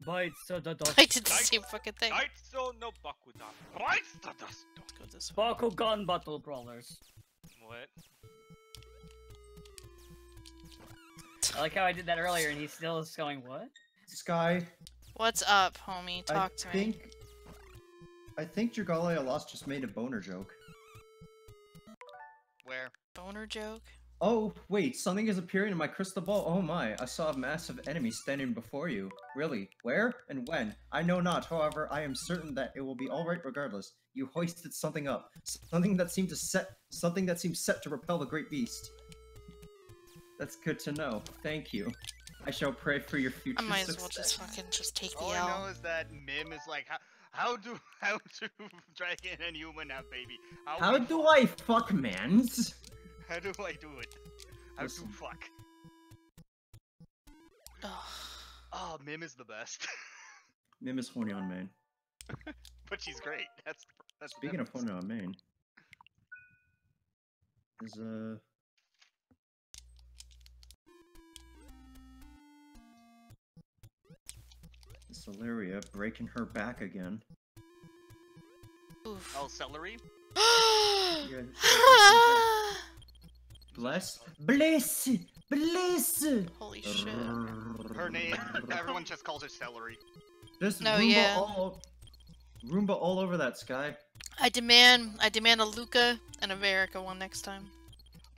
Bites of the dust. I did the Bites- same fucking thing. Daisan no Bakudan. Bites the dust off. Go this way. Bakugan Battle Brawlers. What? I like how I did that earlier, and he still is going, "What?" Skye, What's up, homie? Talk I to think... me. I think Dragalia Lost just made a boner joke. Where? Boner joke? Oh, wait, something is appearing in my crystal ball. Oh my, I saw a massive enemy standing before you. Really? Where and when? I know not, however, I am certain that it will be alright regardless. You hoisted something up. Something that seemed to set something that seems set to repel the great beast. That's good to know. Thank you. I shall pray for your future I might as well success. just fucking just take the All I L. know is that Mym is like, how, how do how do dragon and human have baby? How we do fuck? I fuck mans? How do I do it? How Listen. to fuck? Ugh. Oh, Mym is the best, Mym is horny on main. but she's great. That's that's. the Speaking of difference. horny on main, is uh. Is Valeria breaking her back again? Oof. Oh, celery. Bless, bless, bless. Holy shit. Her name. Everyone just calls her celery. This No, Roomba yeah. all, Roomba all over that sky. I demand, I demand a Luca and a Verica one next time.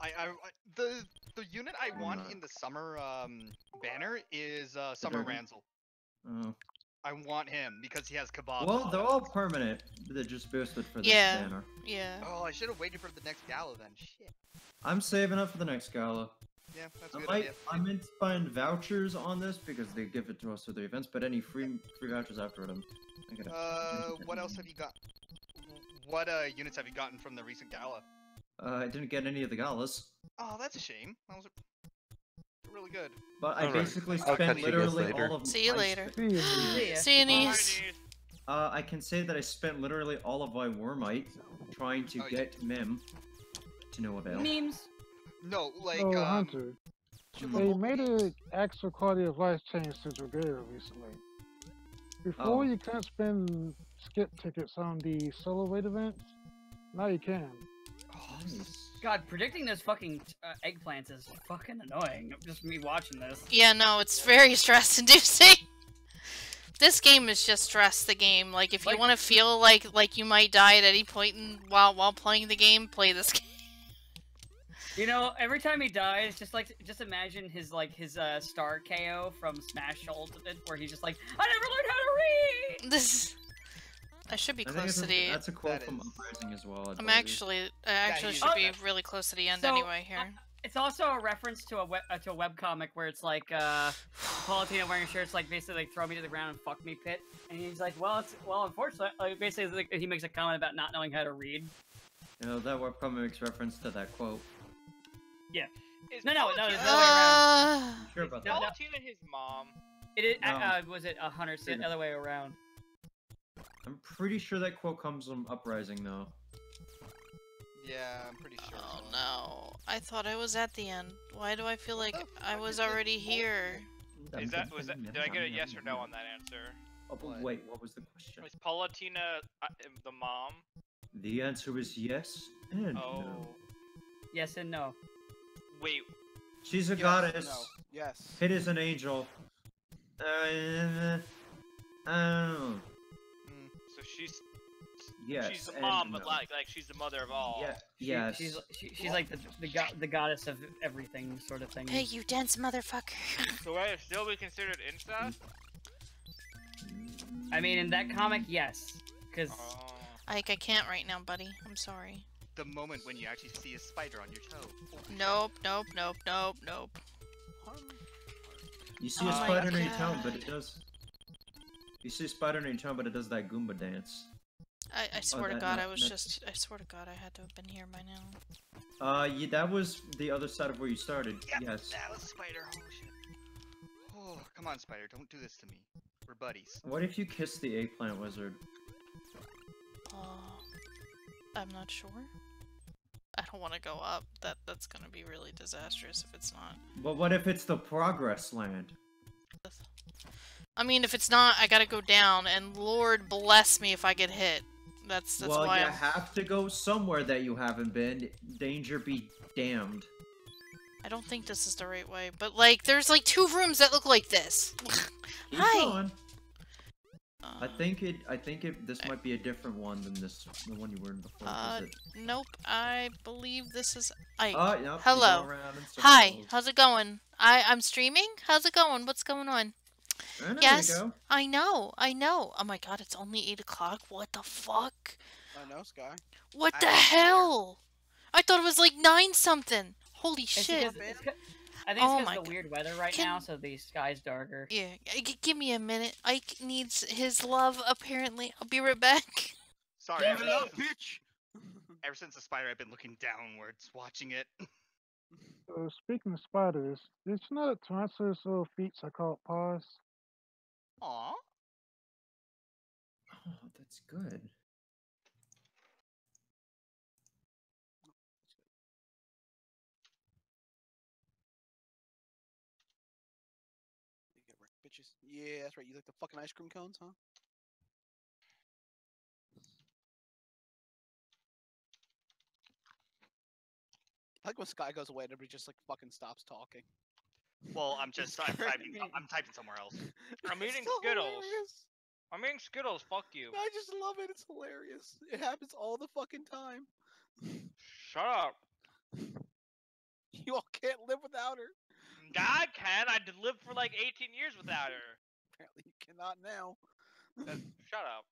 I, I, I the the unit I want in the summer um banner is uh Summer dragon? Ranzal. Oh. I want him because he has kebab. Well, on they're him. all permanent. They're just boosted for this Yeah. banner. Yeah. Oh, I should have waited for the next gala then. Shit. I'm saving up for the next gala. Yeah, that's a I good might, idea. I meant to find vouchers on this because they give it to us for the events, but any free free vouchers after them. I gotta- Uh, what else have you got? What uh units have you gotten from the recent gala? Uh, I didn't get any of the galas, Oh, that's a shame. That was really good. but I Alright, basically I'll spent catch you guys literally all of. See you I later. See you. See you, Bye, niece. niece. Uh, I can say that I spent literally all of my Wyrmite trying to Oh, yeah. get Mym to no avail. Memes. No, like So, um, Hunter, should they made an actual quality of life change to Dragalia recently. Before Oh. you couldn't spend skip tickets on the solo raid events. Now you can. Oh, Nice. God, predicting those fucking uh, eggplants is fucking annoying. Just me watching this. Yeah, no, it's very stress inducing. This game is just stress the game. Like if you want to feel like like you might die at any point in, while while playing the game, play this game. You know, every time he dies, just like just imagine his like his uh star KO from Smash Ultimate, where he's just like, I never learned how to read. This I should be I close to a- the that's a quote That from is- Uprising as well. I I'm actually I actually he's- should be Okay. really close to the end So, anyway here. It's also a reference to a web uh, to a web comic where it's like uh Palutena wearing shirts like basically like throw me to the ground and fuck me pit, and he's like, well, it's well, unfortunately, like, basically like, he makes a comment about not knowing how to read. You know, that webcomic makes reference to that quote. Is No, no, no, Palutena- it's the other way around. Uh, Sure about No, that. no. Palutena his mom? It is, No. uh, was it a hunter? It's the other way around. I'm pretty sure that quote comes from Uprising though. Yeah, I'm pretty sure. oh no. I thought I was at the end. Why do I feel like I was already bullshit? here? Is that was that? Did I get a yes or no on that answer? Oh, but What? wait, what was the question? Was Palutena uh, the mom? The answer is yes and Oh, no. Yes and no. wait. She's a Yes, goddess. No. Yes. Hit is an angel. Uh, oh, Mm, So she's yes. she's the and mom, but no. like like she's the mother of all. Yeah, She- She's she, she's like the the, go- the goddess of everything, sort of thing. Hey, you dense motherfucker. So would it still be considered incest? I mean, in that comic, yes, because Oh. Ike, I can't right now, buddy. I'm sorry. The moment when you actually see a spider on your toe. Nope, nope, nope, nope, nope. You see a Oh my spider in your town, but it does. You see a spider in your town, but it does that Goomba dance. I, I swear to God, no, I was that- just. I swear to God, I had to have been here by now. Uh, yeah, that was the other side of where you started. Yep, Yes. that was spider. Oh shit. Oh, come on, spider. Don't do this to me. We're buddies. What if you kiss the eggplant wizard? Oh, I'm not sure. I don't want to go up. That that's gonna be really disastrous if it's not. But what if it's the progress land? I mean, if it's not, I gotta go down, and Lord bless me if I get hit. That's that's well, why you I'm. have to go somewhere that you haven't been. Danger be damned. I don't think this is the right way, but like, there's like two rooms that look like this. Hi. going. I think it. I think it. This might be a different one than this, the one you were in before. Uh, nope. I believe this is I. Oh, yep, Hello. going around in Hi. How's it going? I I'm streaming. How's it going? What's going on? I know, yes. Nico. I know. I know. Oh my god! It's only eight o'clock. What the fuck? I know, Skye. What I the don't care. hell? I thought it was like nine something. Holy It's shit! because- it's 'cause- I think Oh it's my because of God. the weird weather right Can- now, so the sky's darker. Yeah, g- g- give me a minute. Ike needs his love, apparently. I'll be right back. Sorry, Give ever, it up, bitch! ever since the spider, I've been looking downwards, watching it. So speaking of spiders, did you know that Tyrannosaurus little feet are called paws? Aw. Oh, that's good. You get wrecked, bitches. Yeah, that's right. You like the fucking ice cream cones, huh? I like when Skye goes away and everybody just like fucking stops talking. Well, I'm just I'm typing, I'm typing somewhere else. I'm eating so Skittles. hilarious. I'm eating Skittles. Fuck you. I just love it. It's hilarious. It happens all the fucking time. Shut up. You all can't live without her. I can. I did live for like 18 years without her. Apparently, you cannot now. Uh, Shut up.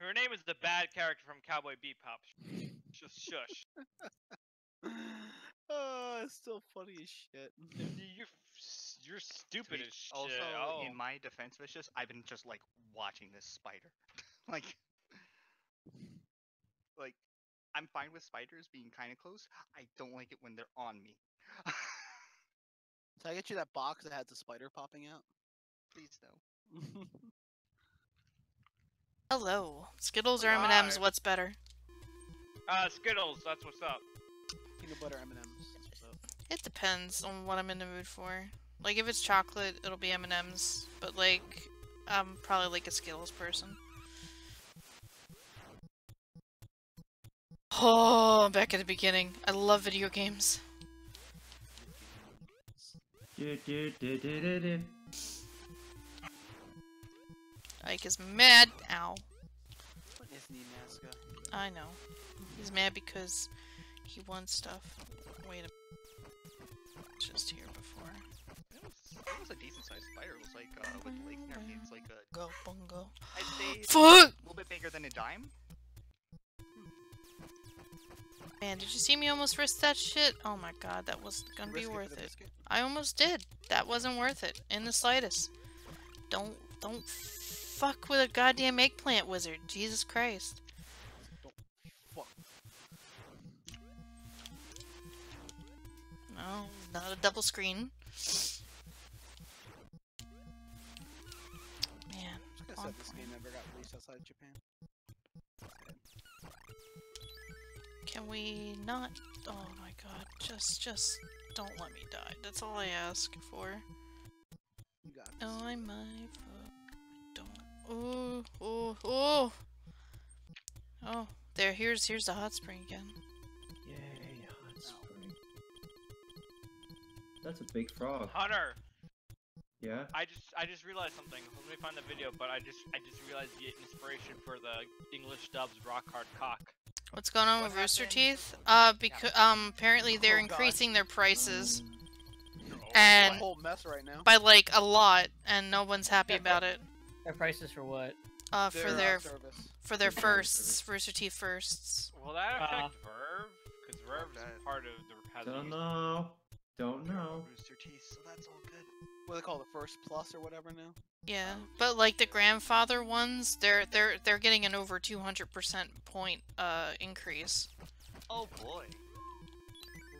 Her name is the bad character from Cowboy Bebop. Just shush. oh, it's still funny as shit. You're f- you're stupid as shit. Also, oh. in my defense, vicious, I've been just like watching this spider, like, like, I'm fine with spiders being kind of close. I don't like it when they're on me. So I get you that box that has the spider popping out. Please no. Hello. Skittles or M&M's, what's better? Uh, Skittles. That's what's up. Peanut butter M and M's. It depends on what I'm in the mood for. Like, if it's chocolate, it'll be M&M's. But, like, I'm probably, like, a Skittles person. Oh, back at the beginning. I love video games. Ike is mad. Ow. What is the Nazca? I know. He's mad because he won stuff. Wait a Just here before. It was, it was a decent sized spider. It was like uh, with the lake and everything. It's like a, Go, bungo. I'd say Fuck! a little bit bigger than a dime. Man, did you see me almost risk that shit? Oh my god, that wasn't gonna be Risk it for worth the it. I almost did. That wasn't worth it in the slightest. Don't don't fuck with a goddamn eggplant wizard. Jesus Christ. No, not a double screen. Man, I was gonna say this game never got released outside Japan. Can we not? Oh my god, just just don't let me die. That's all I ask for. You got this. Oh, I might. Don't. Oh, oh, oh. Oh, there. Here's here's the hot spring again. That's a big frog. Hunter, Yeah. I just I just realized something. Let me find the video, but I just I just realized the inspiration for the English dubs Rock Hard Cock. What's going on What with Rooster? Teeth? Uh, because um, apparently they're Oh, God. increasing their prices It's And- a whole mess right now. by like a lot, and no one's happy Yeah, about it. Their prices for what? Uh, for their service. for their Their firsts, Rooster Teeth firsts. Will that affect Uh, Verve? Because Verve's that. part of the has a Don't use- know. Don't know. Rooster teeth, so that's all good. What do they call it? The first plus or whatever now? Yeah, but like the grandfather ones, they're they're they're getting an over 200% point uh increase. Oh boy.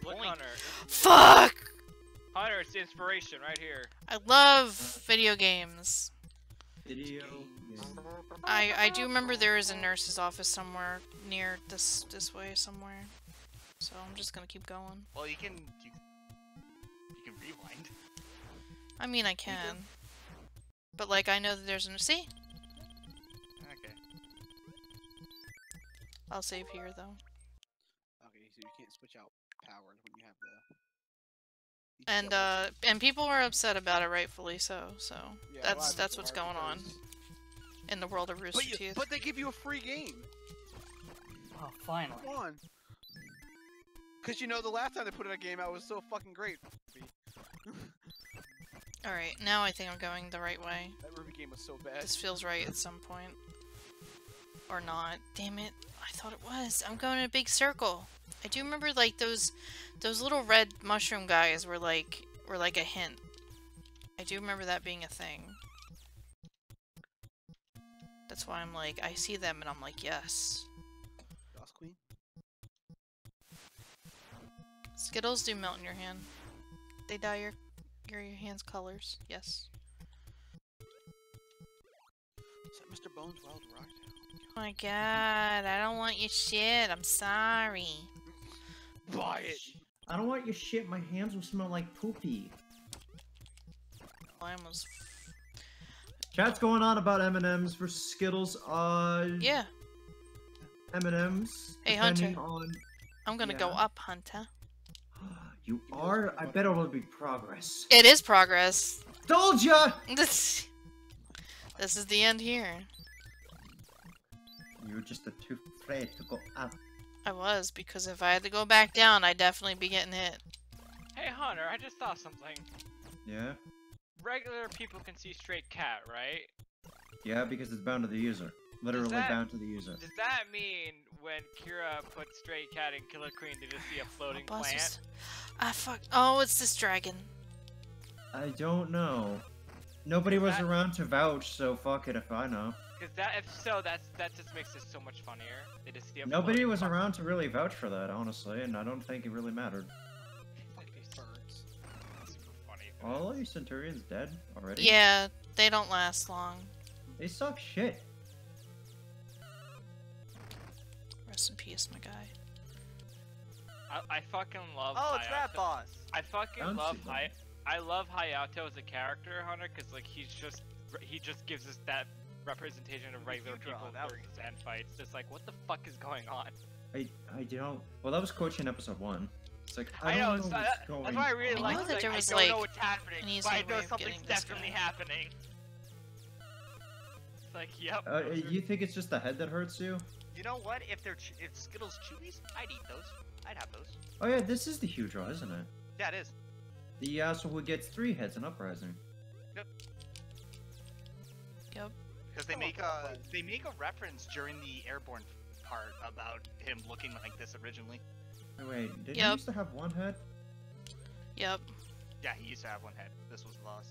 Look, Boink. Hunter. Fuck! Hunter, it's inspiration right here. I love video games. Video. game. I I do remember there is a nurse's office somewhere near this this way somewhere. So I'm just gonna keep going. Well, you can you, you can rewind. I mean I can. But like I know that there's a see? Okay. I'll save here though. Okay, so you can't switch out power when you have the And uh, and people are upset about it, rightfully so. So Yeah, that's of that's what's going on in the world of Rooster But, you, Teeth. but they give you a free game. Oh, finally. Come on. Cause you know the last time they put in a game out was so fucking great. All right, now I think I'm going the right way. That Ruby game was so bad. This feels right at some point, or not. Damn it! I thought it was. I'm going in a big circle. I do remember like those those little red mushroom guys were like were like a hint. I do remember that being a thing. That's why I'm like I see them and I'm like yes. Skittles do melt in your hand. They dye your your, your hand's colors. Yes. Is that Mr. Bones Wild Rock? Oh my god! I don't want your shit. I'm sorry. Buy it. I don't want your shit. My hands will smell like poopy. I almost. Chat's going on about M&Ms versus Skittles. Uh, Yeah. M&Ms. Hey, Hunter. On I'm gonna go up, Hunter. You are. I bet it'll be progress. It is progress. Told ya. This. This is the end here. You're just too afraid to go up. I was because if I had to go back down, I'd definitely be getting hit. Hey Hunter, I just thought something. Yeah. Regular people can see stray cat, right? Yeah, because it's bound to the user. Literally that- bound to the user. Does that mean when Kira put stray cat in Killer Queen, did you see a floating boss plant? was- Ah, fuck. Oh, it's this dragon. I don't know. Nobody was That- around to vouch, so fuck it if I know. Because that, if so, that's that just makes it so much funnier. They just see a Nobody was fuck- around to really vouch for that, honestly, and I don't think it really mattered. All of you Centurions dead already? Yeah, they don't last long. They suck shit. Rest in peace, my guy. I, I fucking love. Oh, it's that boss. I fucking Bouncy love boss. Hay- I love Hayato as a character, Hunter, because like he's just he just gives us that representation of regular people that during was Zen fights. Just like what the fuck is going on? I I don't. Well, that was Koichi in episode one. It's like I, I, know, don't know uh, what's going that's why I really I like. know that there was, I don't know like, what's happening, an but easier I way know something's definitely happening. It's like, yep. Uh, you think it's just the head that hurts you? You know what? If they're ch- if Skittles Chewies, I'd eat those. I'd have those. Oh yeah, this is the huge draw, isn't it? Yeah, it is. The uh, asshole who gets three heads in Uprising. Yep. Yep. Because they Come make a bud. Uh, they make a reference during the airborne part about him looking like this originally. Oh, wait, did Yep. he used to have one head? Yep. Yeah, he used to have one head. This was lost.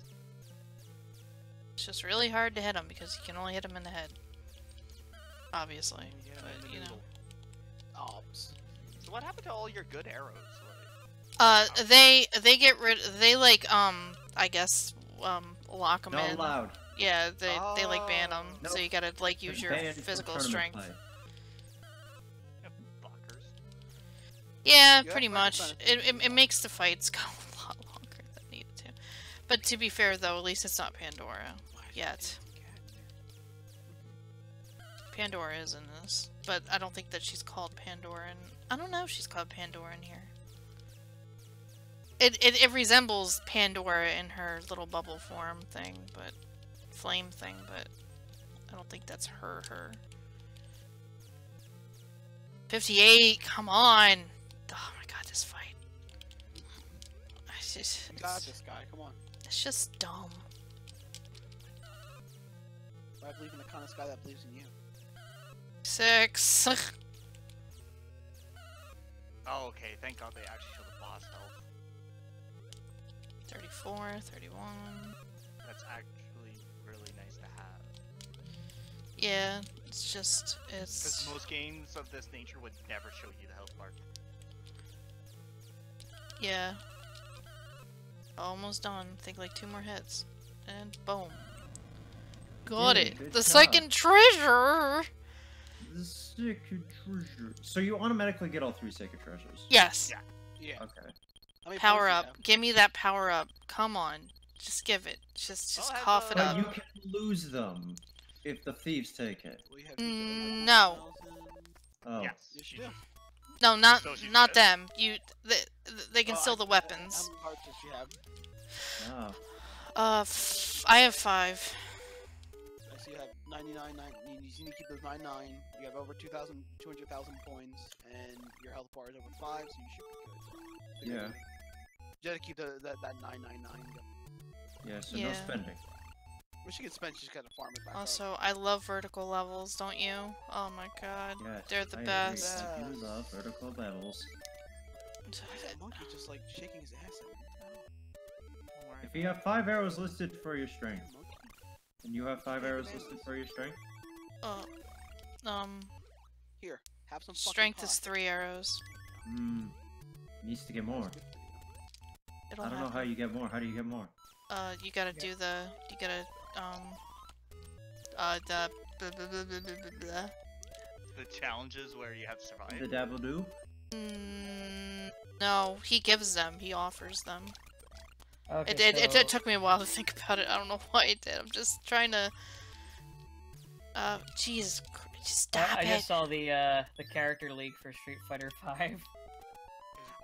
It's just really hard to hit him because you can only hit him in the head. Obviously. Yeah, But, you know. middle. Ops. So what happened to all your good arrows? Like, Uh, they they get rid. They like um I guess um lock them Not in. allowed. Yeah, they they like ban them. Oh. So you gotta like use your physical strength. play. Yeah, Yeah, pretty much. It, it, it makes the fights go a lot longer than needed to. But to be fair, though, at least it's not Pandora yet. Pandora is in this, but I don't think that she's called Pandora. And I don't know if she's called Pandora in here. It, it it resembles Pandora in her little bubble form thing, but flame thing, but I don't think that's her. Her. Fifty-eight. Come on. Oh my god, this fight. It's just, You got this guy. Come on. it's just dumb. I believe in the kind of guy that believes in you. Six. Oh, okay. Thank God they actually show the boss health. 34, 31. That's actually really nice to have. Yeah, it's just, it's... Because it's... most games of this nature would never show you the health bar. Yeah. Almost done. think like two more hits. And boom. Got Yeah, it. The job. second treasure! The sacred treasure. So you automatically get all three sacred treasures. Yes. Yeah. Yeah. Okay. How many Power points do you up. Give me that power up. Come on. Just give it. Just just I'll cough it a- up. you can lose them if the thieves take it. We have Mm, no. Oh. Yes. Yes, you you do. No, not So not did. them. You, they, they can Oh, steal I- the How weapons. many hearts does she have? Ah, Uh, f- I have five. I see you have 99, nine, you you need to keep those 99. You have over 2,000, 200,000 points, and your health bar is over 5, so you should be good. yeah, You gotta keep the, that, that 999. yeah. So no spending. When she gets spent, she's gotta farm it back up. Also, I love vertical levels, don't you? Oh my god, Yes, they're the I agree. best. I do love vertical levels. That monkey just like shaking his ass at me? If you have five arrows listed for your strength, Monkey? And you have five arrows listed for your strength, Uh, um, Here, have some strength is three arrows. hmm, needs to get more. It'll I don't know how you get more. How do you get more? Uh, you gotta do the, you gotta, um, uh, the, blah, blah, blah, blah, blah, blah, blah. The challenges where you have to survive. The dabble do. Mm, no, he gives them. He offers them. Okay, It, it, it, so- it took me a while to think about it. I don't know why it did. I'm just trying to. Uh, Jesus, Christ, stop I, I it. just saw the uh the character leak for Street Fighter Five.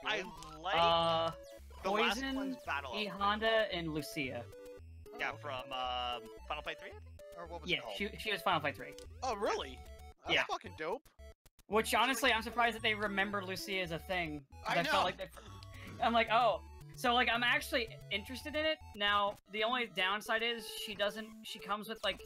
I like Uh, the last Poison, one's battle. E Honda, and Lucia. Yeah, from um, Final Fight 3, Or what was Yeah, it called? she she was Final Fight Three. Oh, really? That's Yeah. fucking dope. Which honestly, I'm surprised that they remember Lucia as a thing. I felt know. like they, I'm like, oh, so like I'm actually interested in it. Now, the only downside is she doesn't. She comes with like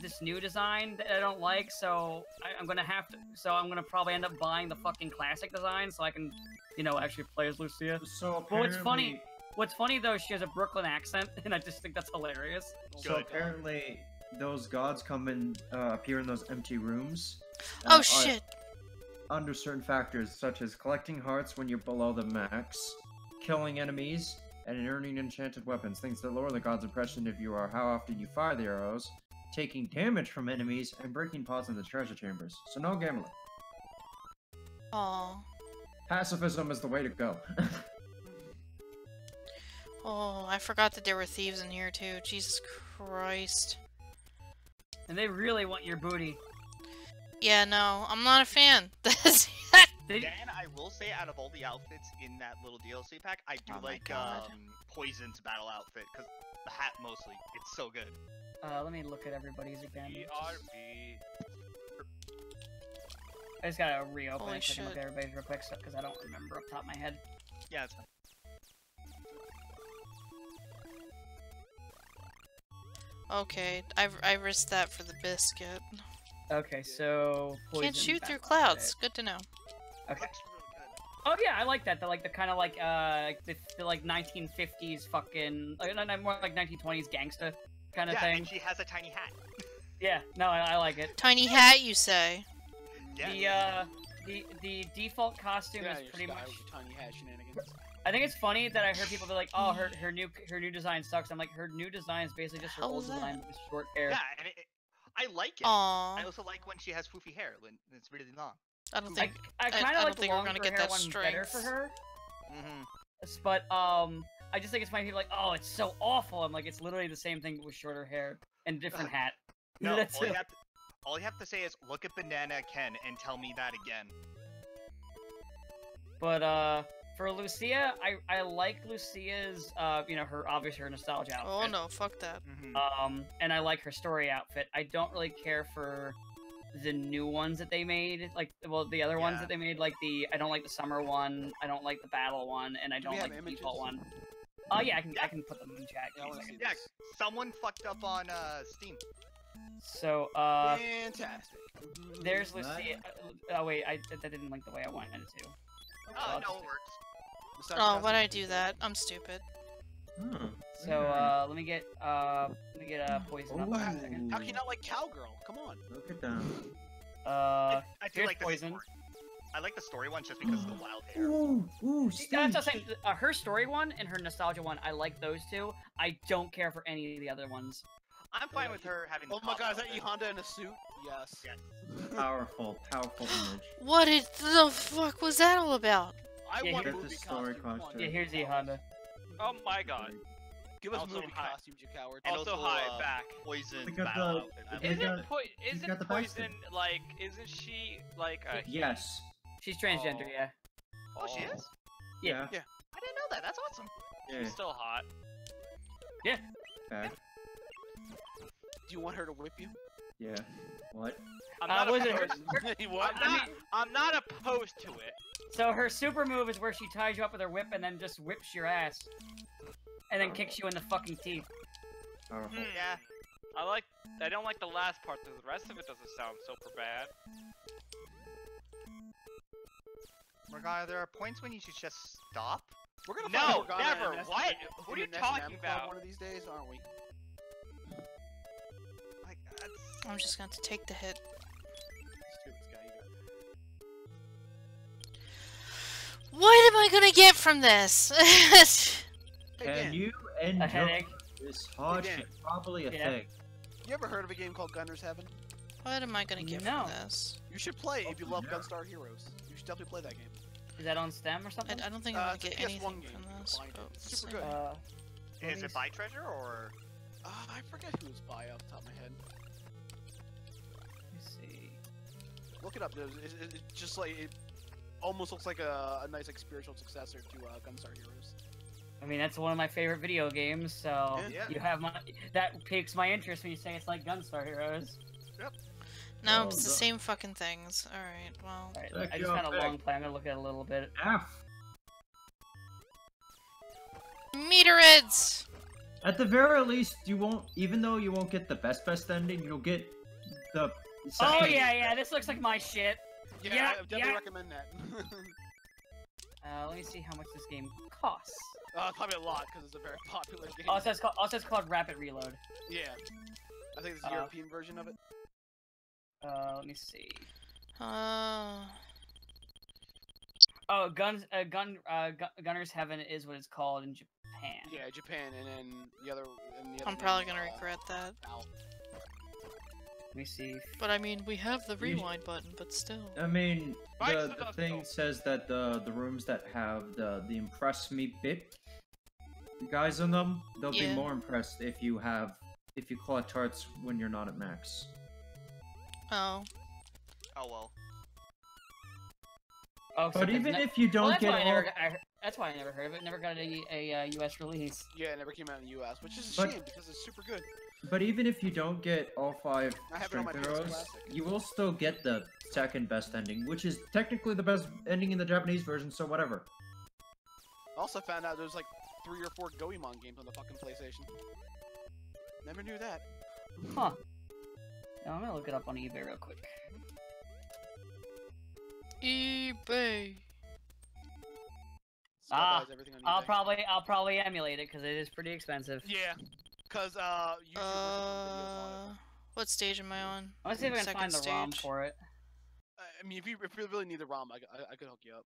this new design that I don't like, so I, I'm gonna have to. So I'm gonna probably end up buying the fucking classic design so I can, you know, actually play as Lucia. So apparently... Well, it's funny. What's funny though, she has a Brooklyn accent, and I just think that's hilarious. So Good. apparently, those gods come and uh, appear in those empty rooms. oh uh, shit! Under certain factors, such as collecting hearts when you're below the max, killing enemies, and earning enchanted weapons, things that lower the god's impression of you are how often you fire the arrows, taking damage from enemies, and breaking pots in the treasure chambers. So no gambling. Oh, Pacifism is the way to go. oh, I forgot that there were thieves in here too. Jesus Christ. And they really want your booty. Yeah, no, I'm not a fan. That's They, Dan, I will say, out of all the outfits in that little DLC pack, I do Oh like um, Poison's battle outfit, because the hat mostly. It's so good. uh, let me look at everybody's again. BRB. I just gotta reopen Holy it so I look at everybody's real quick because I don't remember off the top of my head. Yeah, it's fine. okay. I I risked that for the biscuit. Okay, so Can't shoot through clouds. Good to know. Okay. Really. Oh yeah, I like that. The like the kind of like uh the, the like 1950s fucking like no, no, more like 1920s gangster kind of Yeah, thing. and she has a tiny hat. Yeah, no, I, I like it. Tiny hat, you say? Yeah. The uh the the default costume Yeah, is pretty much. with tiny hat shenanigans. I think it's funny that I heard people be like, "Oh, her her new her new design sucks." I'm like, her new design is basically just her Hell old is design with short hair. Yeah, and it, it- I like it. Aw, I also like when she has foofy hair, when it's really long. I don't think. I I- kind of don't like the think we're longer gonna get hair that one better for her. Mm-hmm. But um, I just think it's funny. People are like, "Oh, it's so awful." I'm like, it's literally the same thing but with shorter hair and different hat. No, That's all you, have to, all you have to say is look at Banana Ken and tell me that again. But uh, for Lucia, I I like Lucia's uh, you know, her obviously her nostalgia outfit. Oh no, fuck that. Mm-hmm. Um, and I like her story outfit. I don't really care for the new ones that they made, like well, the other ones that they made, like the I don't like the summer one, I don't like the battle one, and I Do don't we like the images? default one. Oh yeah, I can I can put them in chat. Yeah, I Give me a wanna second. see Yeah, someone fucked up on uh, Steam. So uh, Fantastic. there's What? Lucia. uh, Oh wait, I that didn't link the way I wanted it to. Oh, I'll no, it works. Oh, why'd I do that? I'm stupid. Huh. So uh, let me get uh, let me get uh, poison up for a second. How can you not like cowgirl? Come on. Look at them. Uh, I do here's like poison. I like the story one just because of the wild hair. Ooh, ooh, See, That's what I'm saying. Uh, her story one and her nostalgia one, I like those two. I don't care for any of the other ones. I'm fine with her having. Oh my god, is that E Honda in a suit? Yes. Yes. Powerful, powerful image. What it, the fuck was that all about? I Yeah, want here's the movie story costume. Costume. Yeah, here's E Honda. Oh my god. Give us Also movie high. costumes, you coward. And also, also, hi, uh, back. Poison Look battle the- outfit. I They like Isn't got- po- isn't the poison bastard. like? Isn't she like a? Yes. She's transgender, Oh. yeah. Oh, she is? Yeah. Yeah. I didn't know that. That's awesome. Yeah. She's still hot. Okay. Do you want her to whip you? Yeah. What? I'm Uh, not was it her- opposed. what? I'm not. I'm not opposed to it. So her super move is where she ties you up with her whip and then just whips your ass. And then kicks you in the fucking teeth. Powerful. Hmm. Yeah. I like. I don't like the last part. though. The rest of it doesn't sound super bad. Morgana, there are points when you should just stop. We're gonna No, find Morgana never. in an What? What are you talking about? One of these days, aren't we? Like, that's... I'm just going to take the hit. Stupid guy, you got. What am I gonna get from this? Can you A enjoy this hard Dan. Probably a Yeah. thing. you ever heard of a game called Gunner's Heaven? what am I gonna get No. from this? You should play if you love yeah. Gunstar Heroes. You should definitely play that game. Is that on Steam or something? I don't think Uh, I'm gonna get PS1 anything game. from this. it. but It's we'll super good. Uh, Is it by treasure or? Uh, I forget who it's by off the top of my head. Look it up. It's, it's, it's just like it almost looks like a, a nice like spiritual successor to uh, Gunstar Heroes. I mean, that's one of my favorite video games, so Yeah. you have my that piques my interest when you say it's like Gunstar Heroes. Yep. No, Oh, it's the the- same fucking things. Alright, well. Alright, I just your found a long play. I'm gonna look at it a little bit. F. Meteorids! At the very least, you won't. Even though you won't get the best best ending, you'll get the. Oh yeah, yeah, this looks like my shit. Yeah, Yeah, I definitely yeah. recommend that. Uh, let me see how much this game costs. uh, probably a lot because it's a very popular game. Also, it's called, also it's called Rapid Reload. Yeah, I think it's the Uh, European version of it. Uh, let me see. Uh, Oh, guns, uh, gun, uh, Gu- Gunner's Heaven is what it's called in Japan. Yeah, Japan, and then the other. And the other I'm probably gonna uh, regret that. Al. Let me see. But I mean, we have the You- rewind button, but still. I mean, the, the thing says that the the rooms that have the the impress me bit guys in them, they'll Yeah. be more impressed if you have if you collect hearts when you're not at max. Oh. Oh well. Oh, But it's even if you don't that's get all, never, I, that's why I never heard of it. Never got a, a, uh U.S. release. Yeah, it never came out in the U.S., which is a But- shame because it's super good. But even if you don't get all five I have it on my strength PS arrows, you will still get the second best ending, which is technically the best ending in the Japanese version. So whatever. I also found out there's like three or four Goemon games on the fucking PlayStation. Never knew that. Huh. Now, I'm gonna look it up on eBay real quick. eBay. Scott Ah, buys I'll probably, I'll probably emulate it because it is pretty expensive. Yeah, cause uh, YouTubers have on Uh, what stage am I on? I want to see if I can find the ROM for it. it. I- I mean, if you if you really need the ROM, I I could hook you up.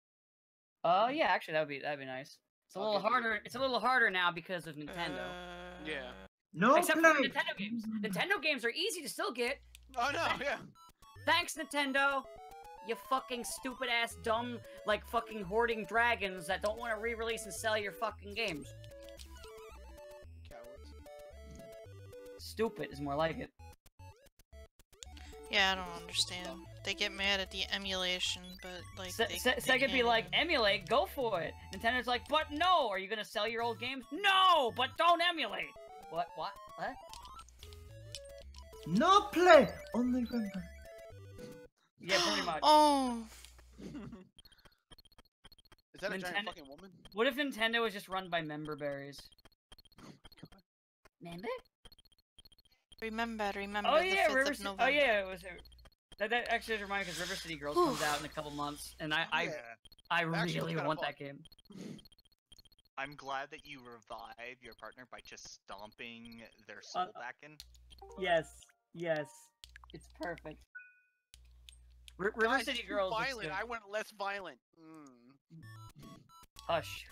Uh, yeah, actually, that'd be that'd be nice. It's a I'll little give you- harder. It's a little harder now because of Nintendo. Uh, Yeah. No Except play. for Nintendo games. Nintendo games are easy to still get. Oh no, yeah. Thanks, Nintendo. You fucking stupid ass dumb like fucking hoarding dragons that don't want to re-release and sell your fucking games. Stupid is more like it. Yeah, I don't understand. They get mad at the emulation, but like. Se- they, Se- they Sega be can't like, emulate, go for it. Nintendo's like, but no. Are you gonna sell your old games? No, but don't emulate. What? What? What? No play. Only remember. Yeah, pretty much. Oh, Is that a giant fucking woman? What if Nintendo was just run by member berries? Oh member? Remember, remember Oh yeah, River City. Oh yeah, it was. That, that actually is reminding because River City Girls comes out in a couple months, and I I, yeah. I really want fun. that game. I'm glad that you revive your partner by just stomping their soul Uh, back in. Yes, yes, it's perfect. R- River Guys, City it's too Girls. looks Violent. good. I went less violent. Mm. Hush.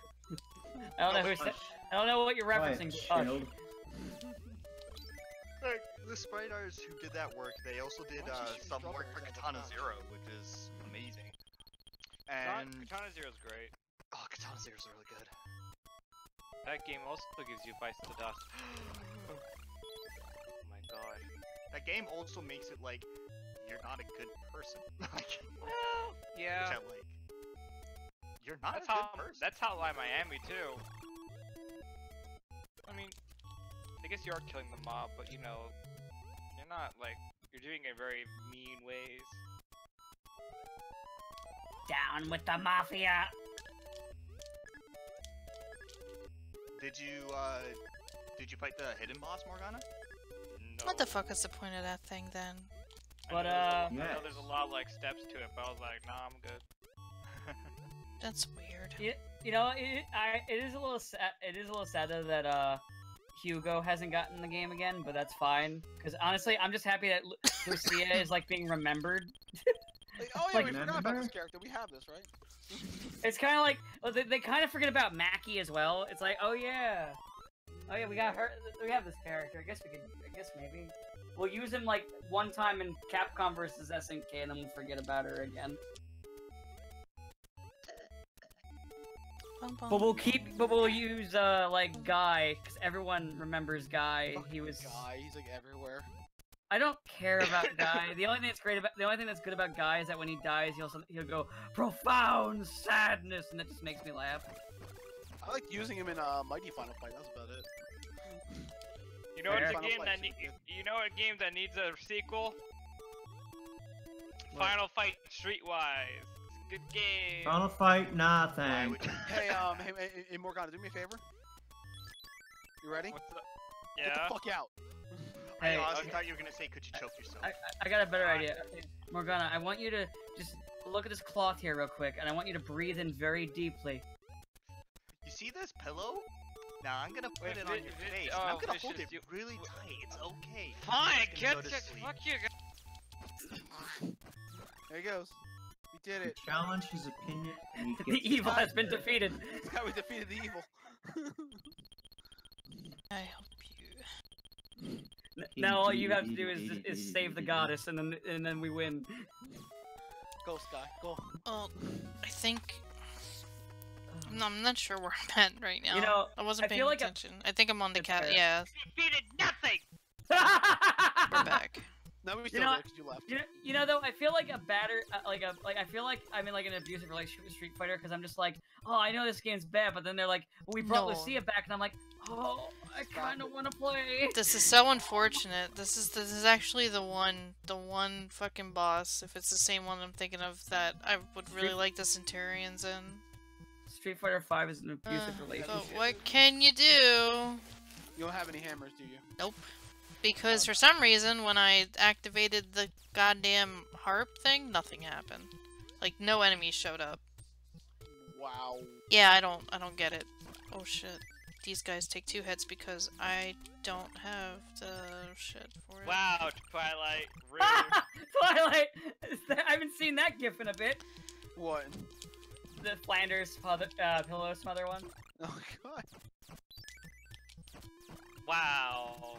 I don't know who said. I don't know what you're referencing. Quiet, Hush. Like, the artists who did that work, they also did Why don't you uh, some work for strawberries out of Katana Zero, which is amazing. And Katana Zero is great. oh, Katana Zero is really good. That game also gives you Bites to Dust. oh my god. That game also makes it like you're not a good person. like, Well, yeah. which I like. You're not That's a good how person. that's how I Miami too. I mean, I guess you are killing the mob, but you know, you're not like you're doing it very mean ways. Down with the mafia. Did you uh did you fight the hidden boss, Morgana? No. What the fuck is the point of that thing then? But, know there's a- uh, I know there's a lot of like steps to it, but I was like, nah, I'm good. That's weird. You, you know, it, I, it is a little sad. It is a little sad though that uh, Hugo hasn't gotten the game again, but that's fine. Because honestly, I'm just happy that Lu- Lucia is like being remembered. Like, oh yeah, Like, we forgot about this remember? character. We have this, right? It's kind of like they, they kind of forget about Maki as well. It's like, oh yeah, oh yeah, we got her. We have this character. I guess we could. I guess maybe we'll use him like one time in Capcom versus SNK, and then we'll forget about her again. But we'll keep. But we'll use uh like Guy because everyone remembers Guy. Fucking He was. guy. He's like everywhere. I don't care about Guy. the only thing that's great about the only thing that's good about Guy is that when he dies, he'll he'll go profound sadness, and that just makes me laugh. I liked using him in uh, Mighty Final Fight. That's about it. You know what's a game that super ne- you know what game that needs a sequel? What? Final Fight Streetwise. Good game. Final fight, nah, Why thanks. you Hey, um, hey, hey, hey, Morgana, do me a favor. You ready? What's up? Get the fuck out. I Hey, honestly okay. thought you were gonna say could you choke yourself? I, I- I got a better idea. Morgana, I want you to just look at this cloth here real quick, and I want you to breathe in very deeply. You see this pillow? Now I'm gonna put Wait, it on your vi- face. oh, and I'm gonna hold it you- really tight. It's okay. Fine, Just gonna get go to sleep. fuck you. There he goes. We did it. Challenge his opinion, and he The evil has been defeated. That's how we defeated the evil. I hope you. N- Now all you have to do is is save the goddess, and then and then we win. Go, Skye. Go. Oh, I think. Oh. No, I'm not sure where I'm at right now. You know, I wasn't I paying feel like attention. I think I'm on the cat. fair. Yeah, Defeated nothing. we're back. No, we still know did what? because you left. You know, you know though, I feel like a batter, uh, like a, like I feel like I'm in like an abusive relationship with Street Fighter because I'm just like, oh, I know this game's bad, but then they're like, well, we brought No. Lucia back, and I'm like, oh, I kind of want to play. This is so unfortunate. This is this is actually the one, the one fucking boss. If it's the same one I'm thinking of, that I would really Street- like the Centurions in. Street Fighter Five is an abusive Uh, relationship. But what can you do? You don't have any hammers, do you? Because for some reason, when I activated the goddamn harp thing, nothing happened. Like no enemies showed up. Wow. Yeah, I don't, I don't get it. Oh shit. These guys take two hits because I don't have the shit for it. Wow, Twilight. Rude. Twilight. I haven't seen that gif in a bit. What? The Flanders father, uh, pillow smother one. Oh god. wow.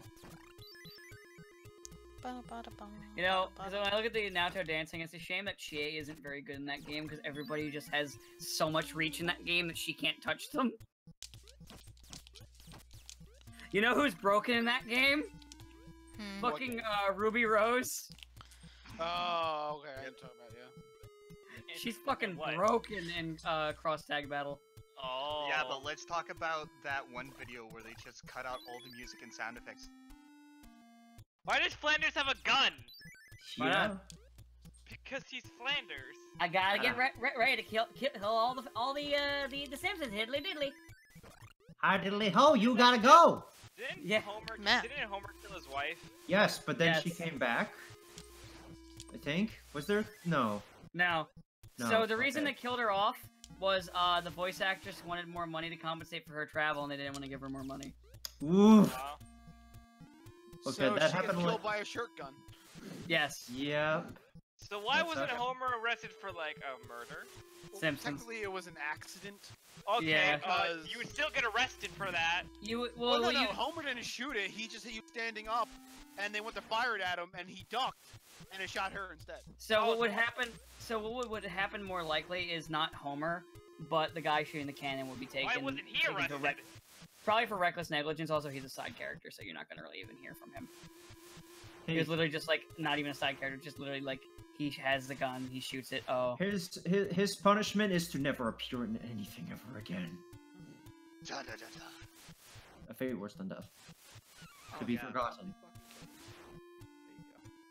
Ba-da-ba-da-bum, You know, because when. I look at the Naruto dancing, it's a shame that Chie isn't very good in that game because everybody just has so much reach in that game that she can't touch them. You know who's broken in that game? Hmm. Fucking uh, Ruby Rose. Oh, okay. I know what you're talking about, yeah. She's fucking What? broken in uh, cross tag battle. Oh. Yeah, but let's talk about that one video where they just cut out all the music and sound effects. Why does Flanders have a gun? Why Yeah. not? Because he's Flanders. I gotta get Ah. re- re- ready to kill, kill kill all the all the uh the, the Simpsons hiddly diddly. Hi diddly ho, you gotta go! Didn't Yeah. Homer? Matt. Didn't Homer kill his wife? Yes, but then she came back. I think. Was there? No. No. No, so the reason they killed her off was uh the voice actress wanted more money to compensate for her travel, and they didn't want to give her more money. Oof. Wow. Okay, so that she happened gets killed like- by a shirt gun. Yes. Yep. So why That's wasn't okay. Homer arrested for like a murder? Well, Simpsons. technically, it was an accident. Okay, Yeah. uh, Because- you would still get arrested for that. You well, Well, no, well, no, you, Homer didn't shoot it. He just he was standing up, and they went to fire it at him, and he ducked, and it shot her instead. so Oh, what would happen? So what would, would happen more likely is not Homer, but the guy shooting the cannon would be taken. Why wasn't he arrested? rec- probably for reckless negligence. Also, he's a side character, so you're not gonna really even hear from him. He was literally just like not even a side character, just literally like he has the gun, he shoots it. Oh, His, his his punishment is to never appear in anything ever again. Da, da, da, da. A fate worse than death. Oh, to Oh, be yeah. forgotten.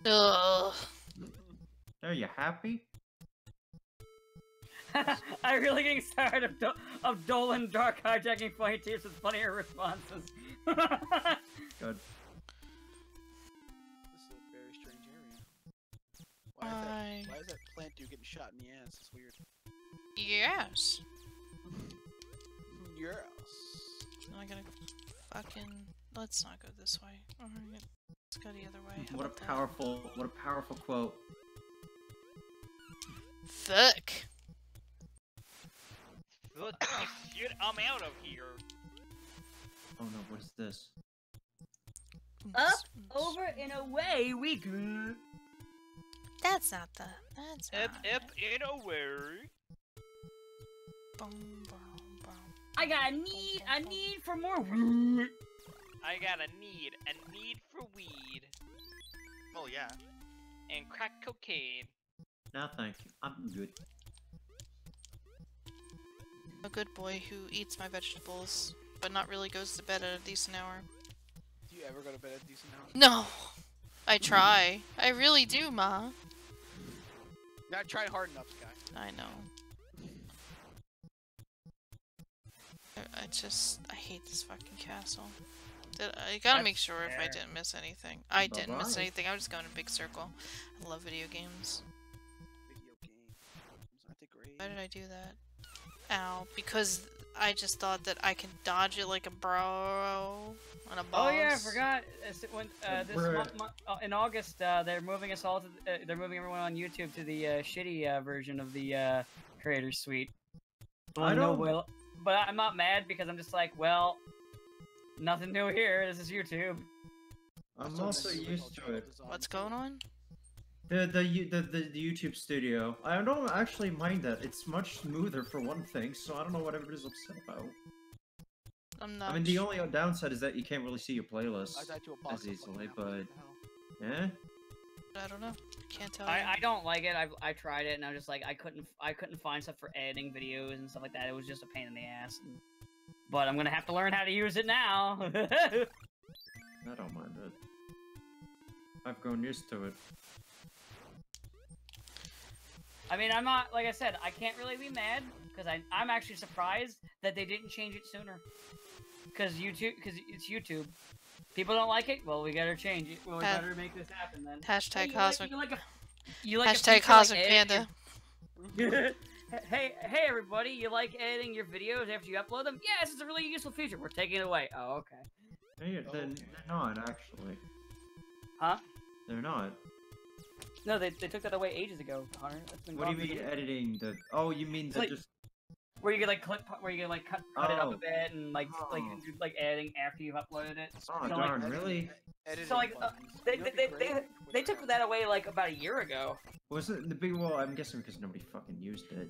Ugh. Are you happy? I'm really getting tired of Do- of Dolan Dark hijacking funny teams with funnier responses. Good. This is a very strange area. Why is I- that? Why is that plant dude getting shot in the ass? It's weird. Yes. Hmm, yes. I gotta fucking. Let's not go this way. Alright. Let's go the other way. How What a about that? powerful, what a powerful quote. Fuck. Look, shit, I'm out of here. Oh no, what is this? Up, over, and away we go. That's not the. That's Up, not up, in a way. Boom, boom, boom. I got a need, a need for more weed. I got a need, a need for weed Oh yeah. and crack cocaine. No, thank you. I'm good. A good boy who eats my vegetables, but not really goes to bed at a decent hour. Do you ever go to bed at a decent hour? No! I try. I really do, Ma. Not trying hard enough, guy. I know. I, I just. I hate this fucking castle. Did, I gotta That's make sure if I didn't miss anything. I didn't miss anything. I was just going in a big circle. I love video games. Video games. Aren't they great? Why did I do that? Ow. Because I just thought that I can dodge it like a bro on a boss. Oh yeah, I forgot. When uh, this month, month, uh, in August, uh, they're moving us all to. The, uh, they're moving everyone on YouTube to the uh, shitty uh, version of the uh, Creator Suite. The I one no don't- will- but I'm not mad because I'm just like, well, nothing new here. This is YouTube. I'm Also, also this is used to it. What's going on? The the, the the the YouTube studio. I don't actually mind that. It's much smoother for one thing, so I don't know what everybody's upset about. I'm not. I mean, the only downside is that you can't really see your playlist I died to a as easily, but apples, what the hell? eh. I don't know. Can't tell. I. I don't like it. I I tried it and I was just like I couldn't I couldn't find stuff for editing videos and stuff like that. It was just a pain in the ass. And, but I'm gonna have to learn how to use it now. I don't mind it. I've grown used to it. I mean, I'm not like I said. I can't really be mad because I I'm actually surprised that they didn't change it sooner. Because YouTube, because it's YouTube. People don't like it. Well, we gotta change it. Well, we Ha- better make this happen then. Hashtag Hey, you cosmic. Like, you like a, you like hashtag feature like cosmic panda. hey, hey, everybody! You like editing your videos after you upload them? Yes, it's a really useful feature. We're taking it away. Oh, okay. Hey, they're, they're not actually. Huh? They're not. No, they, they took that away ages ago, Hunter. That's been What do you mean editing the? Oh, you mean the like- just? Where you can like clip, where you can like cut, cut it up Oh. a bit and like like Oh. do, like editing after you've uploaded it. Oh So, like, really? Editing So, like, uh, buttons. they- You they- they- They took that away like about a year ago. Wasn't the big? Well, I'm guessing because nobody fucking used it.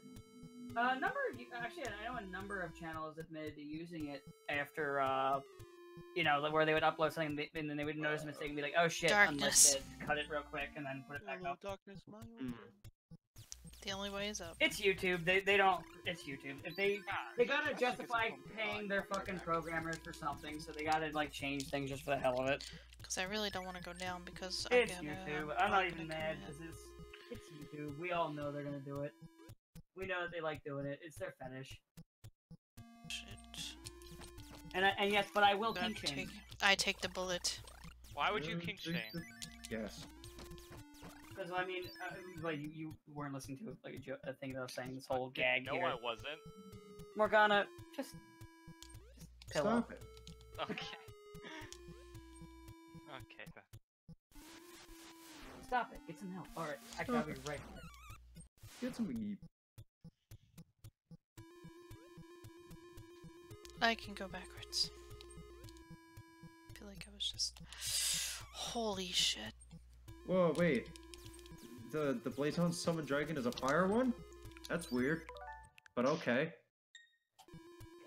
A number of actually, I know a number of channels admitted to using it after, uh, you know, where they would upload something and they- and then they would notice a mistake and be like, "Oh shit, Darkness. unlisted." Cut it real quick and then put it back Hello, up. darkness, my Mm. The only way is up. It's YouTube. They they don't. It's YouTube. If they they gotta justify paying their fucking programmers for something, so they gotta like change things just for the hell of it. Because I really don't want to go down because I'm It's gonna, YouTube. I'm I'm not even mad because it's it's YouTube. We all know they're gonna do it. We know that they like doing it. It's their fetish. Shit. And I, and yes, but I will I kink shame. take, I take the bullet. Why would you kink think shame? Yes. Because I mean, uh, like you, you weren't listening to like a, a thing that I was saying. This whole gag No, here. I wasn't. Morgana, just, just pillow. Stop it. Okay. okay. then. Stop it. Get some help. All right, actually, I'll be right. back. Get some weed. I can go backwards. I feel like I was just. Holy shit. Whoa, wait. The the Blazon summon dragon is a fire one? That's weird. But okay.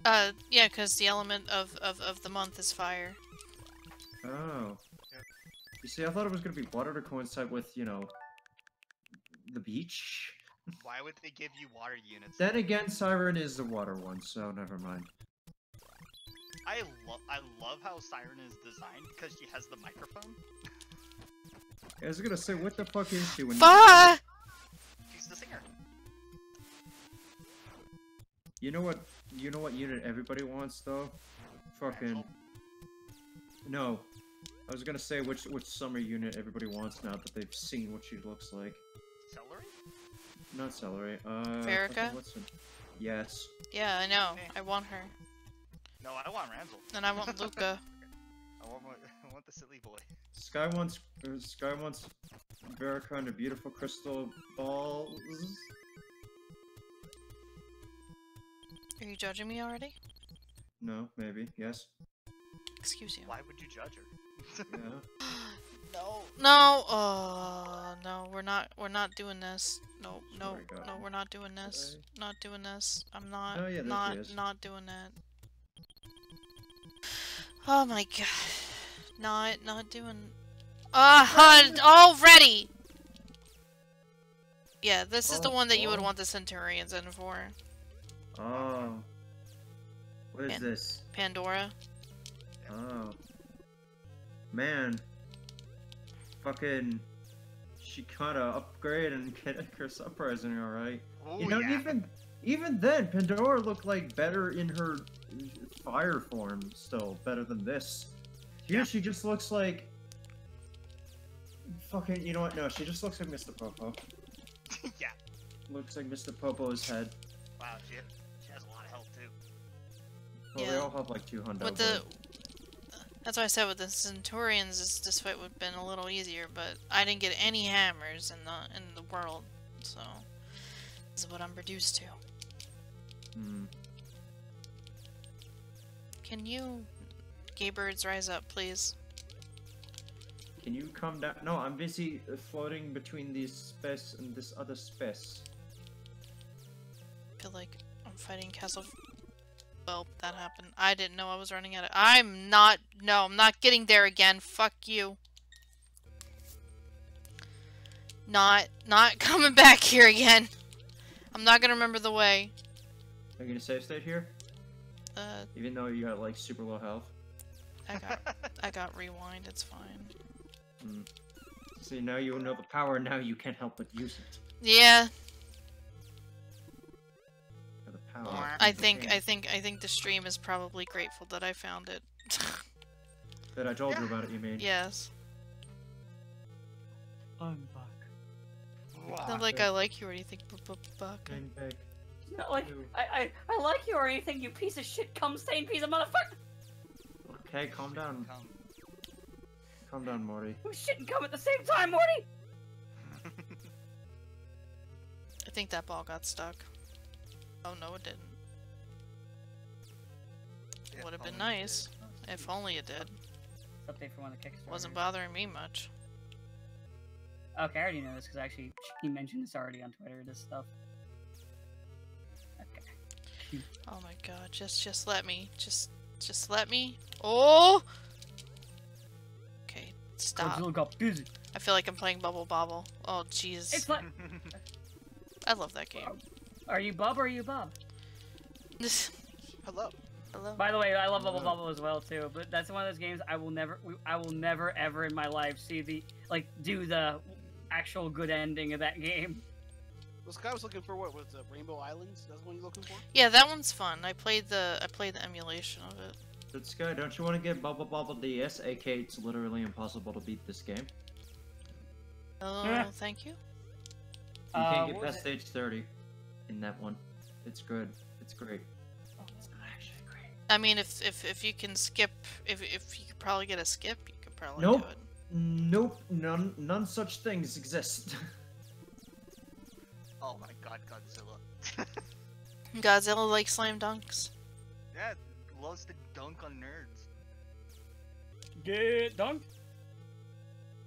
Uh, yeah, because the element of, of, of the month is fire. Oh. You see, I thought it was gonna be water to coincide with, you know, the beach. Why would they give you water units? Then again, Siren is the water one, so never mind. I love I love how Siren is designed because she has the microphone. I was gonna say, what the fuck is she when you- Bye! She's the singer. You know what? You know what unit everybody wants though? Fucking. No, I was gonna say which which summer unit everybody wants now that they've seen what she looks like. Celery? Not celery. Uh. Farrakha? fucking what's her- Yes. Yeah, I know. I want her. No, I want Ramsel. And I want Luca. I want my, I want the silly boy. Skye wants uh, Skye wants Veracruz and a beautiful crystal balls. Are you judging me already? No, maybe. Yes. Excuse you. Why would you judge her? Yeah. No. No. Oh no, we're not. We're not doing this. No. No. Sorry, No, we're not doing this. Not doing this. I'm not. Oh, yeah, there she not. is. Not doing that. Oh my god. Not. Not doing. Ah, already. Yeah, this is the one that you would oh. want the Centurions in for. Oh. What is Pan- this? Pandora. Oh. Man. Fucking. She kinda upgrade and get her uprising, alright. Oh, You know, yeah. even even then, Pandora looked like better in her fire form still, better than this. Here Yeah. she just looks like fucking you know what, no, she just looks like Mr. Popo. yeah. Looks like Mr. Popo's head. Wow, she, she has a lot of health too. Well they all have like two hundred. With the that's why I said with the Centurions, this, this fight would have been a little easier, but I didn't get any hammers in the in the world, so this is what I'm reduced to. Hmm. Can you, gay birds, rise up, please? Can you come down? No, I'm busy uh, floating between this space and this other space. I feel like I'm fighting Castle. Well, that happened. I didn't know I was running out of. I'm not. No, I'm not getting there again. Fuck you. Not, not coming back here again. I'm not gonna remember the way. Are you gonna save state here? Uh, Even though you got like super low health. I got, I got rewind. It's fine. Hmm. See, now you know the power. Now you can't help but use it. Yeah, The power. I think, I think, I think the stream is probably grateful that I found it. That I told you about it. You mean? yes. I'm back. Not like I like you or anything, but but buck. Bang, bang. Not like I, I I like you or anything, you piece of shit, cum stained piece of motherfucker. Okay, calm down. Come. Calm down, Morty. Oh, we shouldn't come at the same time, Morty? I think that ball got stuck. Oh no, it didn't. If Would have been nice. did. If only it did. Update for one of the Kickstarter. Wasn't bothering me much. Okay, I already know this because actually he mentioned this already on Twitter. This stuff. Oh my god, just just let me. Just just let me. Oh! Okay, stop. Godzilla got busy. I feel like I'm playing Bubble Bobble. Oh jeez. It's like, I love that game. are you Bub or are you Bob? Hello. Hello. By the way, I love Bubble. Bubble as well too. But that's one of those games I will never, I will never ever in my life see the like do the actual good ending of that game. This guy was looking for what was it, Rainbow Islands? That's the one you're looking for? Yeah, that one's fun. I played the I played the emulation of it. But Skye, don't you want to get Bubble Bobble DS? AK, it's literally impossible to beat this game. Oh, Yeah. thank you. You Uh, can't get past stage 30 in that one. It's good. It's great. It's not actually great. I mean, if if if you can skip, if if you could probably get a skip, you could probably Nope. do it. Nope, none, none such things exist. Oh my god, Godzilla. Godzilla likes slam dunks. yeah, loves to dunk on nerds. Get dunked.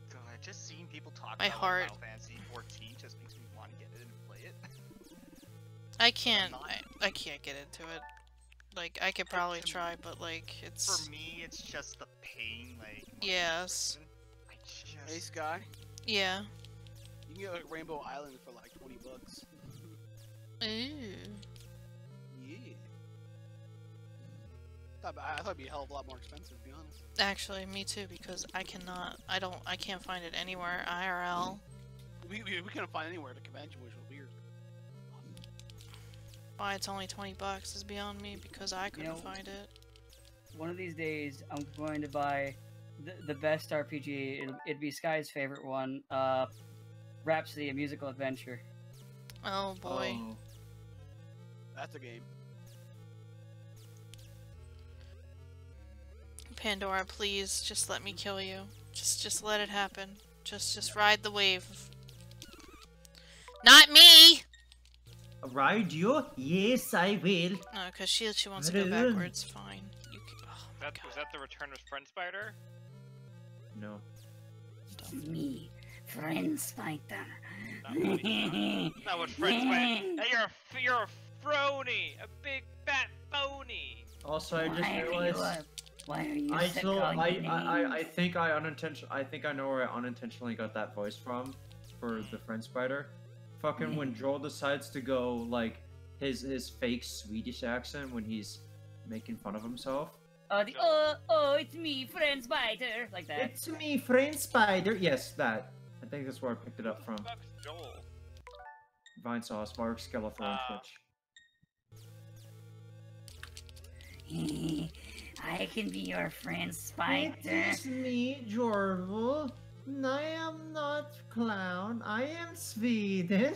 God, just seeing people talk My about heart. Final Fantasy 14 just makes me want to get it and play it. I can't. I, I can't get into it. Like I could probably try, but like it's For me, it's just the pain, like. Yes. person. I Hey Skye, Yeah. you can get like Rainbow Island for like 20 bucks. Ooh. Yeah. I thought it'd be a hell of a lot more expensive, to be honest. Actually, me too, because I cannot, I don't, I can't find it anywhere IRL. We, we, we couldn't find anywhere at the convention, which was weird. Why it's only 20 bucks is beyond me because I couldn't know- find it. One of these days, I'm going to buy the, the best RPG. It'll, it'd be Skye's favorite one. Uh, Rhapsody: A Musical Adventure. Oh boy. Oh, That's a game. Pandora, please, just let me kill you. Just, just let it happen. Just, just ride the wave. Not me! Ride you? Yes, I will. No, because she, she wants to go backwards. Fine. You can, oh That, was that the return of Friend Spider? no. It's me, friend spider. Not what, not what Friend Spider. Hey, you're a, f- you're a phony! A big fat phony! Also, I just Why are you realized. Why are you I sick still, I, I, I, I think I unintention, I think I know where I unintentionally got that voice from, for the friend spider. Fucking when Joel decides to go like his his fake Swedish accent when he's making fun of himself. Uh, the, oh, oh, it's me, friend Spider, like that. It's me, friend spider. Yes, that. I think that's where I picked it up from. Joel. Vinesauce, Mark Skeletor on Ah. Twitch. I can be your friend spider. me, Jorval. I am not clown. I am Sweden.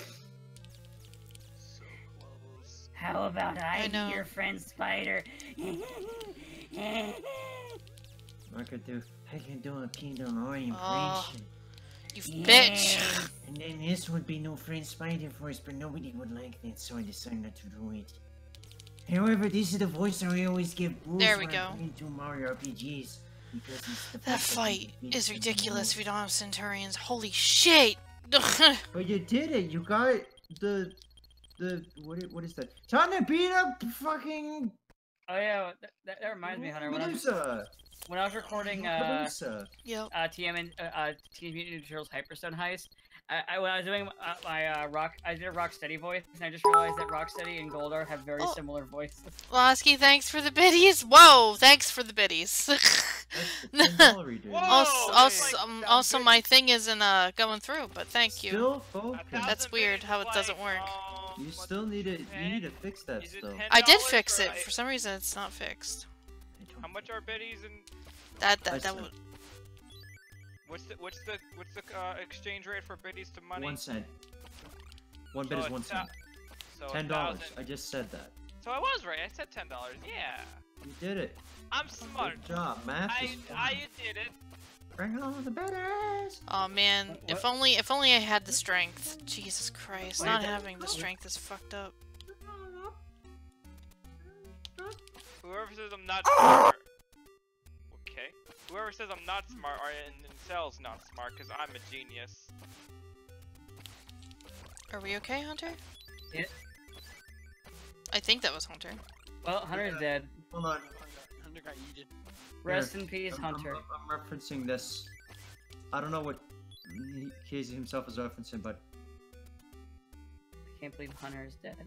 So close. How about I, I know. be your friend spider? I could do. I can do a Kingdom Roy Oh. impression. You bitch! And then this would be no friend spider voice, but nobody would like that, so I decided not to do it. However, this is the voice I always give Bruce There we when I go. into Mario RPGs. Because it's the That fight is ridiculous we don't have Centurions. Holy shit! But you did it. You got the the what? What is that? Trying to beat up fucking Oh yeah, that, that, that reminds me, Hunter. When I was, when I was recording uh, Medusa. yep. uh, TM and uh, uh, Teenage Mutant Ninja Turtles Hyperstone Heist, I, I when I was doing uh, my uh, rock, I did a Rocksteady voice, and I just realized that Rocksteady and Goldar have very Oh. similar voices. Losky, thanks for the biddies. Whoa, thanks for the biddies. That's the dude. Whoa! also, Oh, also, like, um, also good. my thing isn't uh going through, but thank you. Still A focus. That's weird how it doesn't work. um, You still need to. You need to fix that still. I did fix it. I- For some reason, it's not fixed. How much are biddies and That I that that said- would. What's the what's the what's the uh, exchange rate for biddies to money? One cent. One bit So is a one thou- cent. So Ten dollars. I just said that. So I was right. I said ten dollars. Yeah, You did it. I'm smart. Good job. Math I is fun. I did it. Bring on the biddies. Oh man, What- if only if only I had the strength. Jesus Christ, Wait, not having the strength is fucked up. Whoever says I'm not smart. Okay. Whoever says I'm not smart are in themselves not smart because I'm a genius. Are we okay, Hunter? Yeah. I think that was Hunter. Well, Hunter's dead. Hold on. Hunter got yeeted. Rest in peace, I'm- I'm- Hunter. I'm, referencing this. I don't know what he- Casey himself is referencing, but I can't believe Hunter is dead.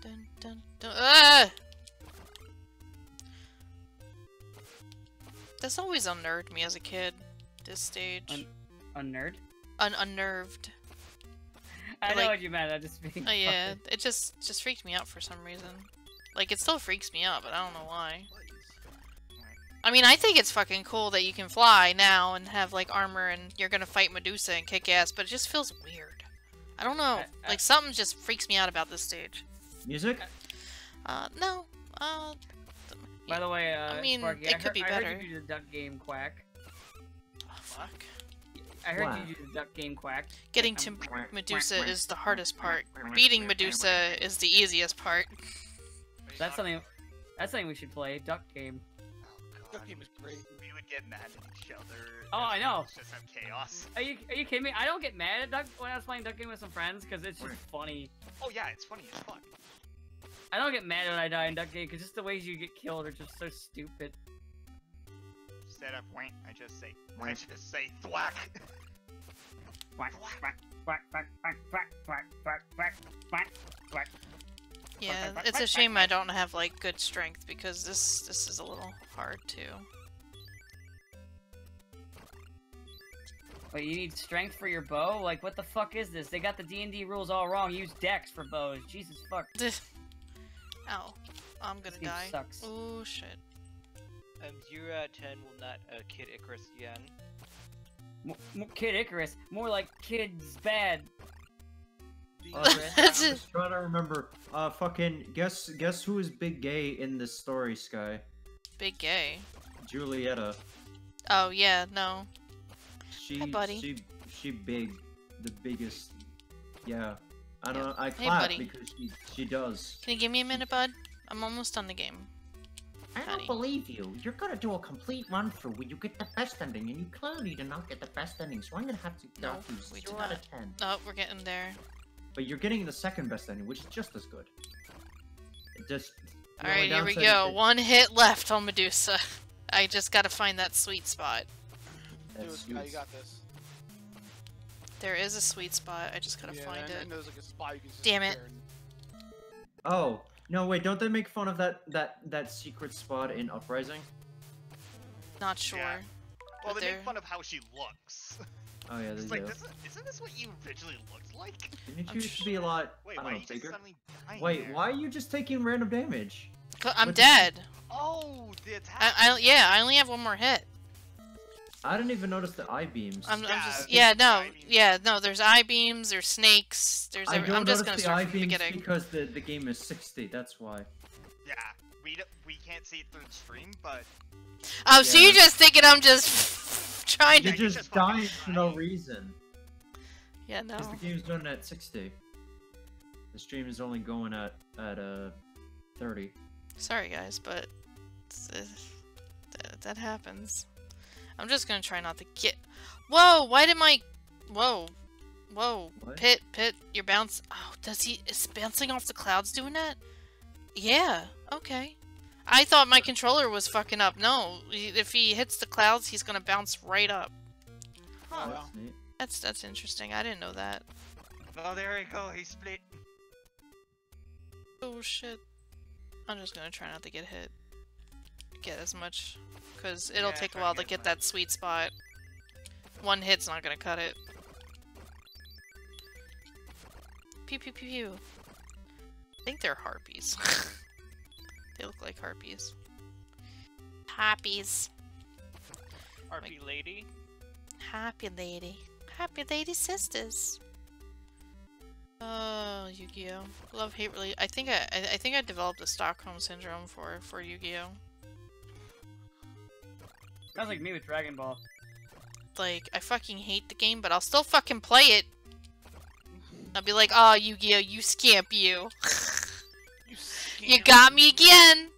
Dun, dun, dun. Ah! This always unnerved me as a kid. This stage, Un- A? Un- unnerved. I know what you meant. I just being Oh yeah, funny. it just just freaked me out for some reason. Like it still freaks me out, but I don't know why. I mean, I think it's fucking cool that you can fly now and have like armor and you're gonna fight Medusa and kick ass, but it just feels weird. I don't know. I- I- like something just freaks me out about this stage. music. Uh, no. Uh, By the way, uh, I mean, Sparky, it I could heard, be I heard you do the duck game quack. oh, fuck. I heard Wow. you do the duck game quack. Getting Um, to Medusa is the hardest part. Beating Medusa is the easiest part. That's something. That's something we should play. Duck game. Duck game is great. We would get mad at each other. Oh, I know. It's just have chaos. Are you Are you kidding me? I don't get mad at duck when I was playing duck game with some friends because it's just funny. Oh yeah, it's funny as fuck. I don't get mad when I die in duck game because just the ways you get killed are just so stupid. instead of wank, I just say I just say thwack. Yeah, it's a shame I don't have like good strength because this this is a little hard too. Wait, you need strength for your bow? Like, what the fuck is this? They got the D&D rules all wrong. Use dex for bows. Jesus fuck. Ow. I'm gonna This die. sucks. Oh shit. Um, zero out of ten will not uh, kid Icarus again. M- m- Kid Icarus. More like kids bad. I'm just trying to remember. Uh, fucking guess guess who is Big Gay in this story, Skye? Big gay. Julieta. Oh yeah, no. She Hi, buddy. she she big, the biggest. Yeah. I don't. Yeah. know. I Hey, clap buddy. because she she does. Can you give me a minute, bud? I'm almost done the game. I Honey. don't believe you. You're gonna do a complete run through where you get the best ending, and you clearly did not get the best ending, so I'm gonna have to No, dock you we zero out of ten. Oh, we're getting there. But you're getting the second best ending, which is just as good. It just. Alright, here we go. that- One hit left on Medusa. I just gotta find that sweet spot. Do That's Skye, sweet. you got this. There is a sweet spot. I just gotta yeah, find I, I it. there's like a spot you can Damn it. and- Oh no! Wait, don't they make fun of that that that secret spot in Uprising? Not sure. Yeah. Well, But they there- make fun of how she looks. Oh yeah, they It's do. like, this, isn't this what you originally looked like? Didn't I'm you used to be a lot? Wait, I why don't are know, you just bigger. Wait, there? why are you just taking random damage? I'm What did- dead. Oh, the attack. I, I, yeah, I only have one more hit. I didn't even notice the eye beams. I'm, I'm Yeah, just, yeah, no, eye beams. yeah, no. There's eye beams. There's snakes. There's. I don't I'm just notice gonna the eye start from the beams beginning. because the the game is 60. That's why. Yeah, we d- we can't see it through the stream, but Oh, so you're just thinking I'm just trying You're to? you're just, just dying for no reason. Yeah, no. Because the game's done at 60. The stream is only going at at uh 30. Sorry, guys, but uh, that, that happens. I'm just gonna try not to get. Whoa! Why did my? Whoa! Whoa! What? Pit, pit, you're bounce. Oh, does he? Is bouncing off the clouds doing that? Yeah. Okay. I thought my controller was fucking up. No, if he hits the clouds, he's gonna bounce right up. Oh, Huh. that's. That's that's interesting. I didn't know that. oh, there we go. He split. Oh shit. I'm just gonna try not to get hit. Get as much. Because it'll Yeah, take a while to get get that sweet spot. One hit's not gonna cut it. Pew pew pew pew. I think they're harpies. they look like harpies. Harpies. RP lady. Happy lady. Happy lady sisters. Oh, Yu-Gi-Oh! Love hate really. I think I, I I think I developed a Stockholm syndrome for for Yu-Gi-Oh! Sounds like me with Dragon Ball. Like I fucking hate the game, but I'll still fucking play it. I'll be like, oh Yu-Gi-Oh! You scamp you. You, you got me again.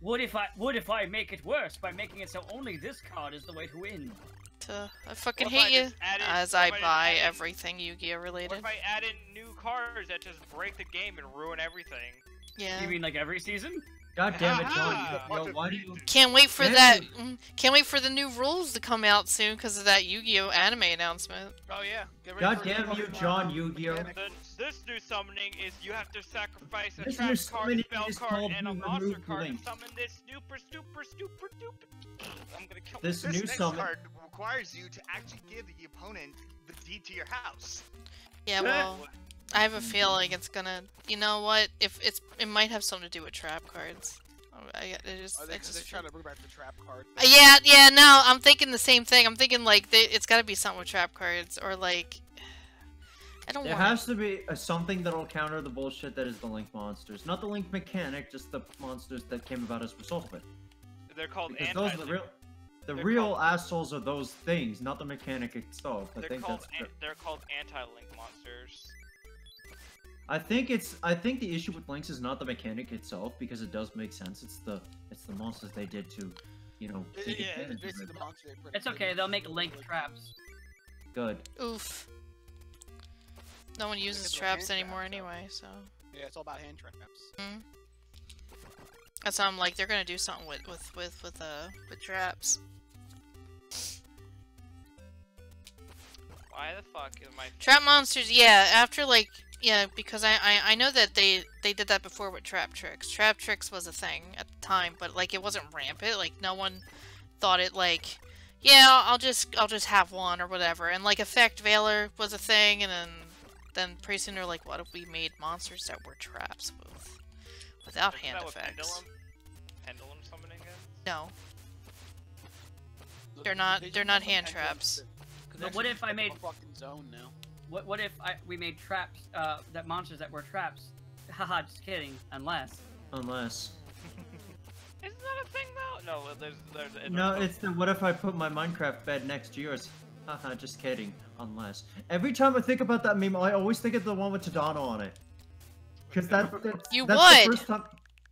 What if I what if I make it worse by making it so only this card is the way to win? To, I fucking What if I hate you. added- As I I buy added- everything Yu-Gi-Oh! What related. if I add in new cards that just break the game and ruin everything? Yeah. You mean like every season? God damn it, John. bunch Yo, why do you? Can't wait for that. mm, Can't wait for the new rules to come out soon because of that Yu-Gi-Oh anime announcement. Oh yeah. Get ready God damn you, John Yu-Gi-Oh. mechanic. The, this new summoning is you have to sacrifice a This trap new card, summoning spell is card, called and a you monster remove card Link. to summon this super, super, super, stupid. I'm gonna kill This This new next summon. card requires you to actually give the opponent the deed to your house. Yeah, well, I have a feeling it's gonna. You know what? If it's, it might have something to do with trap cards. Oh, I, I just, Are I they, cause just they're trying to bring back the trap card. Uh, yeah, yeah. No, I'm thinking the same thing. I'm thinking like they, it's got to be something with trap cards or like. I don't There want. has to be a, something that'll counter the bullshit that is the Link monsters. Not the Link mechanic, just the monsters that came about as a result of it. They're called Because those are the real. The they're real called- assholes are those things, not the mechanic itself. I They're think called that's. an- they're called anti-link monsters. I think it's I think the issue with links is not the mechanic itself because it does make sense. It's the it's the monsters they did to, you know. Yeah, it's basically the monsters. It's okay. They'll make Link traps. Good. Oof. No one uses traps anymore traps, anyway, so. Yeah, it's all about hand traps. Mm. That's why I'm like they're gonna do something with with with with uh with traps. Why the fuck am I? Trap monsters. Yeah, after like yeah, because I, I I know that they they did that before with trap tricks. Trap tricks was a thing at the time, but like it wasn't rampant. Like no one thought it like, yeah, I'll just I'll just have one or whatever. And like effect Veiler was a thing, and then then pretty soon they're like, what if we made monsters that were traps with without Isn't hand effects? Pendulum? Pendulum summoning is? No, They're not- they they're not hand traps. But what if I made- fucking zone now? What what if I we made traps uh that monsters that were traps? Haha, just kidding. Unless Unless. Isn't that a thing though? No, there's there's. it- No, it's the what if I put my Minecraft bed next to yours? Haha, just kidding. Unless. Every time I think about that meme, I always think of the one with Tadano on it. Because that, that's, You that's would. the first time.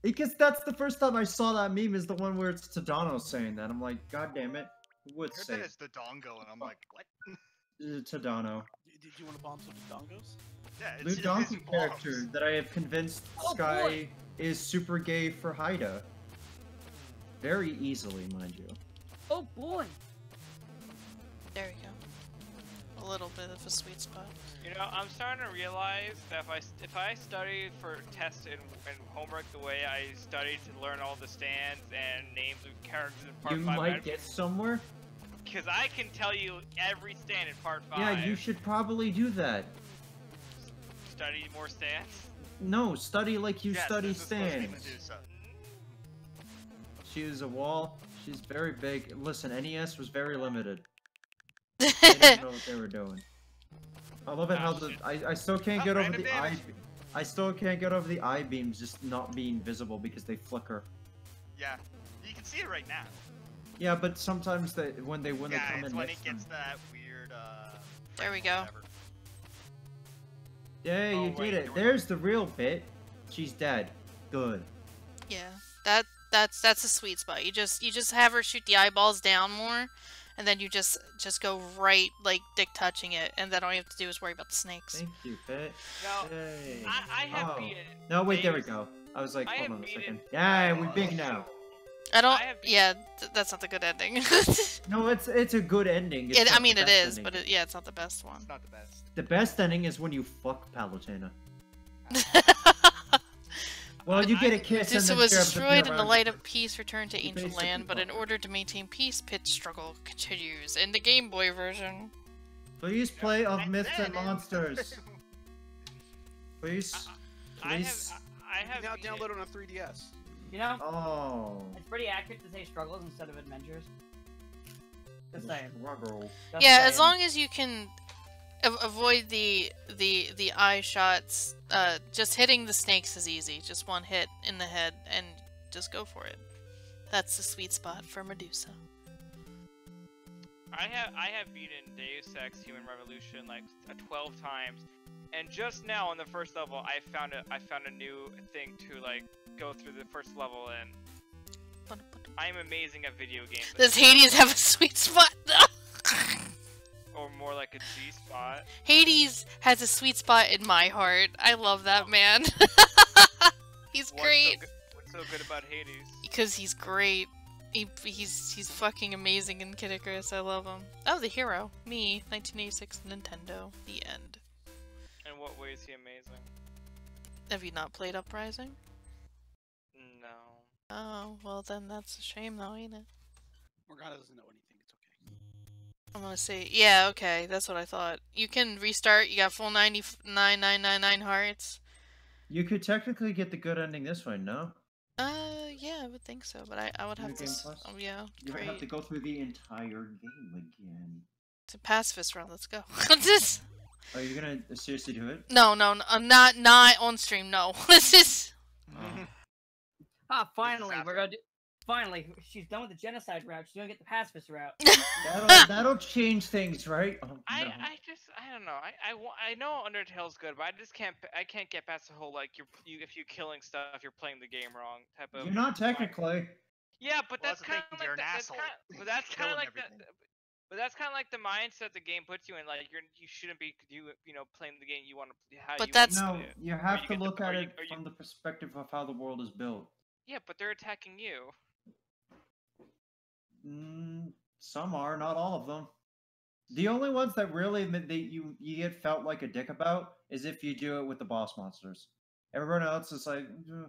Because that's the first time I saw that meme is the one where it's Tadano saying that. I'm like, God damn it. Who would I heard say that it's the dongo, and I'm like, what? Tadano? Did did you want to bomb some dongos? Yeah, it's Blue it's Donkey bombs. character that I have convinced Oh, Skye boy. is super gay for Haida. Very easily, mind you. Oh boy. there you go. A little bit of a sweet spot. You know, I'm starting to realize that if I if I study for tests and, and homework the way I studied to learn all the stands and names of characters in part You five, might get somewhere. Because I can tell you every stand in part five. Yeah, you should probably do that. study more stands. No, study like you Yes, study this is supposed to be stands. She is a wall. She's very big. Listen, NES was very limited. They didn't know what they were doing. I love it ah, how Oh, the. I, I still can't Oh, get over random the eye. damage. I still can't get over the eye beams just not being visible because they flicker. Yeah, you can see it right now. Yeah, but sometimes they when they when yeah, they come it's in when it to gets them. that weird. uh... There we go. whatever. Yeah, Oh, you wait, did there it. we. There's the real bit. She's dead. Good. Yeah, that that's that's a sweet spot. You just you just have her shoot the eyeballs down more, and then you just just go right like dick touching it, and then all you have to do is worry about the snakes. Thank you, Pet. Now, Yay. I, I have Oh. beaten. No, wait, there we go. I was like, I hold on a beaten- second. Yeah, we big now. I don't. I have- yeah, th- that's not the good ending. No, it's it's a good ending. It, I mean, it is, ending. but it, yeah, it's not the best one. It's not the best. The best ending is when you fuck Palutena. Well, you get a I- kiss Medusa and then was she has to destroyed, be and the light of peace returned to Angel Land. But in order to maintain peace, Pit's struggle continues. In the Game Boy version, Please play of And Myths and Monsters. Please. I have. Please. I have. now beaten- download it on 3DS. You know, Oh. it's pretty accurate to say struggles instead of adventures. Just saying. Struggle. Just yeah, as long as you can avoid the the the eye shots, uh, just hitting the snakes is easy. Just one hit in the head, and just go for it. That's the sweet spot for Medusa. I have I have beaten Deus Ex Human Revolution like uh, 12 times, and just now on the first level I found a I found a new thing to like go through the first level and I am amazing at video games. Does Hades have a sweet spot? or more like a G spot. Hades has a sweet spot in my heart. I love that oh. man. he's What's great So what's so good about Hades? because he's great. He, he's he's fucking amazing in Kid Icarus. I love him. Oh, the hero, me, 1986 Nintendo. The end. In what way is he amazing? Have you not played Uprising? No. Oh, well then that's a shame though, ain't it? Morgana doesn't know anything. It's okay. I'm gonna say, yeah, okay, that's what I thought. You can restart. You got full 99,999 hearts. You could technically get the good ending this way, no? Uh, yeah, I would think so, but I, I would New have to. Game s- Plus? Oh, yeah, You don't have to go through the entire game again. It's a pacifist round. Let's go. This- Are you gonna seriously do it? no, no, no, uh, not not on stream. No, this is. Ah, finally, we're gonna do. Finally, she's done with the genocide route. She's gonna get the pacifist route. That'll, that'll change things, right? Oh, I, no. I just I don't know I, I, wa- I know Undertale's good but I just can't I can't get past the whole like you're you if you're killing stuff you're playing the game wrong type of You're not technically. yeah but Well, that's that's kind of like you're the, an that's asshole. kind but that's kind of like the everything. But that's kind of like the mindset the game puts you in like you're you shouldn't be you you know playing the game you want to how But you wanna that's- No, you have you to get the- look at it you- from the perspective of how the world is built. yeah but they're attacking you Mm, some are, not all of them. The only ones that really that you you get felt like a dick about is if you do it with the boss monsters. Everyone else is like, "Uh,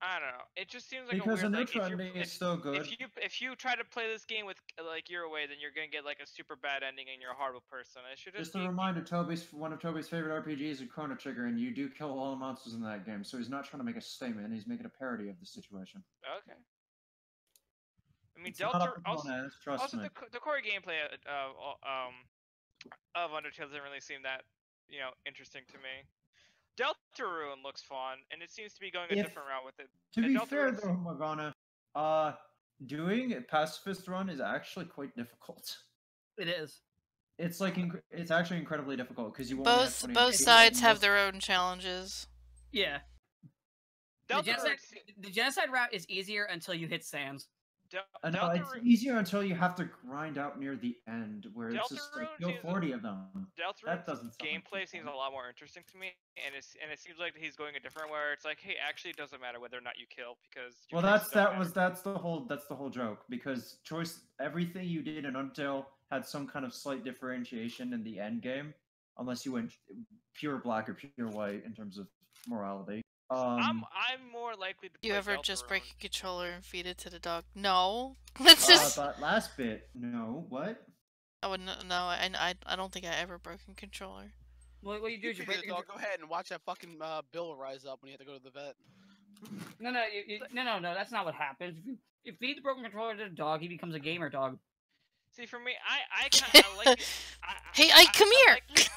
I don't know. It just seems like because a the weird, like, neutral ending is still good. if you if you try to play this game with like your way, then you're gonna get like a super bad ending and you're a horrible person. It should just, Just a reminder, Toby's one of Toby's favorite RPGs is Chrono Trigger, and you do kill all the monsters in that game. So he's not trying to make a statement; he's making a parody of the situation. okay. I mean, It's Delta also, also me. the the core gameplay uh, uh, um of Undertale doesn't really seem that you know interesting to me. Deltarune looks fun, and it seems to be going a If- different route with it. To and be Deltarune's- fair, though, Morgana, uh, doing a pacifist run is actually quite difficult. It is. It's like inc- it's actually incredibly difficult because you only have Both 20 both sides have their own challenges. Yeah. The genocide, the genocide route is easier until you hit Sans. Del- know it's easier until you have to grind out near the end, where it's just like kill forty of them. That doesn't gameplay seems a lot more interesting to me, and it's and it seems like he's going a different where it's like, hey, actually, it doesn't matter whether or not you kill because. Well, that's that matter. was that's the whole that's the whole joke because choice everything you did in Undertale had some kind of slight differentiation in the end game, unless you went pure black or pure white in terms of morality. Um, I'm I'm more likely to. You play ever just break a controller and feed it to the dog? No. That's uh, just. that last bit, no, what? I would not no. I, I I don't think I ever broke a controller. What, what you do You is you feed break the your dog. Go ahead and watch that fucking uh, bill rise up when you have to go to the vet. No, no, you, you, no, no, no. That's not what happens. If you, you feed the broken controller to the dog, he becomes a gamer dog. See, for me, I I kind of like. it- I, Hey, I, Ike, come here! Like, the-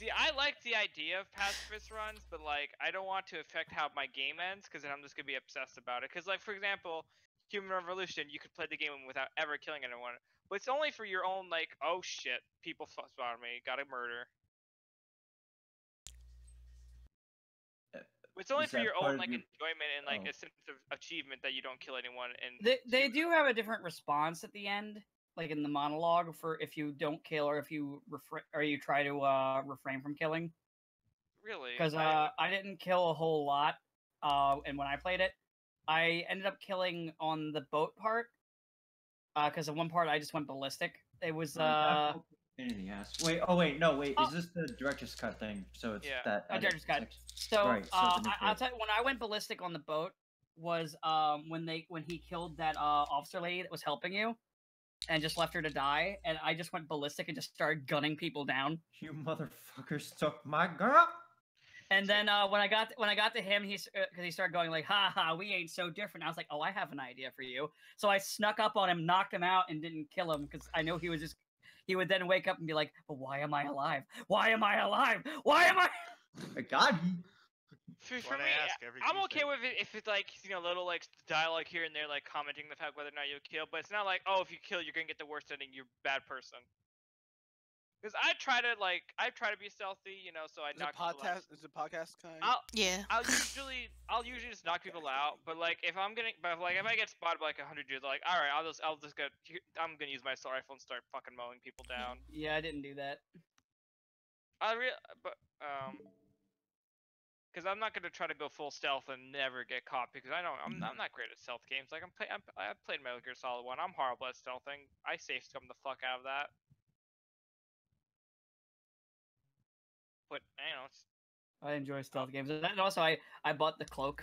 see, I like the idea of pacifist runs, but like, I don't want to affect how my game ends because then I'm just gonna be obsessed about it. Because, like, for example, Human Revolution, you could play the game without ever killing anyone, but it's only for your own like, oh shit, people fuss on me, gotta murder. Uh, It's only is for your own like your- enjoyment and like Oh. a sense of achievement that you don't kill anyone. And They they do have a different response at the end, like in the monologue for if you don't kill or if you refra- or you try to uh refrain from killing. really, Because I- uh, I didn't kill a whole lot, uh, and when I played it, I ended up killing on the boat part. Uh because at one part I just went ballistic. It was Oh, uh, that in the ass. Wait, oh wait, no, wait. Oh. Is this the director's cut thing? So it's Yeah. that. a edit director's cut. section. So, Right, so uh, I, I'll tell you, when I went ballistic on the boat was um when they when he killed that uh officer lady that was helping you, and just left her to die, and I just went ballistic and just started gunning people down. You motherfuckers took my girl. And then uh, when I got when I got to him, he's because he started going like, "Ha ha, we ain't so different." I was like, "Oh, I have an idea for you." So I snuck up on him, knocked him out, and didn't kill him because I know he was just. He would then wake up and be like, "But why am I alive? Why am I alive? Why am I?" I got you. For, for I me, ask every I'm okay with it if it's like you know little like dialogue here and there, like commenting the fact whether or not you kill. But it's not like oh, if you kill, you're gonna get the worst ending. You're a bad person. Because I try to like I try to be stealthy, you know, so I Is it knock people out. podcast? Is it podcast kind? I'll Yeah. I'll usually I'll usually just knock people out. But like if I'm getting but like if I get spotted by like a hundred dudes, like all right, I'll just I'll just go. I'm gonna use my assault rifle and start fucking mowing people down. Yeah, I didn't do that. I real but um. Because I'm not gonna try to go full stealth and never get caught because I don't I'm, I'm mm-hmm. not great at stealth games. Like I'm play I'm, I played Metal Gear Solid One. I'm horrible at stealthing. I save scum the fuck out of that. But you know, it's I enjoy oh. stealth games, and also I I bought the cloak,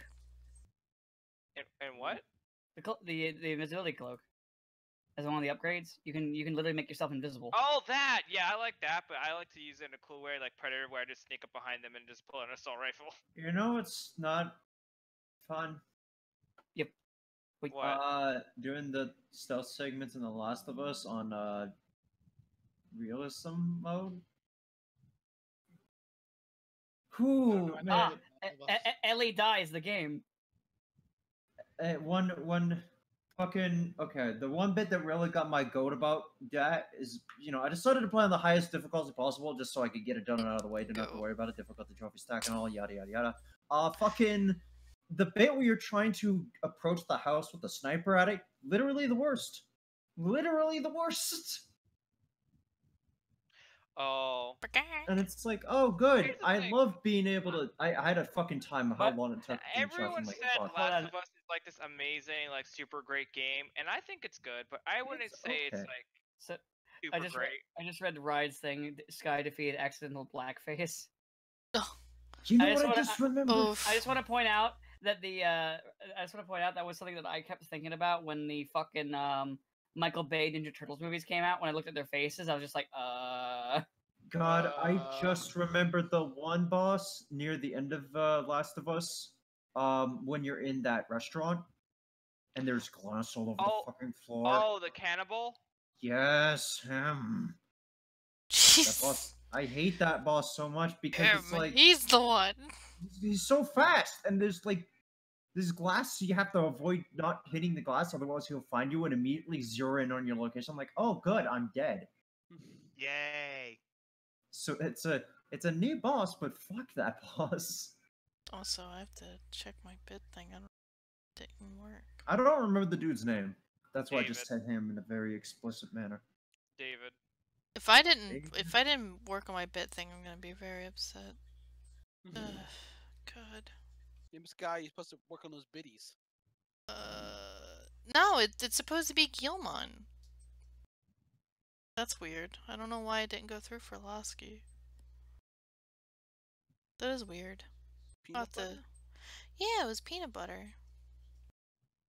and, and what? the clo- the the invisibility cloak, as one of the upgrades. You can you can literally make yourself invisible. Oh, that! Yeah, I like that, but I like to use it in a cool way, like Predator, where I just sneak up behind them and just pull an assault rifle. You know it's not fun. Wait, What? Uh, doing the stealth segments in The Last of Us on uh realism mode. Who I man. know. E- E- E- Ellie dies the game. Uh, one one fucking okay. The one bit that really got my goat about that is, you know, I decided to play on the highest difficulty possible just so I could get it done and out of the way. Didn't have to worry about it. Difficulty trophy stack and all yada yada yada. Uh, fucking the bit where you're trying to approach the house with a sniper at it. Literally the worst. Literally the worst. Oh. And it's like, oh, good. I thing. love being able to. I, I had a fucking time how long it took. to Everyone like, said. Last of Us like this amazing, like super great game, and I think it's good, but I wouldn't It's say it's like So Super I just read, great. I just read Ride's thing. Sky defeated accidental blackface. Oh. You know I just what I wanna- just remembered? Oof. I just want to point out that the uh, I just want to point out that was something that I kept thinking about when the fucking um Michael Bay Ninja Turtles movies came out. When I looked at their faces, I was just like, uh. God, I Uh, just remembered the one boss near the end of uh, Last of Us. Um, when you're in that restaurant and there's glass all over Oh, the fucking floor. Oh, the cannibal. Yes, him. That Jeez. boss. I hate that boss so much because it's like he's the one. he's so fast, and there's like this glass, so you have to avoid not hitting the glass, otherwise he'll find you and immediately zero in on your location. I'm like, oh, good, I'm dead. Yay! So it's a it's a new boss, but fuck that boss. Also, I have to check my bid thing. I don't. Didn't work. I don't remember the dude's name. That's why I just said him in a very explicit manner. David. If I didn't, Maybe. if I didn't work on my bit thing, I'm gonna be very upset. Ugh, God. This guy, you're supposed to work on those biddies. Uh, no, it, it's supposed to be Gilmon. That's weird. I don't know why it didn't go through for Lasky. That is weird. Peanut About the, yeah, it was peanut butter.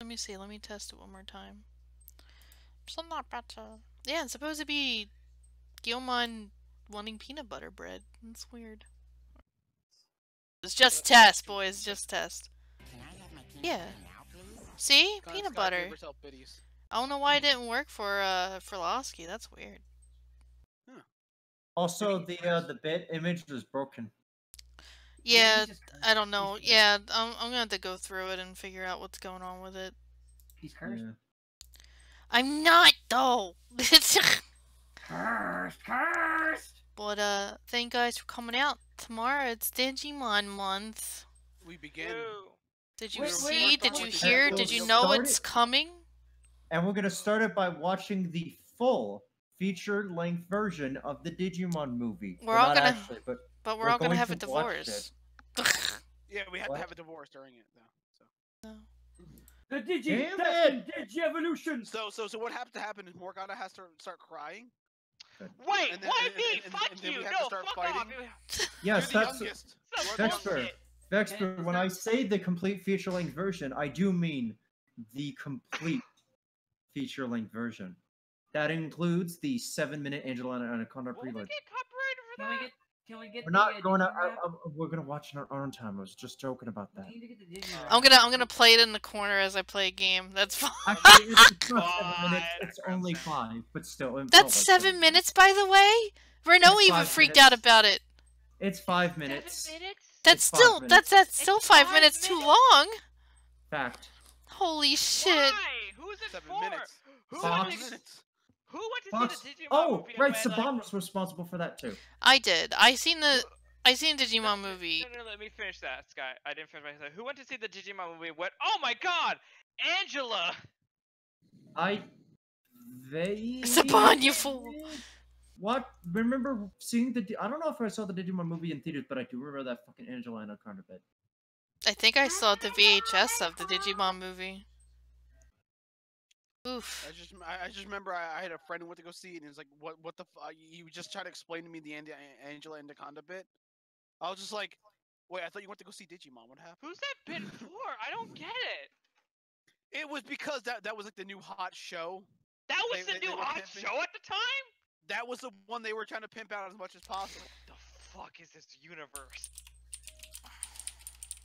Let me see. Let me test it one more time. Peanut butter. Yeah, it's supposed to be Gilman wanting peanut butter bread. That's weird. It's just test, boys. Just test. Yeah. See, Kinda peanut Skye gave butter. herself biddies. I don't know why it didn't work for uh for Losky. That's weird. Also, the uh, the bit image was broken. Yeah. I don't know. Yeah, I'm I'm gonna have to go through it and figure out what's going on with it. He's cursed. Yeah. I'm not though. Cursed. Cursed. but uh, thank you guys for coming out tomorrow. It's Digimon month. We begin. Woo. Did you Wait, see? wait, Did you wait, hear? wait, Did you know start it's it. coming? And we're gonna start it by watching the full feature-length version of the Digimon movie. We're Well, all not gonna- actually, but But we're, We're all gonna have to a watch divorce. Yeah, we had What? to have a divorce during it though. So. The Digi Damn Digi Evolution. So, so, so what has to happen is Morgana has to start crying. Wait, then- why and- me? and- and- Fuck and then you! we have to No, fuck off! fighting. you- yes, You're that's youngest. So Dexter. bullshit. Dexter. And When is I say the complete feature-length version, I do mean the complete feature-length version. That includes the seven-minute Angela Anaconda Will we preload. get copyrighted for Can we that? Get? Can we get? We're not uh, going to. I. I, we're gonna watch in our own time. I was just joking about that. We need to get the Digi map. I'm gonna I'm gonna play it in the corner as I play a game. That's fine. Actually, it's, it's not seven minutes. God. It's only five, but still. it felt That's like seven minutes, by the way. Renault It's even freaked minutes. out about it. It's five minutes. Seven minutes? That's It's still minutes. that's that's still It's five, five minutes, too long. Fact. Holy shit! Why? Who's it Seven for? minutes. Who Fox. Went, Seven to, minutes. who went to Fox. see the Digimon Oh, movie? Oh, right. went, like- Saban was responsible for that too. I did. I seen the I seen the Digimon movie. No, no, let me finish that, Skye. I didn't finish my Who went to see the Digimon movie? and Went, oh my god, Angela. I. They. Saban, you fool. What? Remember seeing the? I don't know if I saw the Digimon movie in theaters, but I do remember that fucking Angela Anaconda bit. I think I saw the VHS of the Digimon movie. Oof. I just, I, I just remember I, I had a friend who went to go see it, and he was like, "What, what the? fuck?" You just trying to explain to me the Andi- Angela Anaconda bit. I was just like, "Wait, I thought you went to go see Digimon. What happened?" Who's that bit for? I don't get it. It was because that that was like the new hot show. That was They- the they- they new were hot pimping. show at the time. That was the one they were trying to pimp out as much as possible. The fuck is this universe?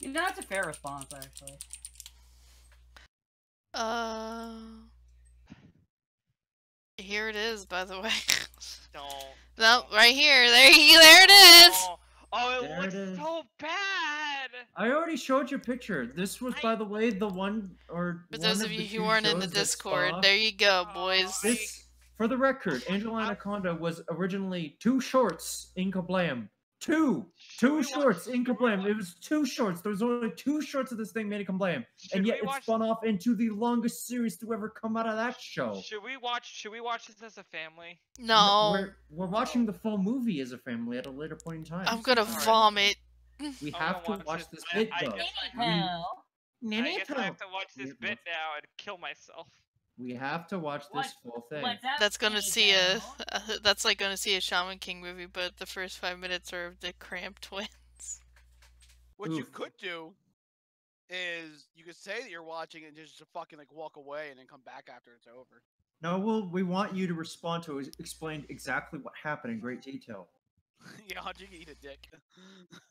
You know, that's a fair response, actually. Uh. Here it is, by the way. Don't. no, right here. There you. There it is. Oh, oh it There looks is. so bad. I already showed you a picture. This was, I- by the way, the one or For one those of you two who aren't in the Discord, there you go, oh, boys. This, for the record, Angela Anaconda was originally two shorts in Kablam. Two, Should two shorts in should we Kablam. watch- It was two shorts. There was only two shorts of this thing made in Kablam, Should and yet it spun off into the longest series to ever come out of that show. Should we watch? Should we watch this as a family? No, we're, we're watching the full movie as a family at a later point in time. I'm gonna Alright. vomit. we I'm have to watch watch this this. bit I- I though. guess We- I guess I have to watch this Yeah, bit now and kill myself. We have to watch this What- full thing. Let's That's gonna see a. detail. That's like gonna see a Shaman King movie, but the first five minutes are of the Cramp twins. What you could do is you could say that you're watching it and just fucking like walk away and then come back after it's over. No, well, we want you to respond to explain exactly what happened in great detail. yeah, Hunter, you can eat a dick.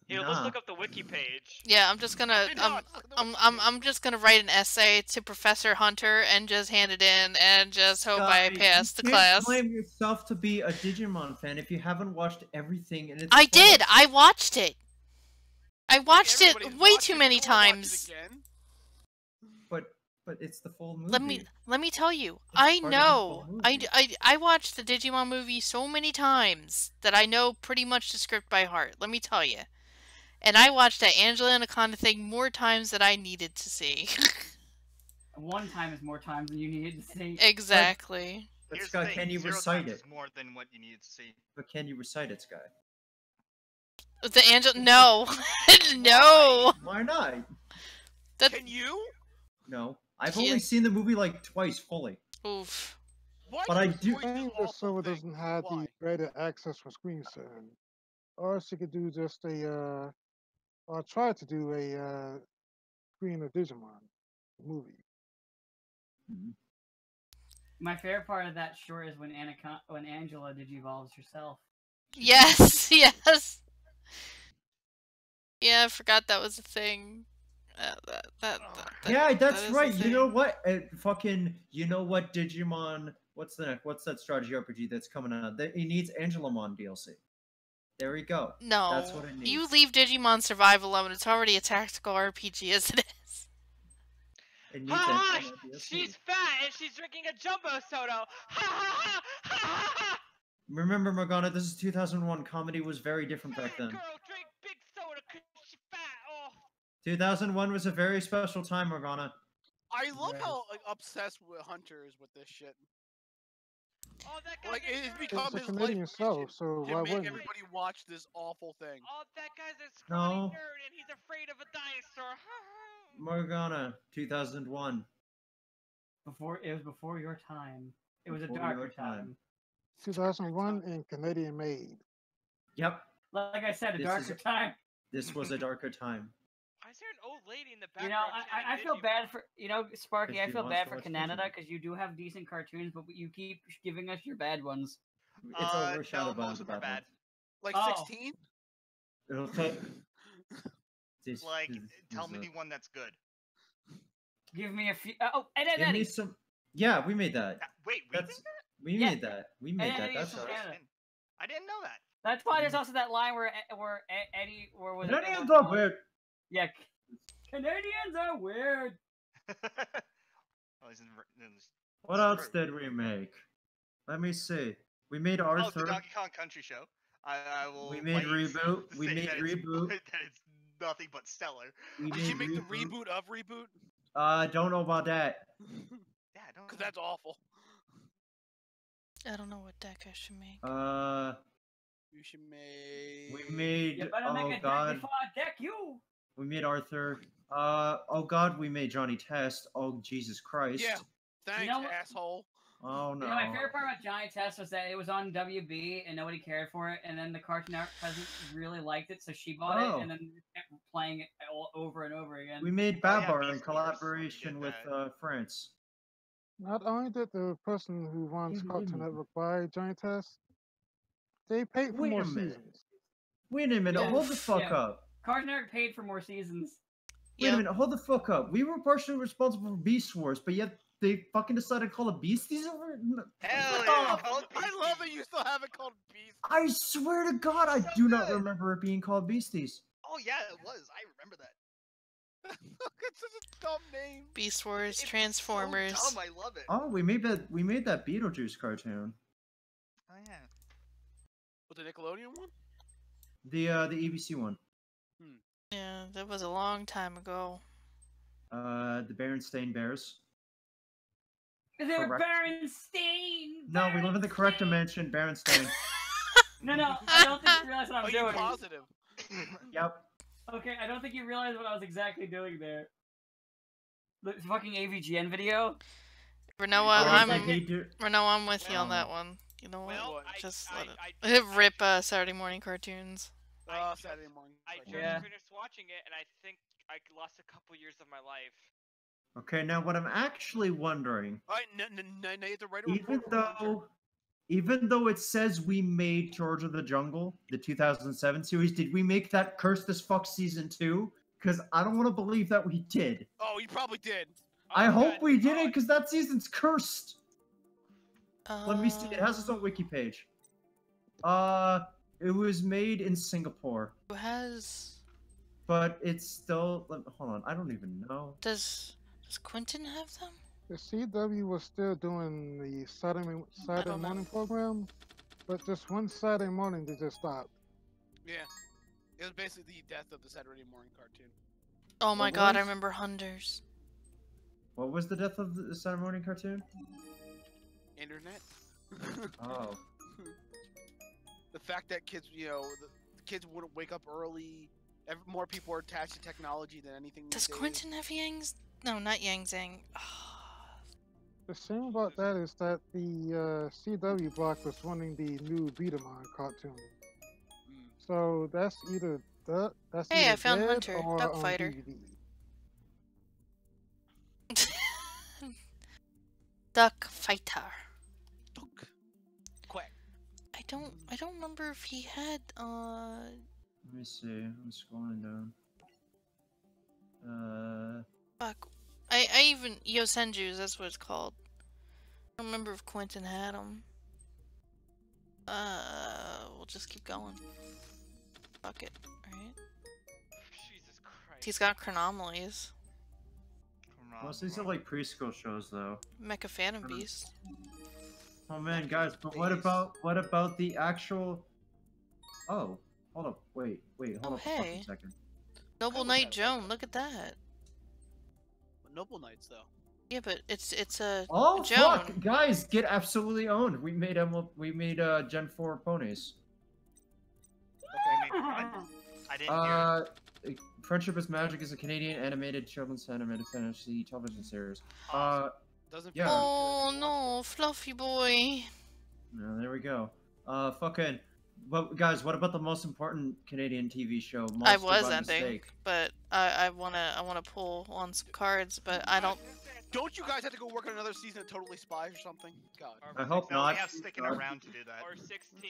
Here, let's look up the wiki page. Yeah, I'm just gonna. Um, I'm, it's not the I'm, I'm. I'm just gonna write an essay to Professor Hunter and just hand it in and just hope I pass the can't class. Claim yourself to be a Digimon fan if you haven't watched everything in its. I did. I watched it. I watched it way too many you wanna watch it times. Again? But but it's the full movie. Let me let me tell you. It's I part of the know. I. I I watched the Digimon movie so many times that I know pretty much the script by heart. Let me tell you. And I watched that Angela Anaconda thing more times than I needed to see. One time is more times than you needed to see. exactly. But Here's Scott, can you zero recite it? more than what you needed to see. But can you recite it, Skye? The Angela no. no. Why not? That Can you? No, I've Yeah. only seen the movie like twice fully. oof. Why But I do- Joy Saying awful so it doesn't have Why? the greater access for screen sharing. Or she could do just a, uh, or try to do a, uh, screen of Digimon movie. My favorite part of that short is when Anacon- when Angela digivolves herself. Yes, yes. Yeah, I forgot that was a thing. Uh, that, that, that, that- yeah, that's that is right. You know what? Uh, fucking, you know what? Digimon. What's the next? What's that strategy RPG that's coming out? That it needs Angelamon DLC. There we go. No, That's what it needs. you leave Digimon Survive alone. It's already a tactical RPG as it is. It needs Ha ha! She's fat and she's drinking a jumbo soda. Ha ha ha! Ha ha ha! Remember, Morgana, this is 2001. Comedy was very different back then. girl drink big soda 'cause she fat. Oh. 2001 was a very special time, Morgana. I love Right. how like, obsessed with Hunter is with this shit. Oh, that guy Like gets it's hurt. become It's a his Canadian life show, so to why make wouldn't it? everybody watch this awful thing. Oh, that guy's a scrawny No. nerd and he's afraid of a dinosaur. Ha ha! Morgana, 2001. Before it was before your time. It was a Before darker time. time. 2001 and Canadian made. Yep, Like I said, a This darker is- time. this was a darker time. Why is there an old lady in the You know, I, I, I feel bad for you know, Sparky. I feel bad for Canada because you do have decent cartoons, but you keep giving us your bad ones. It's uh, overshadowed no, by most the of them are bad bad. Like Oh. 16? It'll take. This, Like, tell me the one that's good. Give me a few. Uh, oh, and then Give me Eddie. some. Yeah, we made that. Uh, Wait, we That's did that? we Yeah. made that. We made yeah, that. yeah, That's yeah, us. yeah. I didn't- know that. That's why there's also that line where where Eddie where was it? Canadians Uh, are weird. Yeah, C- Canadians are weird. oh, he's in, in, What else did we make? Let me see. We made Arthur. oh, Arthur. the Donkey Kong Country Show. I, I will. We made Reboot. We made that it's- Reboot. that it's nothing but stellar. we Did you made make the reboot of reboot? Uh, don't know about that. Yeah, don't. Because that's awful. I don't know what deck I should make. Uh, You should make. we made. You better Oh make a deck God. before I deck you. We made Arthur. Uh, oh God, we made Johnny Test. Oh Jesus Christ. Yeah. Thanks, know asshole. Oh no. You know, my favorite part about Johnny Test was that it was on WB and nobody cared for it, and then the Cartoon Network president really liked it, so she bought Oh. it, and then kept playing it all over and over again. We made Oh, yeah, Babar in collaboration with uh, France. Not only did the person who runs Wait a Cartoon. Network buy Johnny Test, they paid for Wait more a minute. seasons. Wait a minute. Yeah, Hold the fuck yeah. up. Cartoon Network paid for more seasons. Wait Yeah. a minute. Hold the fuck up. We were partially responsible for Beast Wars, but yet they fucking decided to call it Beasties over. Hell Fuck yeah! off. I love that you still have it called Beast. I swear to God, I So do not remember it being called Beasties. Oh yeah, it was. I remember that. it's such a dumb name. Beast Wars, It's so Transformers. dumb, I love it. Oh, we made that. We made that Beetlejuice cartoon. Oh yeah. With the Nickelodeon one? The uh, the ABC one. Yeah, that was a long time ago. Uh, the Berenstain Bears. They're Correct. Berenstain. No, we live in the correct dimension. Berenstain. No, no, I don't think you realize what I'm Are you doing. positive? yep. Okay, I don't think you realize what I was exactly doing there. The fucking AVGN video. Renoa, Or I'm did Renoa, I'm with you on that one. You know what? Well, I- Just I- let I- it. I- Rip uh, Saturday morning cartoons. I Oh, just- Saturday morning. I just Yeah. finished watching it, and I think I lost a couple years of my life. Okay, now what I'm actually wondering, All right, n- n- n- now you have to write a even report for though, even though it says we made George of the Jungle, the 2007 series, did we make that cursed as fuck season two? Because I don't want to believe that we did. Oh, you probably did. I Oh, hope God. we Oh, didn't, because that season's cursed. Let me see. It has its own wiki page. Uh, it was made in Singapore, Who has? but it's still. let- Hold on, I don't even know. Does Does Quentin have them? The CW was still doing the Saturday Saturday don't know. morning program, but just one Saturday morning they just stopped. Yeah. It was basically the death of the Saturday morning cartoon. Oh my What god, I remember Hunters. What was the death of the Saturday morning cartoon? Internet. Oh, the fact that kids, you know, the, the kids wouldn't wake up early. Ev more people are attached to technology than anything. Does. Quentin have Yang's? No, not Yang Zing. The thing about that is that the uh, CW block was running the new Betamon cartoon. Mm. So that's either the that's Hey, I found Hunter, or Duck Fighter. Duck Fighter. Duck. Quack. I don't. I don't remember if he had. Uh. let me see. I'm scrolling down. Uh, Fuck. I. I even Yosenju's. That's what it's called. I don't remember if Quentin had them. Uh. We'll just keep going. Fuck it. Right. Jesus Christ. He's got chronomalies. most of these are like preschool shows, though. Mecha Phantom. Beast. Oh man, guys, but what about what about the actual? Oh, hold up, wait, wait, hold Oh, up a second. Noble Knight. Joan. Look at that. Noble Knights, though. Yeah, but it's it's a Oh Joan. fuck, guys, get absolutely owned. We made um, we made uh Gen Four ponies. I, mean, I, I didn't hear. Uh, Friendship is Magic is a Canadian animated children's animated fantasy television series. Uh, Doesn't. Yeah. Oh no, Fluffy boy. no, there we go. Uh, fucking. But guys, what about the most important Canadian TV show? I was by ending, Mistake? but I I wanna I wanna pull on some cards, but I don't. Don't you guys have to go work on another season of Totally Spies or something? God. Or I hope no, not. we have sticking Uh, around to do that. Or 16.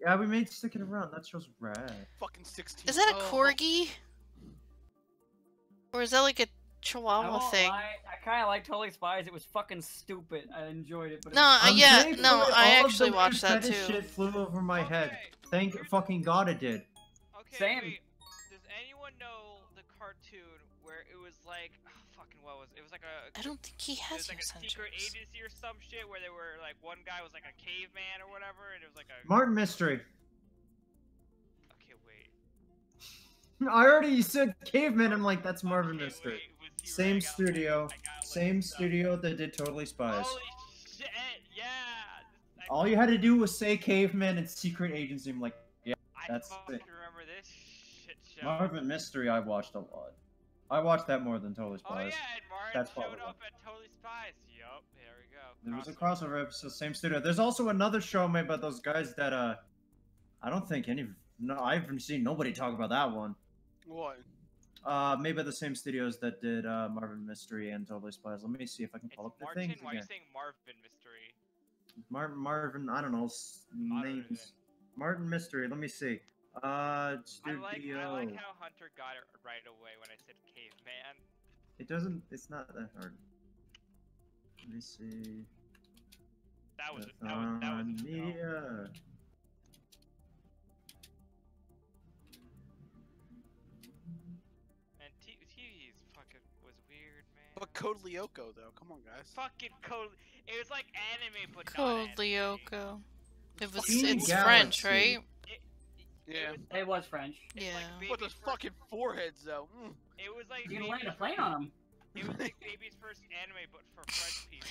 Yeah, we made sticking around. That show's rad. Fucking 16. Is that a Oh. corgi? Or is that like a I chihuahua won't thing? lie, I kind of like Totally Spies. It was fucking stupid. I enjoyed it, but it No, was uh, I'm yeah, no, I actually watched that too. Shit flew over my head. Thank here's- fucking god it did. Okay, Same. wait. Does anyone know the cartoon where it was like, oh, fucking what was it? It was like a. I don't think he It has was like a secret Yosenju's. agency or some shit where they were like one guy was like a caveman or whatever, and it was like a. Martin Mystery. Okay, wait. I already said caveman. I'm like, that's Marvin Okay, Mystery. wait, was he Same? I studio, I Same stuff. studio that did Totally Spies. Holy shit! Yeah. I- All you had to do was say caveman and secret agency. I'm like, yeah, that's fucking it. remember this shit show. Marvin Mystery. I watched a lot. I watched that more than Totally Spies. Oh yeah, Spies. and Martin That's showed probably up at Totally Spies. Yup, there we go. There was a Crossover. crossover episode, same studio. There's also another show made by those guys that uh, I don't think any. No, I haven't seen nobody talk about that one. What? Uh, made by the same studios that did uh, Marvin Mystery and Totally Spies. Let me see if I can It's pull up the Martin. things Why are you saying Marvin Mystery? Mar- Marvin, I don't know I names. Martin Mystery. Let me see. Uh, I studio. like I like how Hunter got it right away when I said caveman. It doesn't. It's not that hard. Let me see. That was that was that was on But Code Lyoko, though. Come on, guys. fucking code. It was like anime, but not Code anime. Lyoko. It was. Fucking It's French, Galaxy. right? Yeah. was It was French. It's Yeah. like But those fucking foreheads, though. Mm. It was like You can land a plane on them. It was like baby's first anime, but for French people.